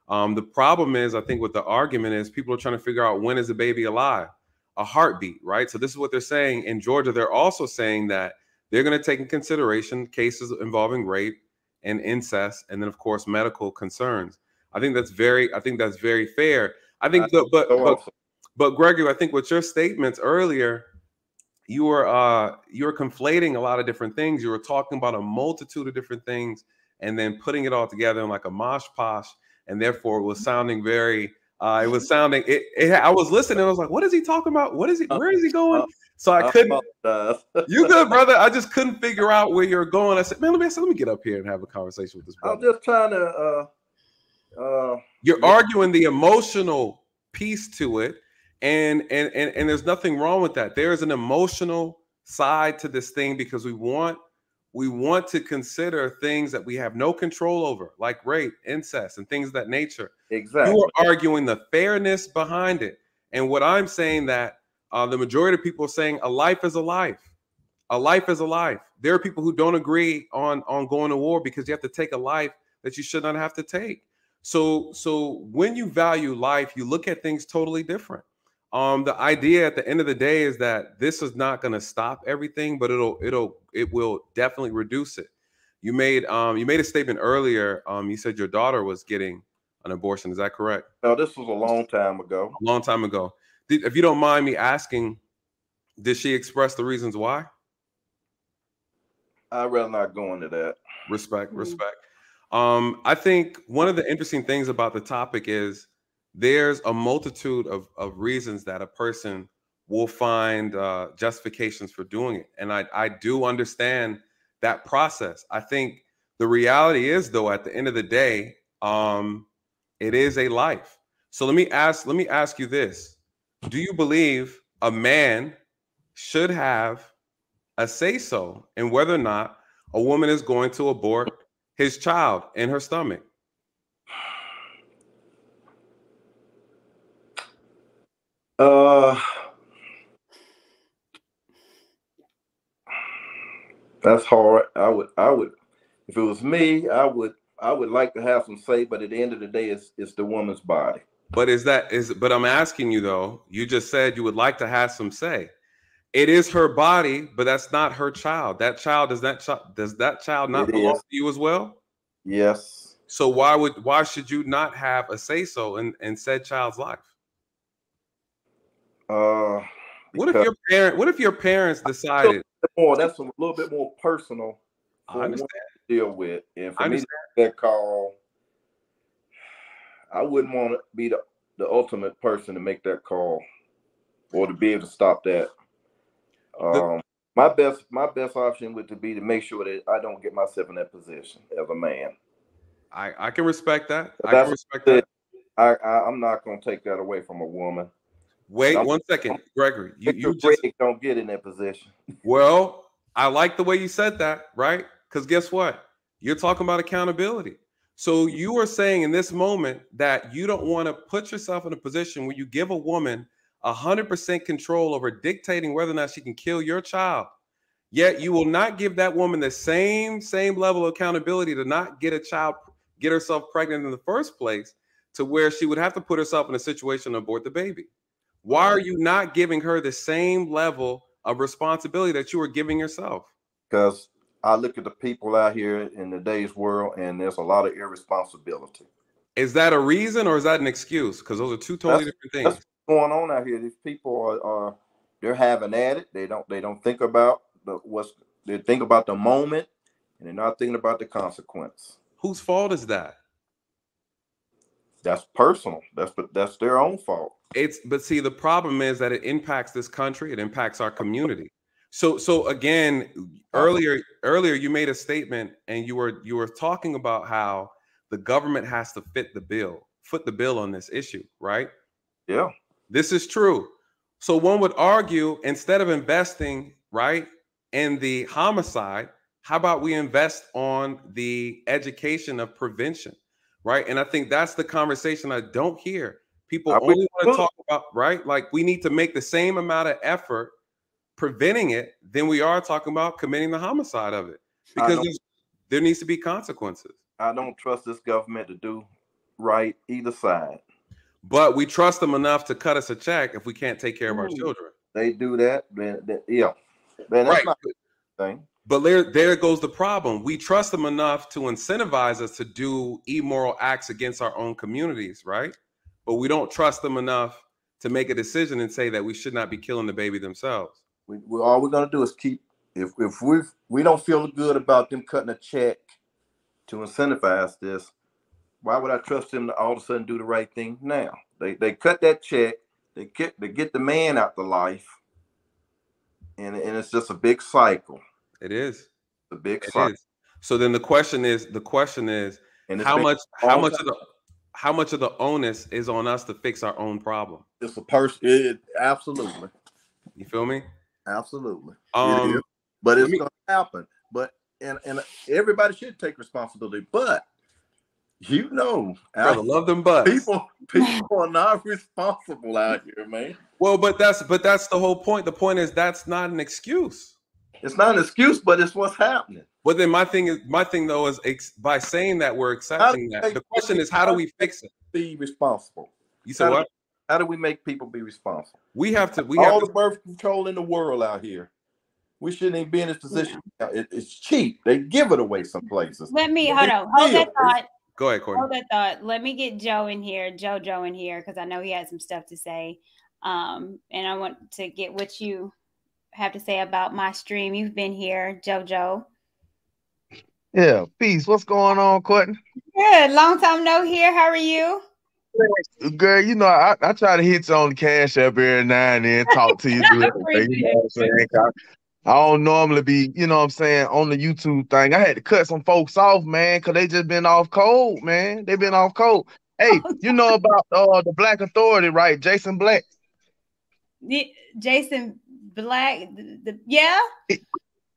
Um, the problem is, I think what the argument is, people are trying to figure out when is a baby alive? A heartbeat, right? So this is what they're saying in Georgia. They're also saying that they're going to take in consideration cases involving rape and incest, and then of course medical concerns. I think that's very, I think that's very fair. I think, the, but but but Gregory, I think with your statements earlier, you were uh you were conflating a lot of different things. You were talking about a multitude of different things, and then putting it all together in like a mosh posh, and therefore it was sounding very. Uh, it was sounding. It, it. I was listening. I was like, "What is he talking about? What is he? Where is he going?" So I couldn't. You good, [LAUGHS] brother? I just couldn't figure out where you're going. I said, "Man, let me let me get up here and have a conversation with this I'm just trying to uh uh You're yeah. arguing the emotional piece to it, and and and and there's nothing wrong with that. There is an emotional side to this thing because we want we want to consider things that we have no control over, like rape, incest, and things of that nature. exactly. You are arguing the fairness behind it, and what I'm saying that uh, the majority of people are saying a life is a life. A life is a life. There are people who don't agree on on going to war because you have to take a life that you should not have to take. So so when you value life, you look at things totally different. Um, the idea at the end of the day is that this is not going to stop everything, but it'll it'll it will definitely reduce it. You made um you made a statement earlier. Um, you said your daughter was getting an abortion. Is that correct? No, this was a long time ago. A long time ago. Did, if you don't mind me asking, did she express the reasons why? I'd rather not go into that. Respect, respect. Um, I think one of the interesting things about the topic is there's a multitude of, of reasons that a person will find uh, justifications for doing it. And I, I do understand that process. I think the reality is, though, at the end of the day, um, it is a life. So let me ask, let me ask you this. Do you believe a man should have a say so in whether or not a woman is going to abort his child in her stomach? Uh, that's hard. I would, I would, if it was me, I would, I would like to have some say, but at the end of the day, it's it's the woman's body. But is that is? But I'm asking you though. You just said you would like to have some say. It is her body, but that's not her child. That child does that child does that child not it belong is. to you as well? Yes. So why would why should you not have a say so in in said child's life? Uh, What if your parent? What if your parents decided? more? That's a little bit more personal I understand. to deal with, and for I me to make that call, I wouldn't want to be the the ultimate person to make that call, or to be able to stop that. Um, my best my best option would to be to make sure that I don't get myself in that position as a man. I I can respect that. I can respect that. I, I I'm not gonna take that away from a woman. Wait I'm- one second, Gregory. You you just don't get in that position. [LAUGHS] Well, I like the way you said that, right? Because guess what? You're talking about accountability. So you are saying in this moment that you don't want to put yourself in a position where you give a woman 100% control over dictating whether or not she can kill your child. Yet you will not give that woman the same same level of accountability to not get a child get herself pregnant in the first place to where she would have to put herself in a situation to abort the baby. Why are you not giving her the same level of responsibility that you are giving yourself? because I look at the people out here in today's world, and there's a lot of irresponsibility. Is that a reason or is that an excuse? Because those are two totally That's- different things. what's going on out here. These people are, are they're having at it. They don't they don't think about the what's they think about the moment, and they're not thinking about the consequence. Whose fault is that? That's personal. That's that's their own fault. It's but see the problem is that it impacts this country, it impacts our community. So so again, earlier earlier you made a statement and you were you were talking about how the government has to fit the bill, foot the bill on this issue, right? Yeah. This is true. So one would argue instead of investing, right, in the homicide, how about we invest on the education of prevention, right? And I think that's the conversation I don't hear. People I only want to talk about, right? Like we need to make the same amount of effort preventing it than we are talking about committing the homicide of it because there needs to be consequences. I don't trust this government to do right either side. But we trust them enough to cut us a check if we can't take care of our hmm. children. They do that, then, yeah, then that's Right. not a good thing. But there, there goes the problem. We trust them enough to incentivize us to do immoral acts against our own communities, right? But we don't trust them enough to make a decision and say that we should not be killing the baby themselves. We, we all we're gonna do is keep if if we we don't feel good about them cutting a check to incentivize this. Why would I trust them to all of a sudden do the right thing now? They they cut that check. They get they get the man out the life, and and it's just a big cycle. It is. A big It is. So then the question is, the question is, And how much, how much time. of the, how much of the onus is on us to fix our own problem? It's a person. It, absolutely, You feel me? absolutely. Um, is. But it's me- gonna happen. But and and everybody should take responsibility. But you know, brother, out- love them but people people are not responsible out here, man. Well, but that's but that's the whole point. The point is that's not an excuse. It's not an excuse, but it's what's happening. But then my thing is my thing though is ex- by saying that we're accepting that. The question is how do we fix it? Be responsible. You said How do- what? How do we make people be responsible? We have to. We All have the to. birth control in the world out here. We shouldn't even be in this position. Now, It, it's cheap. They give it away some places. Let me hold on. Hold that thought. Go ahead, Courtney. Hold that thought. Let me get Joe in here, JoJo in here, because I know he has some stuff to say. Um, and I want to get what you have to say about my stream. You've been here, JoJo. Yeah, peace. What's going on, Courtney? Good. Long time no here. How are you? Girl, you know, I, I try to hit you on the Cash App every now and then, talk to you, do [LAUGHS] everything. You know what I'm saying? 'Cause I don't normally be, you know what I'm saying, on the YouTube thing. I had to cut some folks off, man, because they just been off cold, man. They been off cold. Hey, you know about uh, the Black Authority, right? Jason Black. Y- Jason Black. The, the- yeah.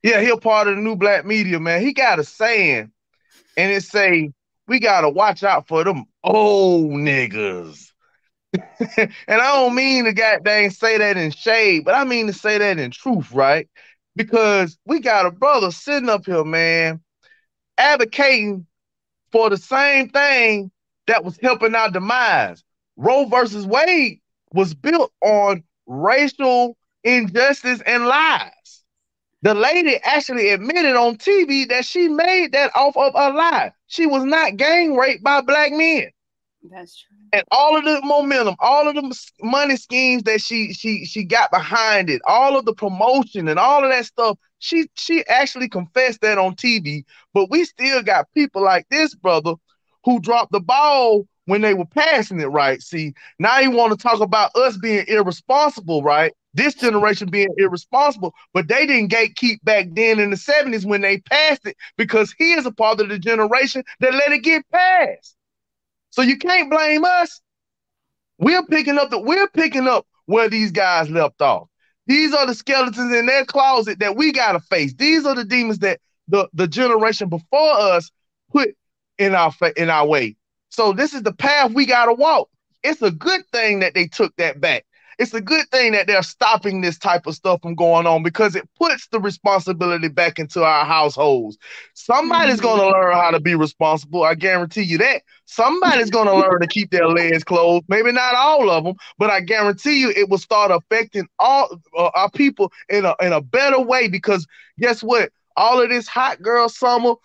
Yeah, he'll part of the new black media, man. He got a saying, and it say, we gotta watch out for them old niggas. [LAUGHS] and I don't mean to goddamn say that in shade, but I mean to say that in truth, right? because we got a brother sitting up here, man, advocating for the same thing that was helping our demise. Roe versus Wade was built on racial injustice and lies. The lady actually admitted on TV that she made that off of a lie. She was not gang raped by black men. That's true. And all of the momentum, all of the money schemes that she she she got behind it, all of the promotion and all of that stuff, she she actually confessed that on TV. But we still got people like this brother who dropped the ball when they were passing it right. See, now you want to talk about us being irresponsible, right? This generation being irresponsible, but they didn't gatekeep back then in the 70s when they passed it because he is a part of the generation that let it get passed. So you can't blame us. We're picking up the we're picking up where these guys left off. These are the skeletons in their closet that we gotta face. These are the demons that the, the generation before us put in our in our way. So this is the path we gotta walk. It's a good thing that they took that back it's a good thing that they're stopping this type of stuff from going on because it puts the responsibility back into our households. Somebody's going to mm-hmm. learn how to be responsible. I guarantee you that. Somebody's going [LAUGHS] to learn to keep their legs closed. Maybe not all of them, but I guarantee you it will start affecting all uh, our people in a in a better way because guess what? All of this hot girl summer,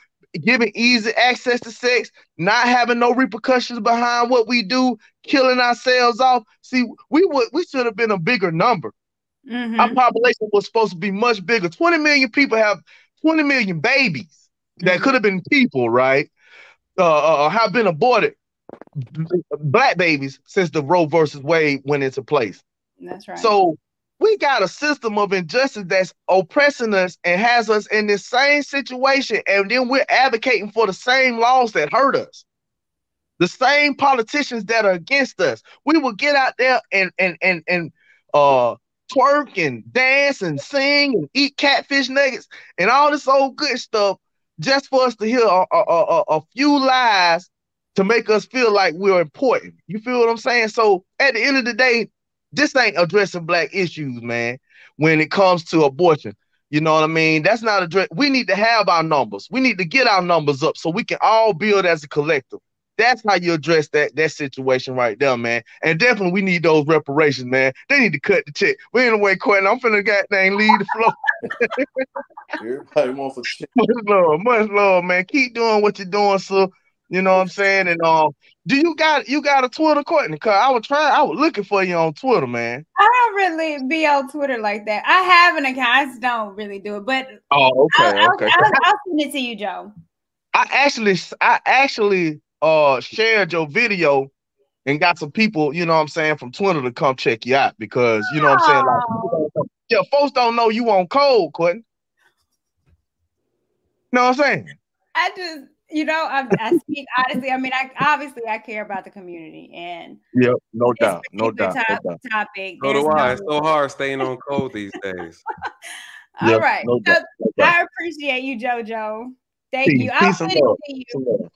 giving easy access to sex, not having no repercussions behind what we do, killing ourselves off. See, we would we should have been a bigger number. Mm-hmm. Our population was supposed to be much bigger. 20 million people have 20 million babies mm-hmm. that could have been people, right? Uh, uh, uh, have been aborted, black babies, since the Roe versus Wade went into place. That's right. So we got a system of injustice that's oppressing us and has us in this same situation, and then we're advocating for the same laws that hurt us. The same politicians that are against us. We will get out there and and and and uh twerk and dance and sing and eat catfish nuggets and all this old good stuff just for us to hear a, a, a, a few lies to make us feel like we're important. You feel what I'm saying? So at the end of the day, this ain't addressing black issues, man. When it comes to abortion, you know what I mean? That's not address. We need to have our numbers. We need to get our numbers up so we can all build as a collective. That's how you address that that situation right there, man. And definitely we need those reparations, man. They need to cut the check. We ain't way quitting. I'm finna goddamn leave the floor. Everybody wants a check. [LAUGHS] Much love, much love, man. Keep doing what you're doing, sir. You know what I'm saying? And um, do you got you got a Twitter, Courtney? Cause I was trying, I was looking for you on Twitter, man. I don't really be on Twitter like that. I have an account, I just don't really do it. But oh, okay, I'll, okay. I'll, I'll, I'll send it to you, Joe. I actually, I actually uh shared your video and got some people, you know what I'm saying, from Twitter to come check you out because you know what I'm saying. Like, yeah, folks don't know you on cold, Courtney. You know what I'm saying? I just you know, I, I speak honestly. I mean, I obviously I care about the community, and yep, no doubt, no doubt, top, no doubt. Topic. So do I. It's so hard staying on code these days. [LAUGHS] All yep, right, no so, no I appreciate you, JoJo. Thank Peace. you. I'll send it to you.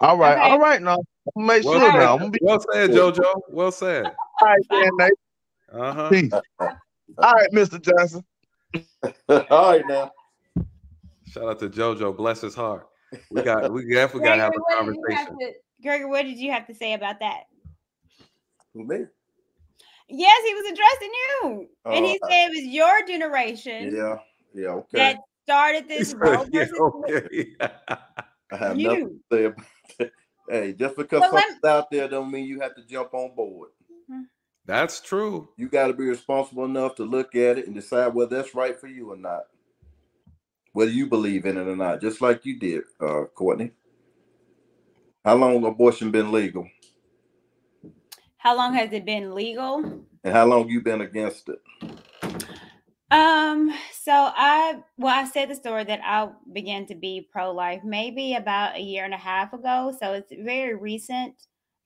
All right, okay. all right, now make well sure said. now. Be- well said, JoJo. Well said. [LAUGHS] all right, then, Nate. Uh huh. Peace. All right, Mr. Johnson. [LAUGHS] all right, now. Shout out to JoJo. Bless his heart. We got we definitely got to have a conversation. To, Gregor, what did you have to say about that? Who me? Yes, he was addressing you, uh, and he said it was your generation. Yeah, yeah, okay. That started this. Said, yeah, okay. [LAUGHS] I have you. nothing to say about that. Hey, just because well, something's out there don't mean you have to jump on board. Mm-hmm. That's true. You got to be responsible enough to look at it and decide whether that's right for you or not whether you believe in it or not, just like you did, uh, Courtney. How long abortion been legal? How long has it been legal? And how long you been against it? Um, so I well, I said the story that I began to be pro-life maybe about a year and a half ago. So it's very recent.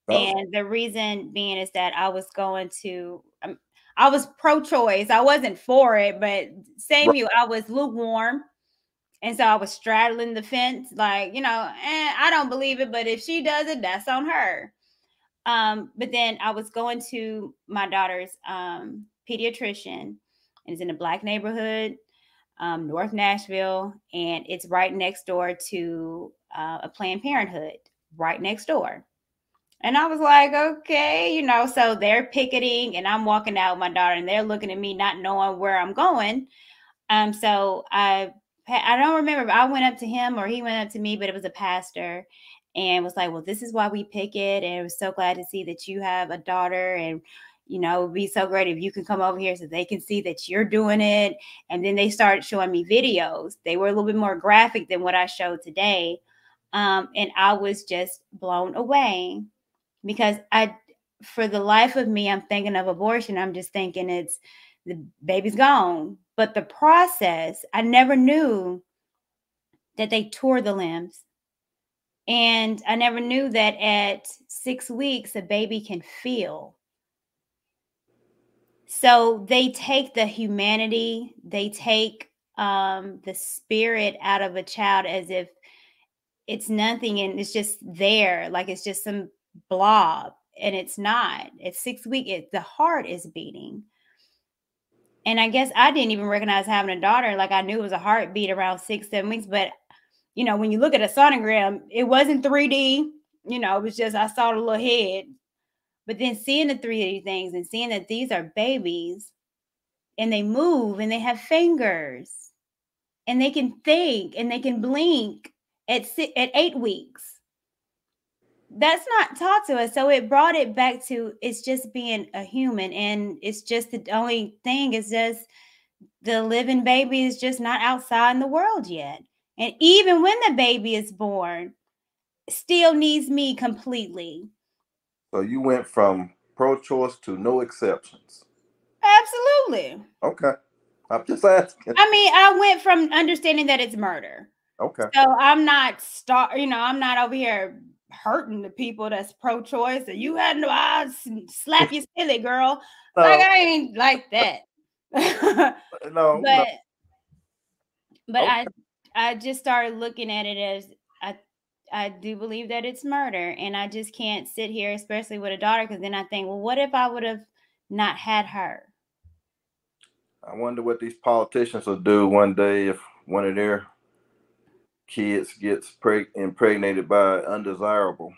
Oh. And the reason being is that I was going to um, I was pro-choice. I wasn't for it, but same right. you, I was lukewarm. And so I was straddling the fence, like, you know, eh, I don't believe it, but if she does it, that's on her. Um, but then I was going to my daughter's um, pediatrician, and it's in a black neighborhood. um, North Nashville, and it's right next door to uh, a Planned Parenthood, right next door. And I was like, okay, you know, so they're picketing, and I'm walking out with my daughter, and they're looking at me, not knowing where I'm going. Um, so I I don't remember I went up to him or he went up to me, but it was a pastor and was like, Well, this is why we pick it." And I was so glad to see that you have a daughter and you know, it'd be so great if you can come over here so they can see that you're doing it. And then they started showing me videos. They were a little bit more graphic than what I showed today. Um, and I was just blown away because I, for the life of me, I'm thinking of abortion. I'm just thinking it's the baby's gone. But the process, I never knew that they tore the limbs. And I never knew that at six weeks, a baby can feel. So they take the humanity, they take um, the spirit out of a child as if it's nothing and it's just there, like it's just some blob. And it's not. It's six weeks. It, the heart is beating. And I guess I didn't even recognize having a daughter. Like I knew it was a heartbeat around six, seven weeks. But you know, when you look at a sonogram, it wasn't 3D. You know, it was just I saw the little head but then seeing the 3D things and seeing that these are babies and they move and they have fingers and they can think and they can blink at at 8 weeks. That's not taught to us. So it brought it back to it's just being a human and it's just the only thing is just the living baby is just not outside in the world yet. And even when the baby is born, still needs me completely so you went from pro-choice to no exceptions. Absolutely. Okay. I'm just asking. I mean, I went from understanding that it's murder. Okay. So I'm not star, you know, I'm not over here hurting the people that's pro-choice. And you had no eyes, slap you [LAUGHS] silly girl. No. Like I ain't like uh, that. [LAUGHS] Uh, no. But no. but okay. I I just started looking at it as I do believe that it's murder. And I just can't sit here, especially with a daughter, because then I think, well, what if I would have not had her? I wonder what these politicians will do one day if one of their kids gets preg- impregnated by undesirable.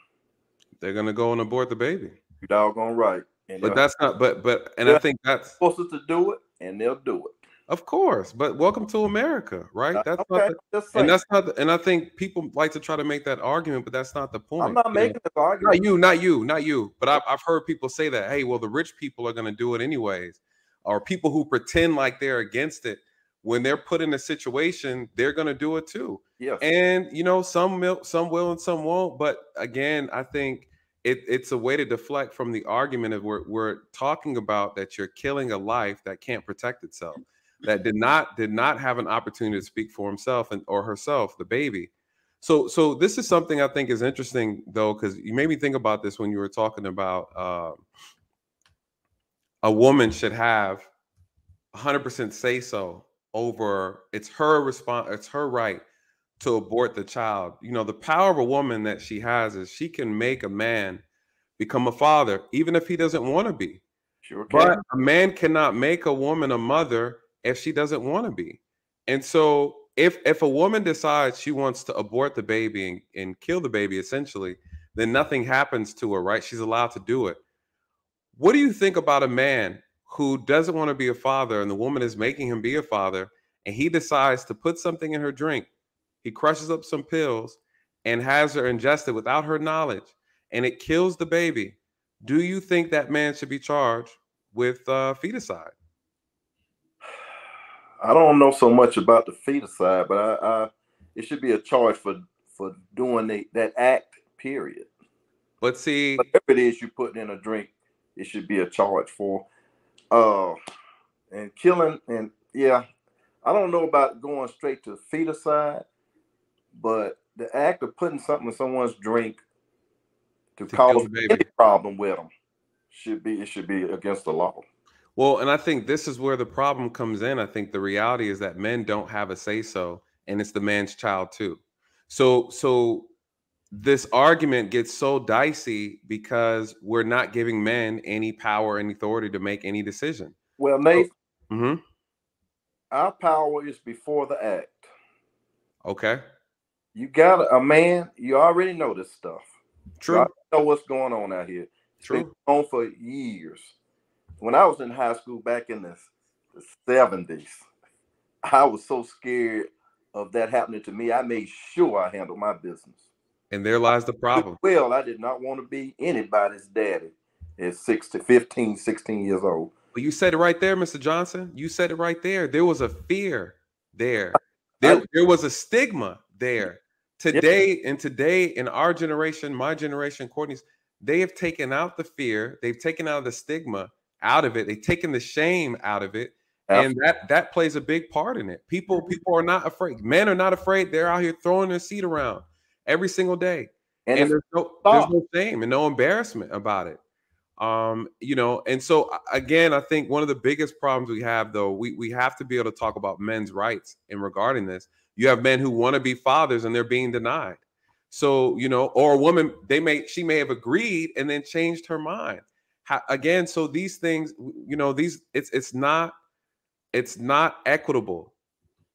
They're gonna go and abort the baby. You're doggone right. And but that's not. But but and I think that's supposed to do it, and they'll do it. Of course, but welcome to America, right? That's okay, not the, and that's not the, and I think people like to try to make that argument, but that's not the point. I'm not making the argument. Not you, not you, not you. But I've, I've heard people say that, hey, well, the rich people are going to do it anyways, or people who pretend like they're against it when they're put in a situation, they're going to do it too. Yeah. And you know, some will, some will, and some won't. But again, I think it, it's a way to deflect from the argument of we're, we're talking about that you're killing a life that can't protect itself that did not did not have an opportunity to speak for himself and or herself, the baby. So so this is something I think is interesting though, because you made me think about this when you were talking about uh, a woman should have 100% say so over it's her response it's her right to abort the child you know the power of a woman that she has is she can make a man become a father even if he doesn't want to be sure can. but a man cannot make a woman a mother if she doesn't want to be. And so if if a woman decides she wants to abort the baby and, and kill the baby essentially, then nothing happens to her, right? She's allowed to do it. What do you think about a man who doesn't want to be a father and the woman is making him be a father and he decides to put something in her drink? He crushes up some pills and has her ingested without her knowledge and it kills the baby. Do you think that man should be charged with uh, feticide? I don't know so much about the feticide, but I, I it should be a charge for for doing the, that act. Period. But see, whatever it is you put in a drink, it should be a charge for. Uh, and killing and yeah, I don't know about going straight to feticide, but the act of putting something in someone's drink to, to cause any problem with them should be it should be against the law. Well, and I think this is where the problem comes in. I think the reality is that men don't have a say so, and it's the man's child too. So, so this argument gets so dicey because we're not giving men any power and authority to make any decision. Well, Nate, mm-hmm. our power is before the act. Okay. You got a man, you already know this stuff. True. You know what's going on out here. It's been True. on for years. When I was in high school back in the, the 70s, I was so scared of that happening to me. I made sure I handled my business. And there lies the problem. Well, I did not want to be anybody's daddy at 16, 15, 16 years old. But you said it right there, Mr. Johnson. You said it right there. There was a fear there. There, there was a stigma there. Today, and today in our generation, my generation, Courtney's, they have taken out the fear, they've taken out the stigma out of it, they've taken the shame out of it. And that that plays a big part in it. People, people are not afraid. Men are not afraid. They're out here throwing their seat around every single day. And And, there's no there's no shame and no embarrassment about it. Um, you know, and so again, I think one of the biggest problems we have, though, we we have to be able to talk about men's rights in regarding this. You have men who want to be fathers and they're being denied. So you know, or a woman, they may she may have agreed and then changed her mind. How, again, so these things, you know, these it's it's not it's not equitable,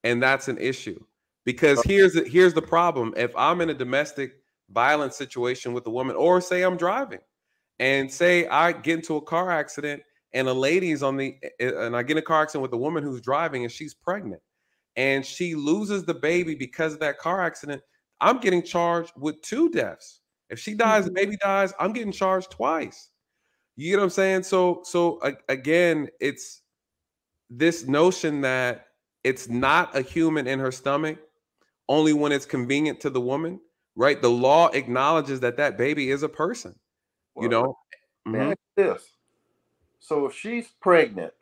and that's an issue because oh. here's the, here's the problem. If I'm in a domestic violence situation with a woman, or say I'm driving and say I get into a car accident and a lady's on the and I get in a car accident with a woman who's driving and she's pregnant and she loses the baby because of that car accident, I'm getting charged with two deaths. If she dies, the mm-hmm. baby dies, I'm getting charged twice. You get what I'm saying? So so again, it's this notion that it's not a human in her stomach only when it's convenient to the woman, right? The law acknowledges that that baby is a person. You know, Let me Mhm. ask this. So if she's pregnant,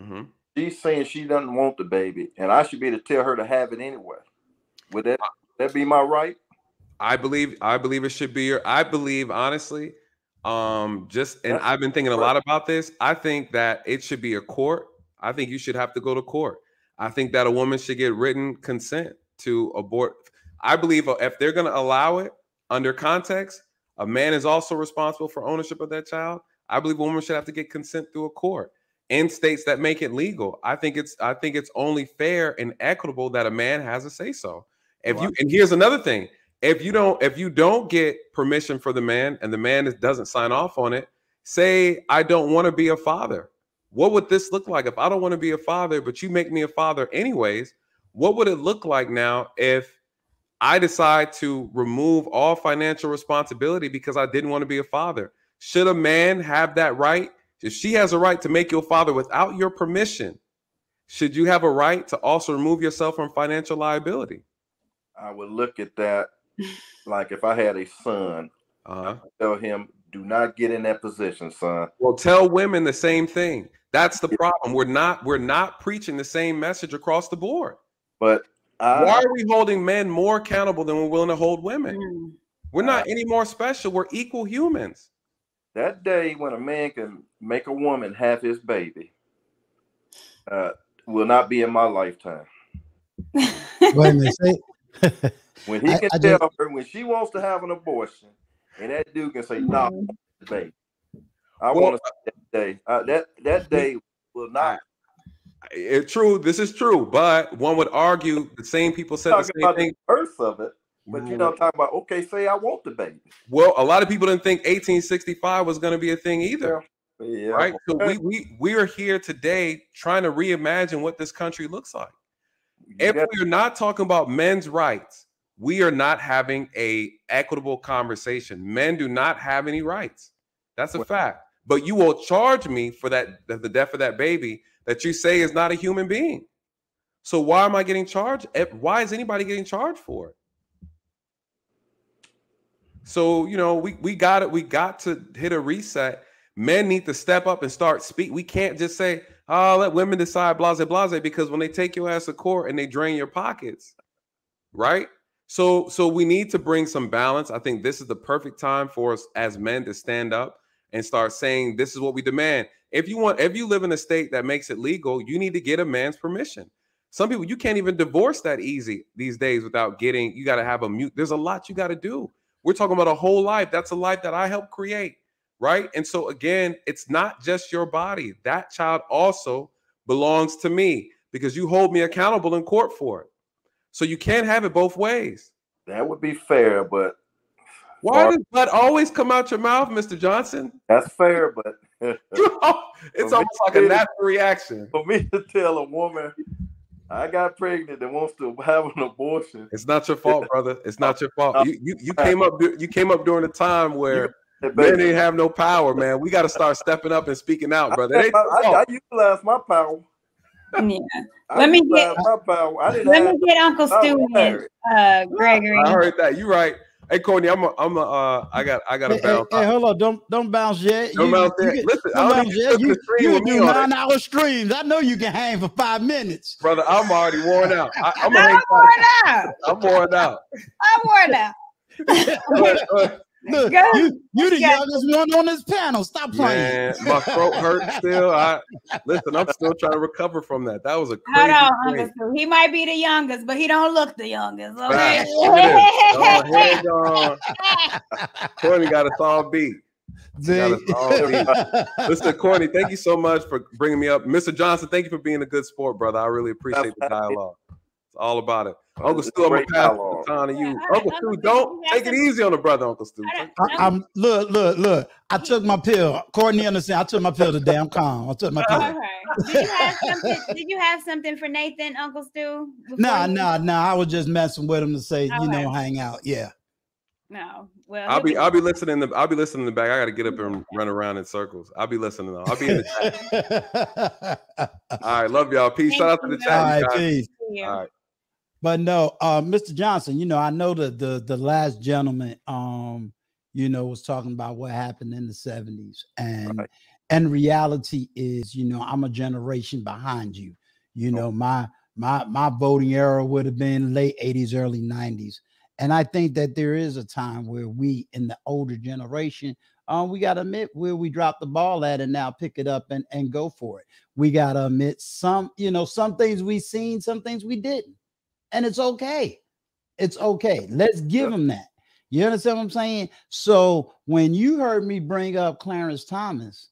Mhm. she's saying she doesn't want the baby, and I should be to tell her to have it anyway. Would that that be my right? I believe I believe it should be your I believe honestly um just and That's I've been thinking a lot about this. I think that it should be a court. I think you should have to go to court. I think that a woman should get written consent to abort. I believe uh, if they're going to allow it under context, a man is also responsible for ownership of that child. I believe a woman should have to get consent through a court in states that make it legal. I think it's I think it's only fair and equitable that a man has a say so. If you and here's another thing, if you don't if you don't get permission for the man and the man doesn't sign off on it, say I don't want to be a father. What would this look like if I don't want to be a father, but you make me a father anyways? What would it look like now if I decide to remove all financial responsibility because I didn't want to be a father? Should a man have that right? If she has a right to make you a father without your permission, should you have a right to also remove yourself from financial liability? I would look at that [LAUGHS] like if I had a son, uh tell him, do not get in that position, son. Well, tell women the same thing. That's the problem. We're not we're not preaching the same message across the board. But I, Why are we holding men more accountable than we're willing to hold women? We're not any more special. We're equal humans. that day when a man can make a woman have his baby, uh, will not be in my lifetime. Wait a minute. [LAUGHS] When he I- can I tell just- her when she wants to have an abortion, and that dude can say, "No, nah, baby, I Well, want to that day." Uh, that that day will not. It's true. This is true. But one would argue the same people said the same thing. the birth of it, but you mm. know, talking about okay, say I want the baby. Well, a lot of people didn't think 1865 was going to be a thing either. Yeah, Right. So we we we are here today trying to reimagine what this country looks like. If got- we are not talking about men's rights, we are not having a equitable conversation. Men do not have any rights. That's a fact. But you will charge me for that the death of that baby that you say is not a human being. So why am I getting charged? Eh, Why is anybody getting charged for it? So you know, we we got it. We got to hit a reset. Men need to step up and start speak. We can't just say, "Oh, let women decide," blase blase, because when they take your ass to court and they drain your pockets, right? So so we need to bring some balance. I think this is the perfect time for us as men to stand up and start saying, "This is what we demand." If you want, if you live in a state that makes it legal, you need to get a man's permission. Some people you can't even divorce that easy these days without getting. You got to have a mute. There's a lot you got to do. We're talking about a whole life. That's a life that I helped create, right? And so again, it's not just your body. That child also belongs to me. because you hold me accountable in court for it. So you can't have it both ways. That would be fair, but why does blood always come out your mouth, Mr. Johnson? That's fair, but [LAUGHS] it's almost like a natural reaction. For me to tell a woman I got pregnant and wants to have an abortion. It's not your fault, brother. It's not your fault. You you, you came up you came up during a time where [LAUGHS] men didn't have no power, man. We got to start stepping up and speaking out, brother. I, I, I, utilize my power. Yeah. Let me get my power. I didn't let me get Uncle Stu in, uh, Gregory. I heard that. You right. Hey Courtney, I'm a, I'm a, uh, I got, I got to hey, bounce. Hey, hey, hold on, don't, don't bounce yet. Don't you, bounce yet. Get, Listen, don't I don't bounce yet. You, you do nine it. hour streams. I know you can hang for five minutes, brother. I'm already worn out. I, I'm, I'm worn out. I'm worn out. I'm worn out. [LAUGHS] Look, you, you the youngest one on this panel. Stop playing. Man, my throat hurts still. I listen. I'm still trying to recover from that. That was a crazy. Hold on, Uncle Stu. He might be the youngest, but he don't look the youngest. Okay. Right. Oh, [LAUGHS] Courtney got us all beat. Got us all beat. [LAUGHS] Listen, Courtney, thank you so much for bringing me up. Mr. Johnson, thank you for being a good sport, brother. I really appreciate the dialogue. It's all about it. Uncle Stu, I'm gonna pass the baton to you. Uncle Stu, don't take it easy on the brother, Uncle Stu. I, am look, look, look. I took my pill. Courtney understand. I took my pill today. I'm calm. I took my pill. Okay. [LAUGHS] Did you have something? Did you have something for Nathan, Uncle Stu? Nah, you... nah, nah. I was just messing with him to say, okay. you know, hang out. Yeah. No. Well, I'll be, I'll be listening. The, I'll be listening in the back. I got to get up and [LAUGHS] run around in circles. I'll be listening. Though. I'll be in the [LAUGHS] chat. All right, love y'all. Peace. Thank Shout out to the chat. All right, peace. All right. But no, uh, Mr. Johnson, you know, I know that the the last gentleman, um, you know, was talking about what happened in the 70s. And right. and reality is, you know, I'm a generation behind you. You know, my my my voting era would have been late 80s, early 90s. And I think that there is a time where we in the older generation, um, we got to admit where we dropped the ball at and now pick it up and, and go for it. We got to admit some, you know, some things we seen, some things we didn't and it's okay. It's okay. Let's give him that. You understand what I'm saying? So when you heard me bring up Clarence Thomas,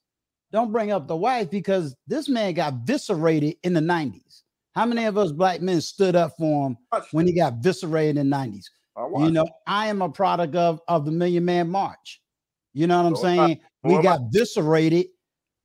don't bring up the wife because this man got viscerated in the 90s. How many of us black men stood up for him when he got viscerated in the 90s? You know, I am a product of, of the Million Man March. You know what I'm saying? We got viscerated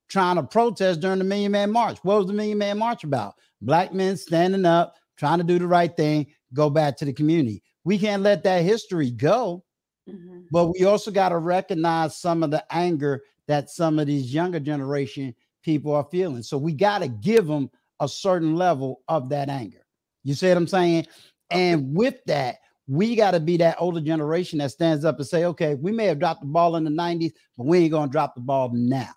trying to protest during the Million Man March. What was the Million Man March about? Black men standing up, trying to do the right thing, go back to the community. We can't let that history go. Mm-hmm. But we also got to recognize some of the anger that some of these younger generation people are feeling. So we got to give them a certain level of that anger. You see what I'm saying? And with that, we got to be that older generation that stands up and say, okay, we may have dropped the ball in the 90s, but we ain't gonna drop the ball now.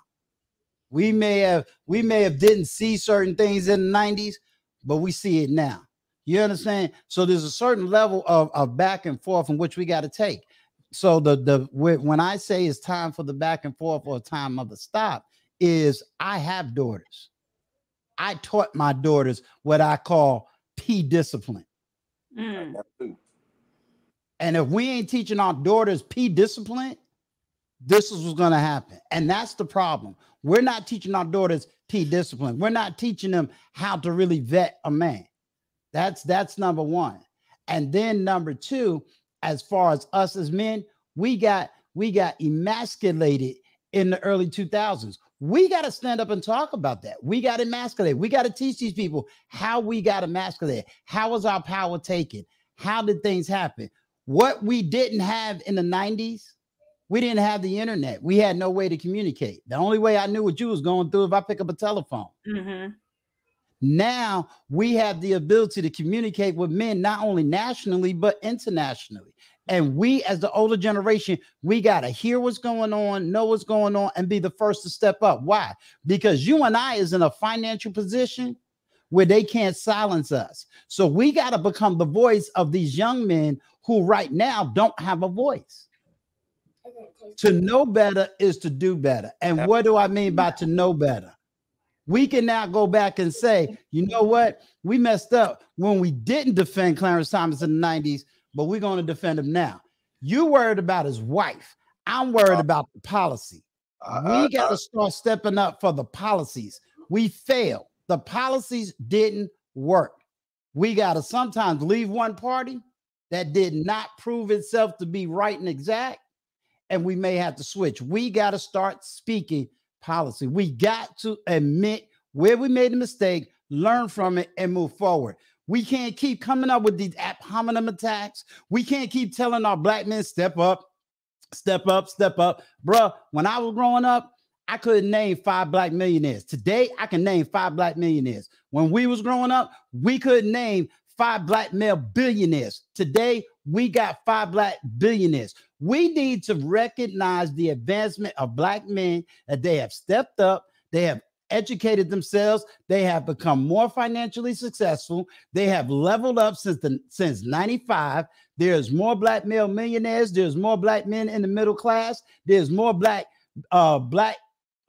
We may have we may have didn't see certain things in the 90s, but we see it now. You understand? So there's a certain level of, of back and forth in which we got to take. So the the when I say it's time for the back and forth or time of the stop, is I have daughters. I taught my daughters what I call P discipline. Mm. And if we ain't teaching our daughters P discipline, this is what's going to happen. And that's the problem. We're not teaching our daughters P discipline. We're not teaching them how to really vet a man. That's that's number one. And then number two, as far as us as men, we got we got emasculated in the early 2000s. We got to stand up and talk about that. We got emasculated. We got to teach these people how we got emasculated. How was our power taken? How did things happen? What we didn't have in the 90s, we didn't have the internet. We had no way to communicate. The only way I knew what you was going through if I pick up a telephone. Mm-hmm. Now we have the ability to communicate with men not only nationally but internationally. And we, as the older generation, we got to hear what's going on, know what's going on, and be the first to step up. Why? Because you and I is in a financial position where they can't silence us. So we got to become the voice of these young men who right now don't have a voice. To know better is to do better. And what do I mean by to know better? we can now go back and say, you know what? We messed up when we didn't defend Clarence Thomas in the 90s, but we're going to defend him now. You worried about his wife. I'm worried uh, about the policy. Uh, we got to uh, start stepping up for the policies. We failed. The policies didn't work. We got to sometimes leave one party that did not prove itself to be right and exact, and we may have to switch. We got to start speaking policy. We got to admit where we made a mistake, learn from it, and move forward. We can't keep coming up with these ad hominem attacks. We can't keep telling our black men, step up, step up, step up. Bruh, when I was growing up, I couldn't name five black millionaires. Today, I can name five black millionaires. When we was growing up, we couldn't name five black male billionaires. Today, we got five black billionaires. We need to recognize the advancement of black men that they have stepped up, they have educated themselves, they have become more financially successful, they have leveled up since the since 95. There's more black male millionaires, there's more black men in the middle class, there's more black uh black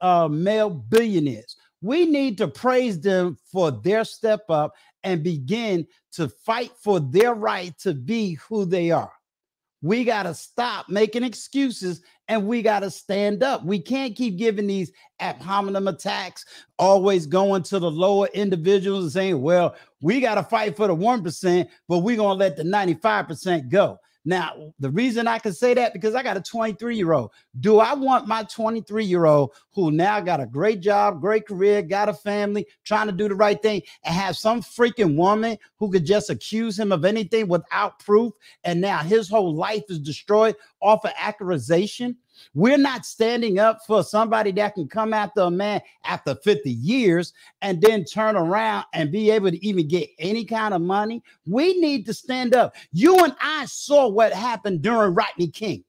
uh male billionaires. We need to praise them for their step up and begin to fight for their right to be who they are. We got to stop making excuses and we got to stand up. We can't keep giving these ad hominem attacks, always going to the lower individuals and saying, well, we got to fight for the 1%, but we're going to let the 95% go. Now, the reason I can say that because I got a 23 year old. Do I want my 23 year old who now got a great job, great career, got a family, trying to do the right thing, and have some freaking woman who could just accuse him of anything without proof, and now his whole life is destroyed off of accusation? We're not standing up for somebody that can come after a man after 50 years and then turn around and be able to even get any kind of money. We need to stand up. You and I saw what happened during Rodney King.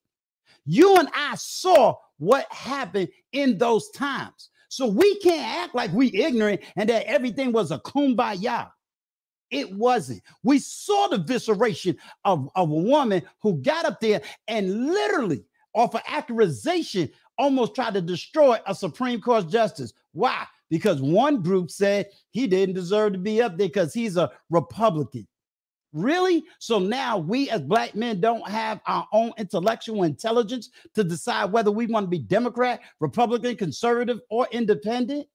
You and I saw what happened in those times. So we can't act like we ignorant and that everything was a kumbaya. It wasn't. We saw the visceration of, of a woman who got up there and literally off of accusation almost tried to destroy a Supreme Court justice. Why? Because one group said he didn't deserve to be up there because he's a Republican. Really? So now we as black men don't have our own intellectual intelligence to decide whether we want to be Democrat, Republican, conservative, or independent?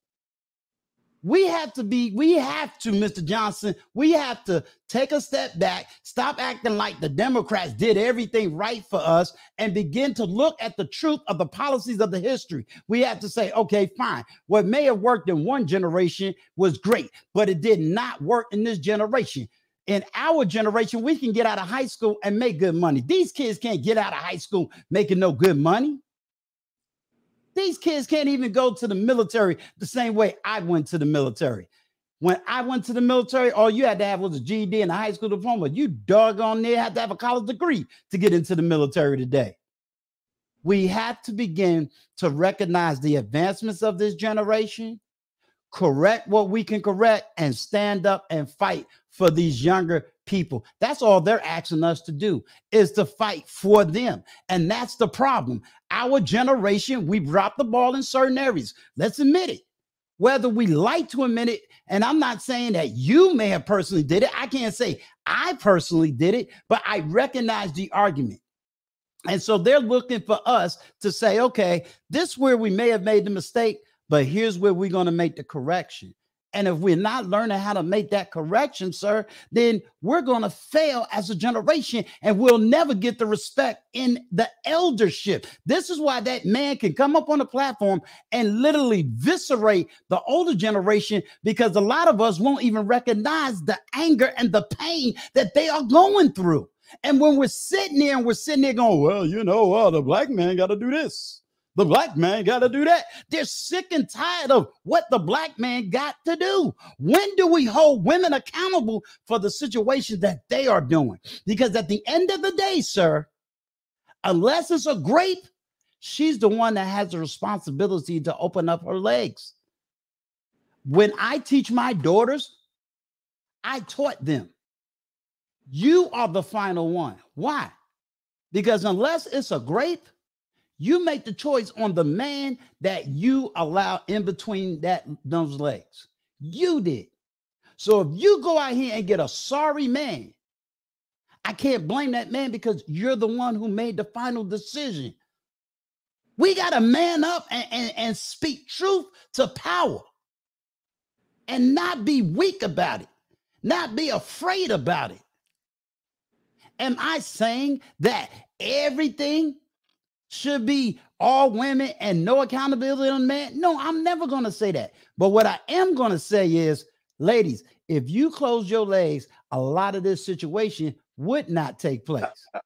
We have to be, we have to, Mr. Johnson, we have to take a step back, stop acting like the Democrats did everything right for us, and begin to look at the truth of the policies of the history. We have to say, okay, fine. What may have worked in one generation was great, but it did not work in this generation. In our generation, we can get out of high school and make good money. These kids can't get out of high school making no good money. These kids can't even go to the military the same way I went to the military. When I went to the military, all you had to have was a GED and a high school diploma. You doggone near had to have a college degree to get into the military today. We have to begin to recognize the advancements of this generation, correct what we can correct, and stand up and fight for these younger people. That's all they're asking us to do is to fight for them. And that's the problem. Our generation, we dropped the ball in certain areas. Let's admit it. Whether we like to admit it, and I'm not saying that you may have personally did it. I can't say I personally did it, but I recognize the argument. And so they're looking for us to say, okay, this where we may have made the mistake, but here's where we're going to make the correction. And if we're not learning how to make that correction, sir, then we're going to fail as a generation and we'll never get the respect in the eldership. This is why that man can come up on the platform and literally viscerate the older generation because a lot of us won't even recognize the anger and the pain that they are going through. And when we're sitting there and we're sitting there going, well, you know, uh, the black man got to do this the black man got to do that. They're sick and tired of what the black man got to do. When do we hold women accountable for the situation that they are doing? Because at the end of the day, sir, unless it's a grape, she's the one that has the responsibility to open up her legs. When I teach my daughters, I taught them, you are the final one. Why? Because unless it's a grape, you make the choice on the man that you allow in between that those legs. You did. So if you go out here and get a sorry man, I can't blame that man because you're the one who made the final decision. We got to man up and, and, and speak truth to power and not be weak about it. not be afraid about it. Am I saying that everything should be all women and no accountability on men? No, I'm never going to say that. But what I am going to say is, ladies, if you close your legs, a lot of this situation would not take place. [LAUGHS]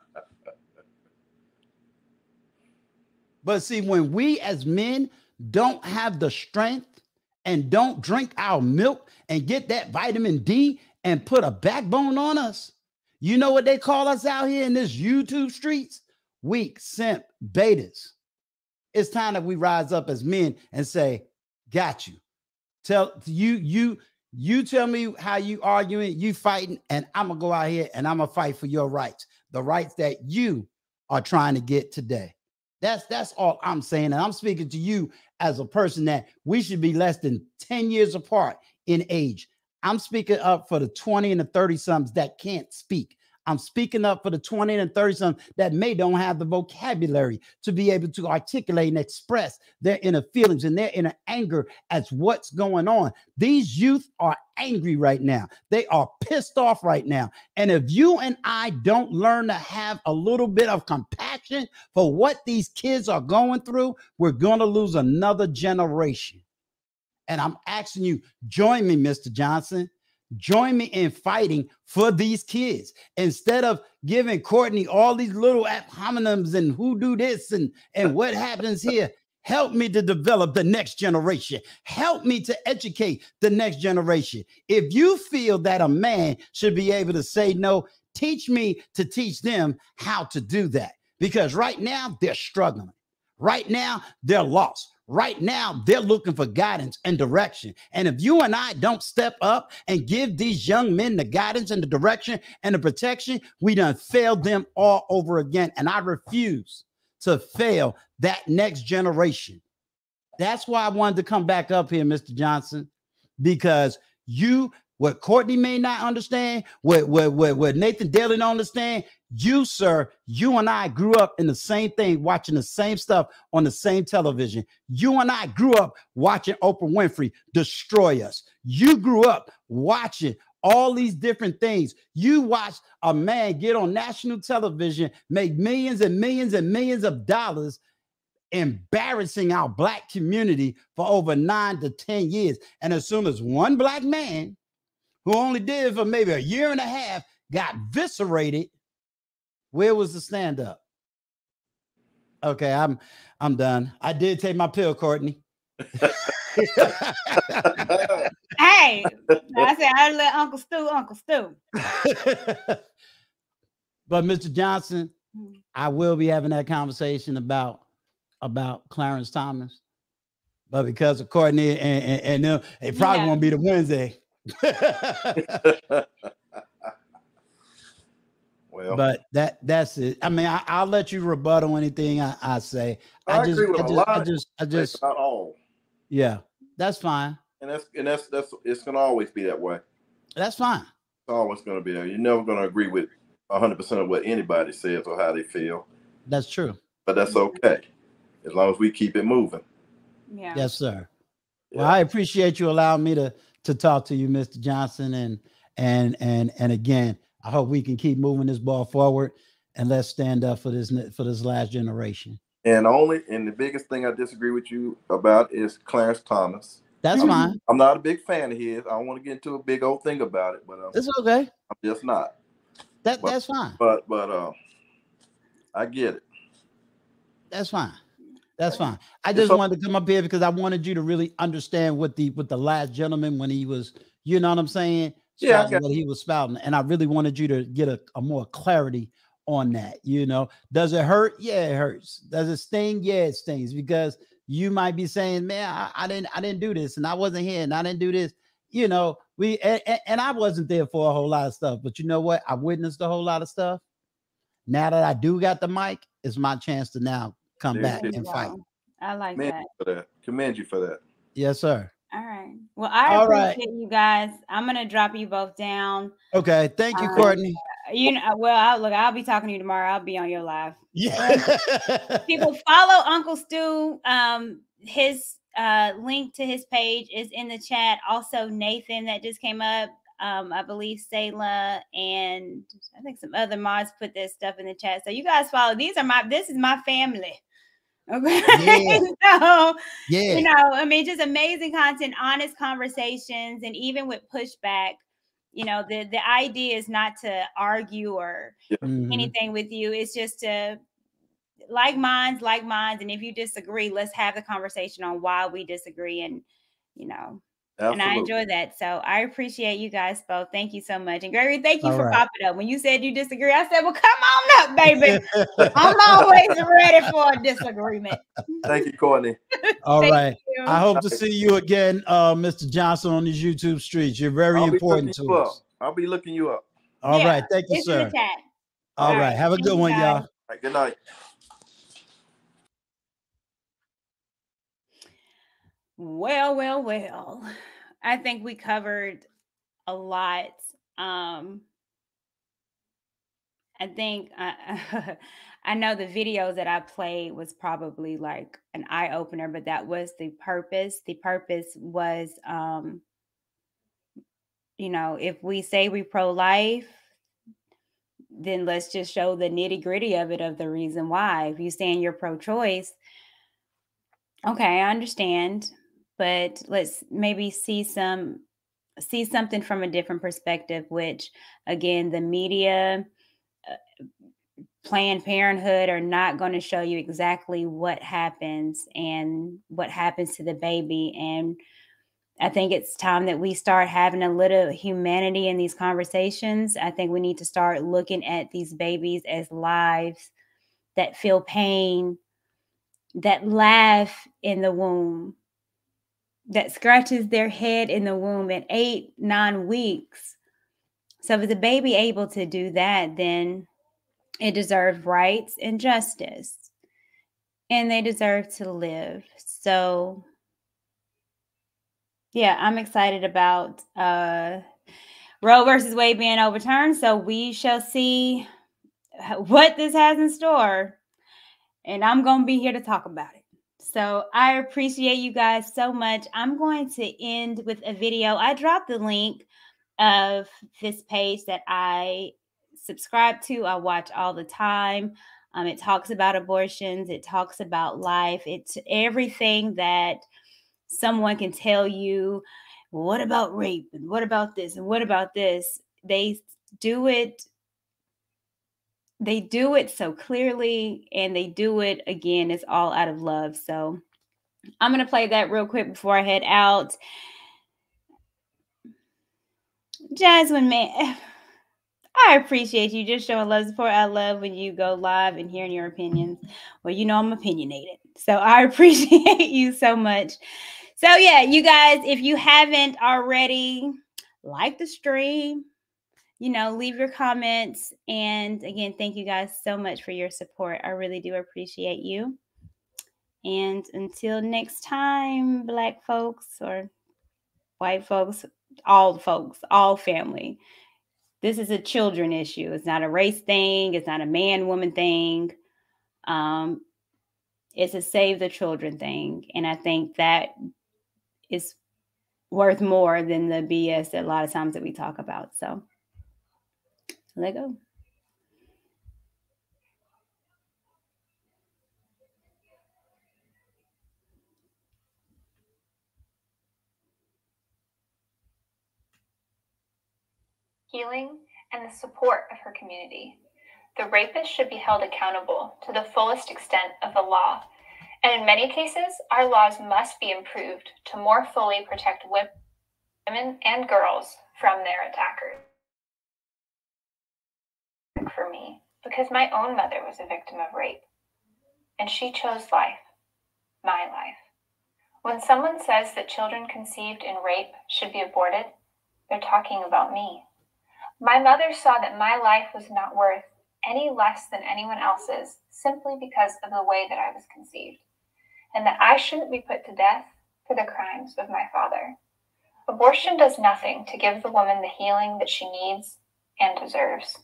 but see, when we as men don't have the strength and don't drink our milk and get that vitamin D and put a backbone on us, you know what they call us out here in this YouTube streets? Weak, simp, betas. It's time that we rise up as men and say, "Got you." Tell you, you, you tell me how you arguing, you fighting, and I'm gonna go out here and I'm gonna fight for your rights, the rights that you are trying to get today. That's that's all I'm saying, and I'm speaking to you as a person that we should be less than 10 years apart in age. I'm speaking up for the 20 and the 30 somethings that can't speak. I'm speaking up for the 20 and 30 something that may don't have the vocabulary to be able to articulate and express their inner feelings and their inner anger as what's going on. These youth are angry right now. They are pissed off right now. And if you and I don't learn to have a little bit of compassion for what these kids are going through, we're going to lose another generation. And I'm asking you, join me, Mr. Johnson. Join me in fighting for these kids instead of giving Courtney all these little homonyms and who do this and, and what happens here. Help me to develop the next generation. Help me to educate the next generation. If you feel that a man should be able to say no, teach me to teach them how to do that. Because right now they're struggling. Right now they're lost. Right now, they're looking for guidance and direction. And if you and I don't step up and give these young men the guidance and the direction and the protection, we done failed them all over again. And I refuse to fail that next generation. That's why I wanted to come back up here, Mr. Johnson, because you what Courtney may not understand, what, what, what, what Nathan Daly don't understand, you, sir, you and I grew up in the same thing, watching the same stuff on the same television. You and I grew up watching Oprah Winfrey destroy us. You grew up watching all these different things. You watched a man get on national television, make millions and millions and millions of dollars, embarrassing our black community for over nine to 10 years. And as soon as one black man who only did for maybe a year and a half, got viscerated. Where was the stand up? Okay, I'm I'm done. I did take my pill, Courtney. hey, [LAUGHS] I said I let Uncle Stu, Uncle Stu. [LAUGHS] but Mr. Johnson, hmm. I will be having that conversation about about Clarence Thomas. But because of Courtney and, and, and them, it probably yeah. won't be the Wednesday. [LAUGHS] well, but that that's it. I mean, I, will let you rebuttal anything I, I say. I, I just, I just, I just, I just, not all. Yeah, that's fine. And that's and that's that's it's gonna always be that way. That's fine. It's always gonna be there. You're never gonna agree with hundred percent of what anybody says or how they feel. That's true. But that's okay, as long as we keep it moving. Yeah. Yes, sir. Yeah. Well, I appreciate you allowing me to to talk to you, Mr. Johnson. And and and and again, I hope we can keep moving this ball forward and let's stand up for this for this last generation. And only and the biggest thing I disagree with you about is Clarence Thomas. That's I'm, fine. I'm not a big fan of his. I don't want to get into a big old thing about it, but um, it's okay. I'm just not. That but, that's fine. But but uh, I get it. That's fine. That's fine. I just wanted to come up here because I wanted you to really understand what the what the last gentleman when he was, you know what I'm saying? Yeah, what he was spouting, and I really wanted you to get a, a more clarity on that. You know, does it hurt? Yeah, it hurts. Does it sting? Yeah, it stings because you might be saying, "Man, I, I didn't, I didn't do this, and I wasn't here, and I didn't do this." You know, we and, and I wasn't there for a whole lot of stuff, but you know what? I witnessed a whole lot of stuff. Now that I do got the mic, it's my chance to now come back and fight. I like Commend that. you for that. Commend you for that. Yes, sir. All right. Well, I All appreciate right. you guys. I'm gonna drop you both down. Okay. Thank you, Um, Courtney. You know, well, I'll, look, I'll be talking to you tomorrow. I'll be on your live. Yeah. [LAUGHS] People follow Uncle Stu. Um, his uh link to his page is in the chat. Also, Nathan that just came up. Um, I believe Sayla and I think some other mods put this stuff in the chat. So you guys follow. These are my. This is my family. Okay. Yeah. [LAUGHS] so, yeah. You know, I mean, just amazing content, honest conversations, and even with pushback, you know, the the idea is not to argue or yeah. mm-hmm. anything with you. It's just to like minds, like minds. And if you disagree, let's have the conversation on why we disagree and you know, Absolutely. And I enjoy that. So I appreciate you guys both. Thank you so much. And Gregory, thank you All for right. popping up. When you said you disagree, I said, Well, come on up, baby. I'm [LAUGHS] always ready for a disagreement. Thank you, Courtney. [LAUGHS] All right. You. I hope to see you again, uh, Mr. Johnson, on these YouTube streets. You're very I'll important to us. I'll be looking you up. All yeah, right. Thank you, sir. All, All right. right. Have a good one, y'all. All right. Good night. Well, well, well. I think we covered a lot. Um, I think uh, [LAUGHS] I know the videos that I played was probably like an eye opener, but that was the purpose. The purpose was, um, you know, if we say we pro life, then let's just show the nitty gritty of it of the reason why. If you saying you're pro choice, okay, I understand but let's maybe see some see something from a different perspective which again the media uh, planned parenthood are not going to show you exactly what happens and what happens to the baby and i think it's time that we start having a little humanity in these conversations. I think we need to start looking at these babies as lives that feel pain that laugh in the womb that scratches their head in the womb at eight, nine weeks. So, if the baby able to do that, then it deserves rights and justice, and they deserve to live. So, yeah, I'm excited about uh, Roe versus Wade being overturned. So, we shall see what this has in store, and I'm going to be here to talk about it. So I appreciate you guys so much. I'm going to end with a video. I dropped the link of this page that I subscribe to, I watch all the time. Um, it talks about abortions, it talks about life, it's everything that someone can tell you. What about rape? And what about this? And what about this? They do it they do it so clearly and they do it again it's all out of love so i'm going to play that real quick before i head out. Jasmine man [SIGHS] i appreciate you just showing love support i love when you go live and hearing your opinions. Well you know i'm opinionated so [LAUGHS] i appreciate you so much. So yeah you guys if you haven't already like the stream you know, leave your comments. And again, thank you guys so much for your support. I really do appreciate you. And until next time, Black folks or white folks, all folks, all family, this is a children issue. It's not a race thing, it's not a man woman thing. Um, it's a save the children thing. And I think that is worth more than the BS that a lot of times that we talk about. So let go. Healing and the support of her community. The rapist should be held accountable to the fullest extent of the law. And in many cases, our laws must be improved to more fully protect women and girls from their attackers for me because my own mother was a victim of rape. And she chose life, my life. When someone says that children conceived in rape should be aborted, they're talking about me. My mother saw that my life was not worth any less than anyone else's simply because of the way that I was conceived, and that I shouldn't be put to death for the crimes of my father. Abortion does nothing to give the woman the healing that she needs and deserves.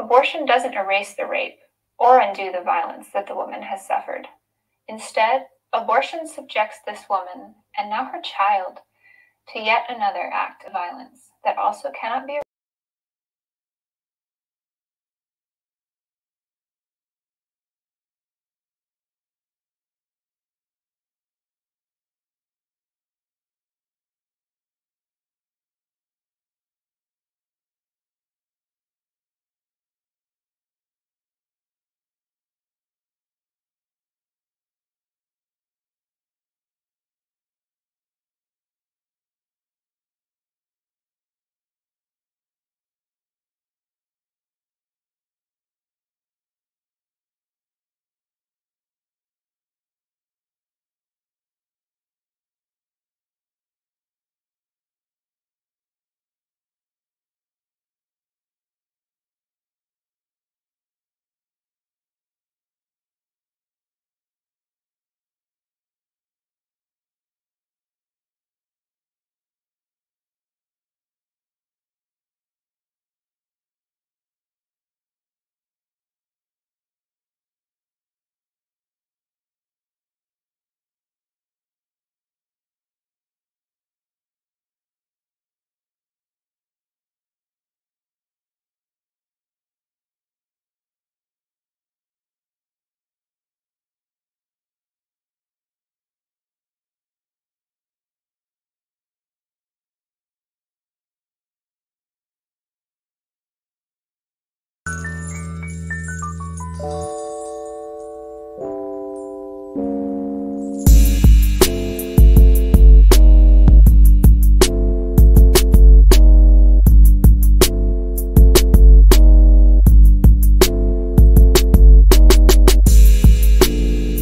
Abortion doesn't erase the rape or undo the violence that the woman has suffered. Instead, abortion subjects this woman, and now her child, to yet another act of violence that also cannot be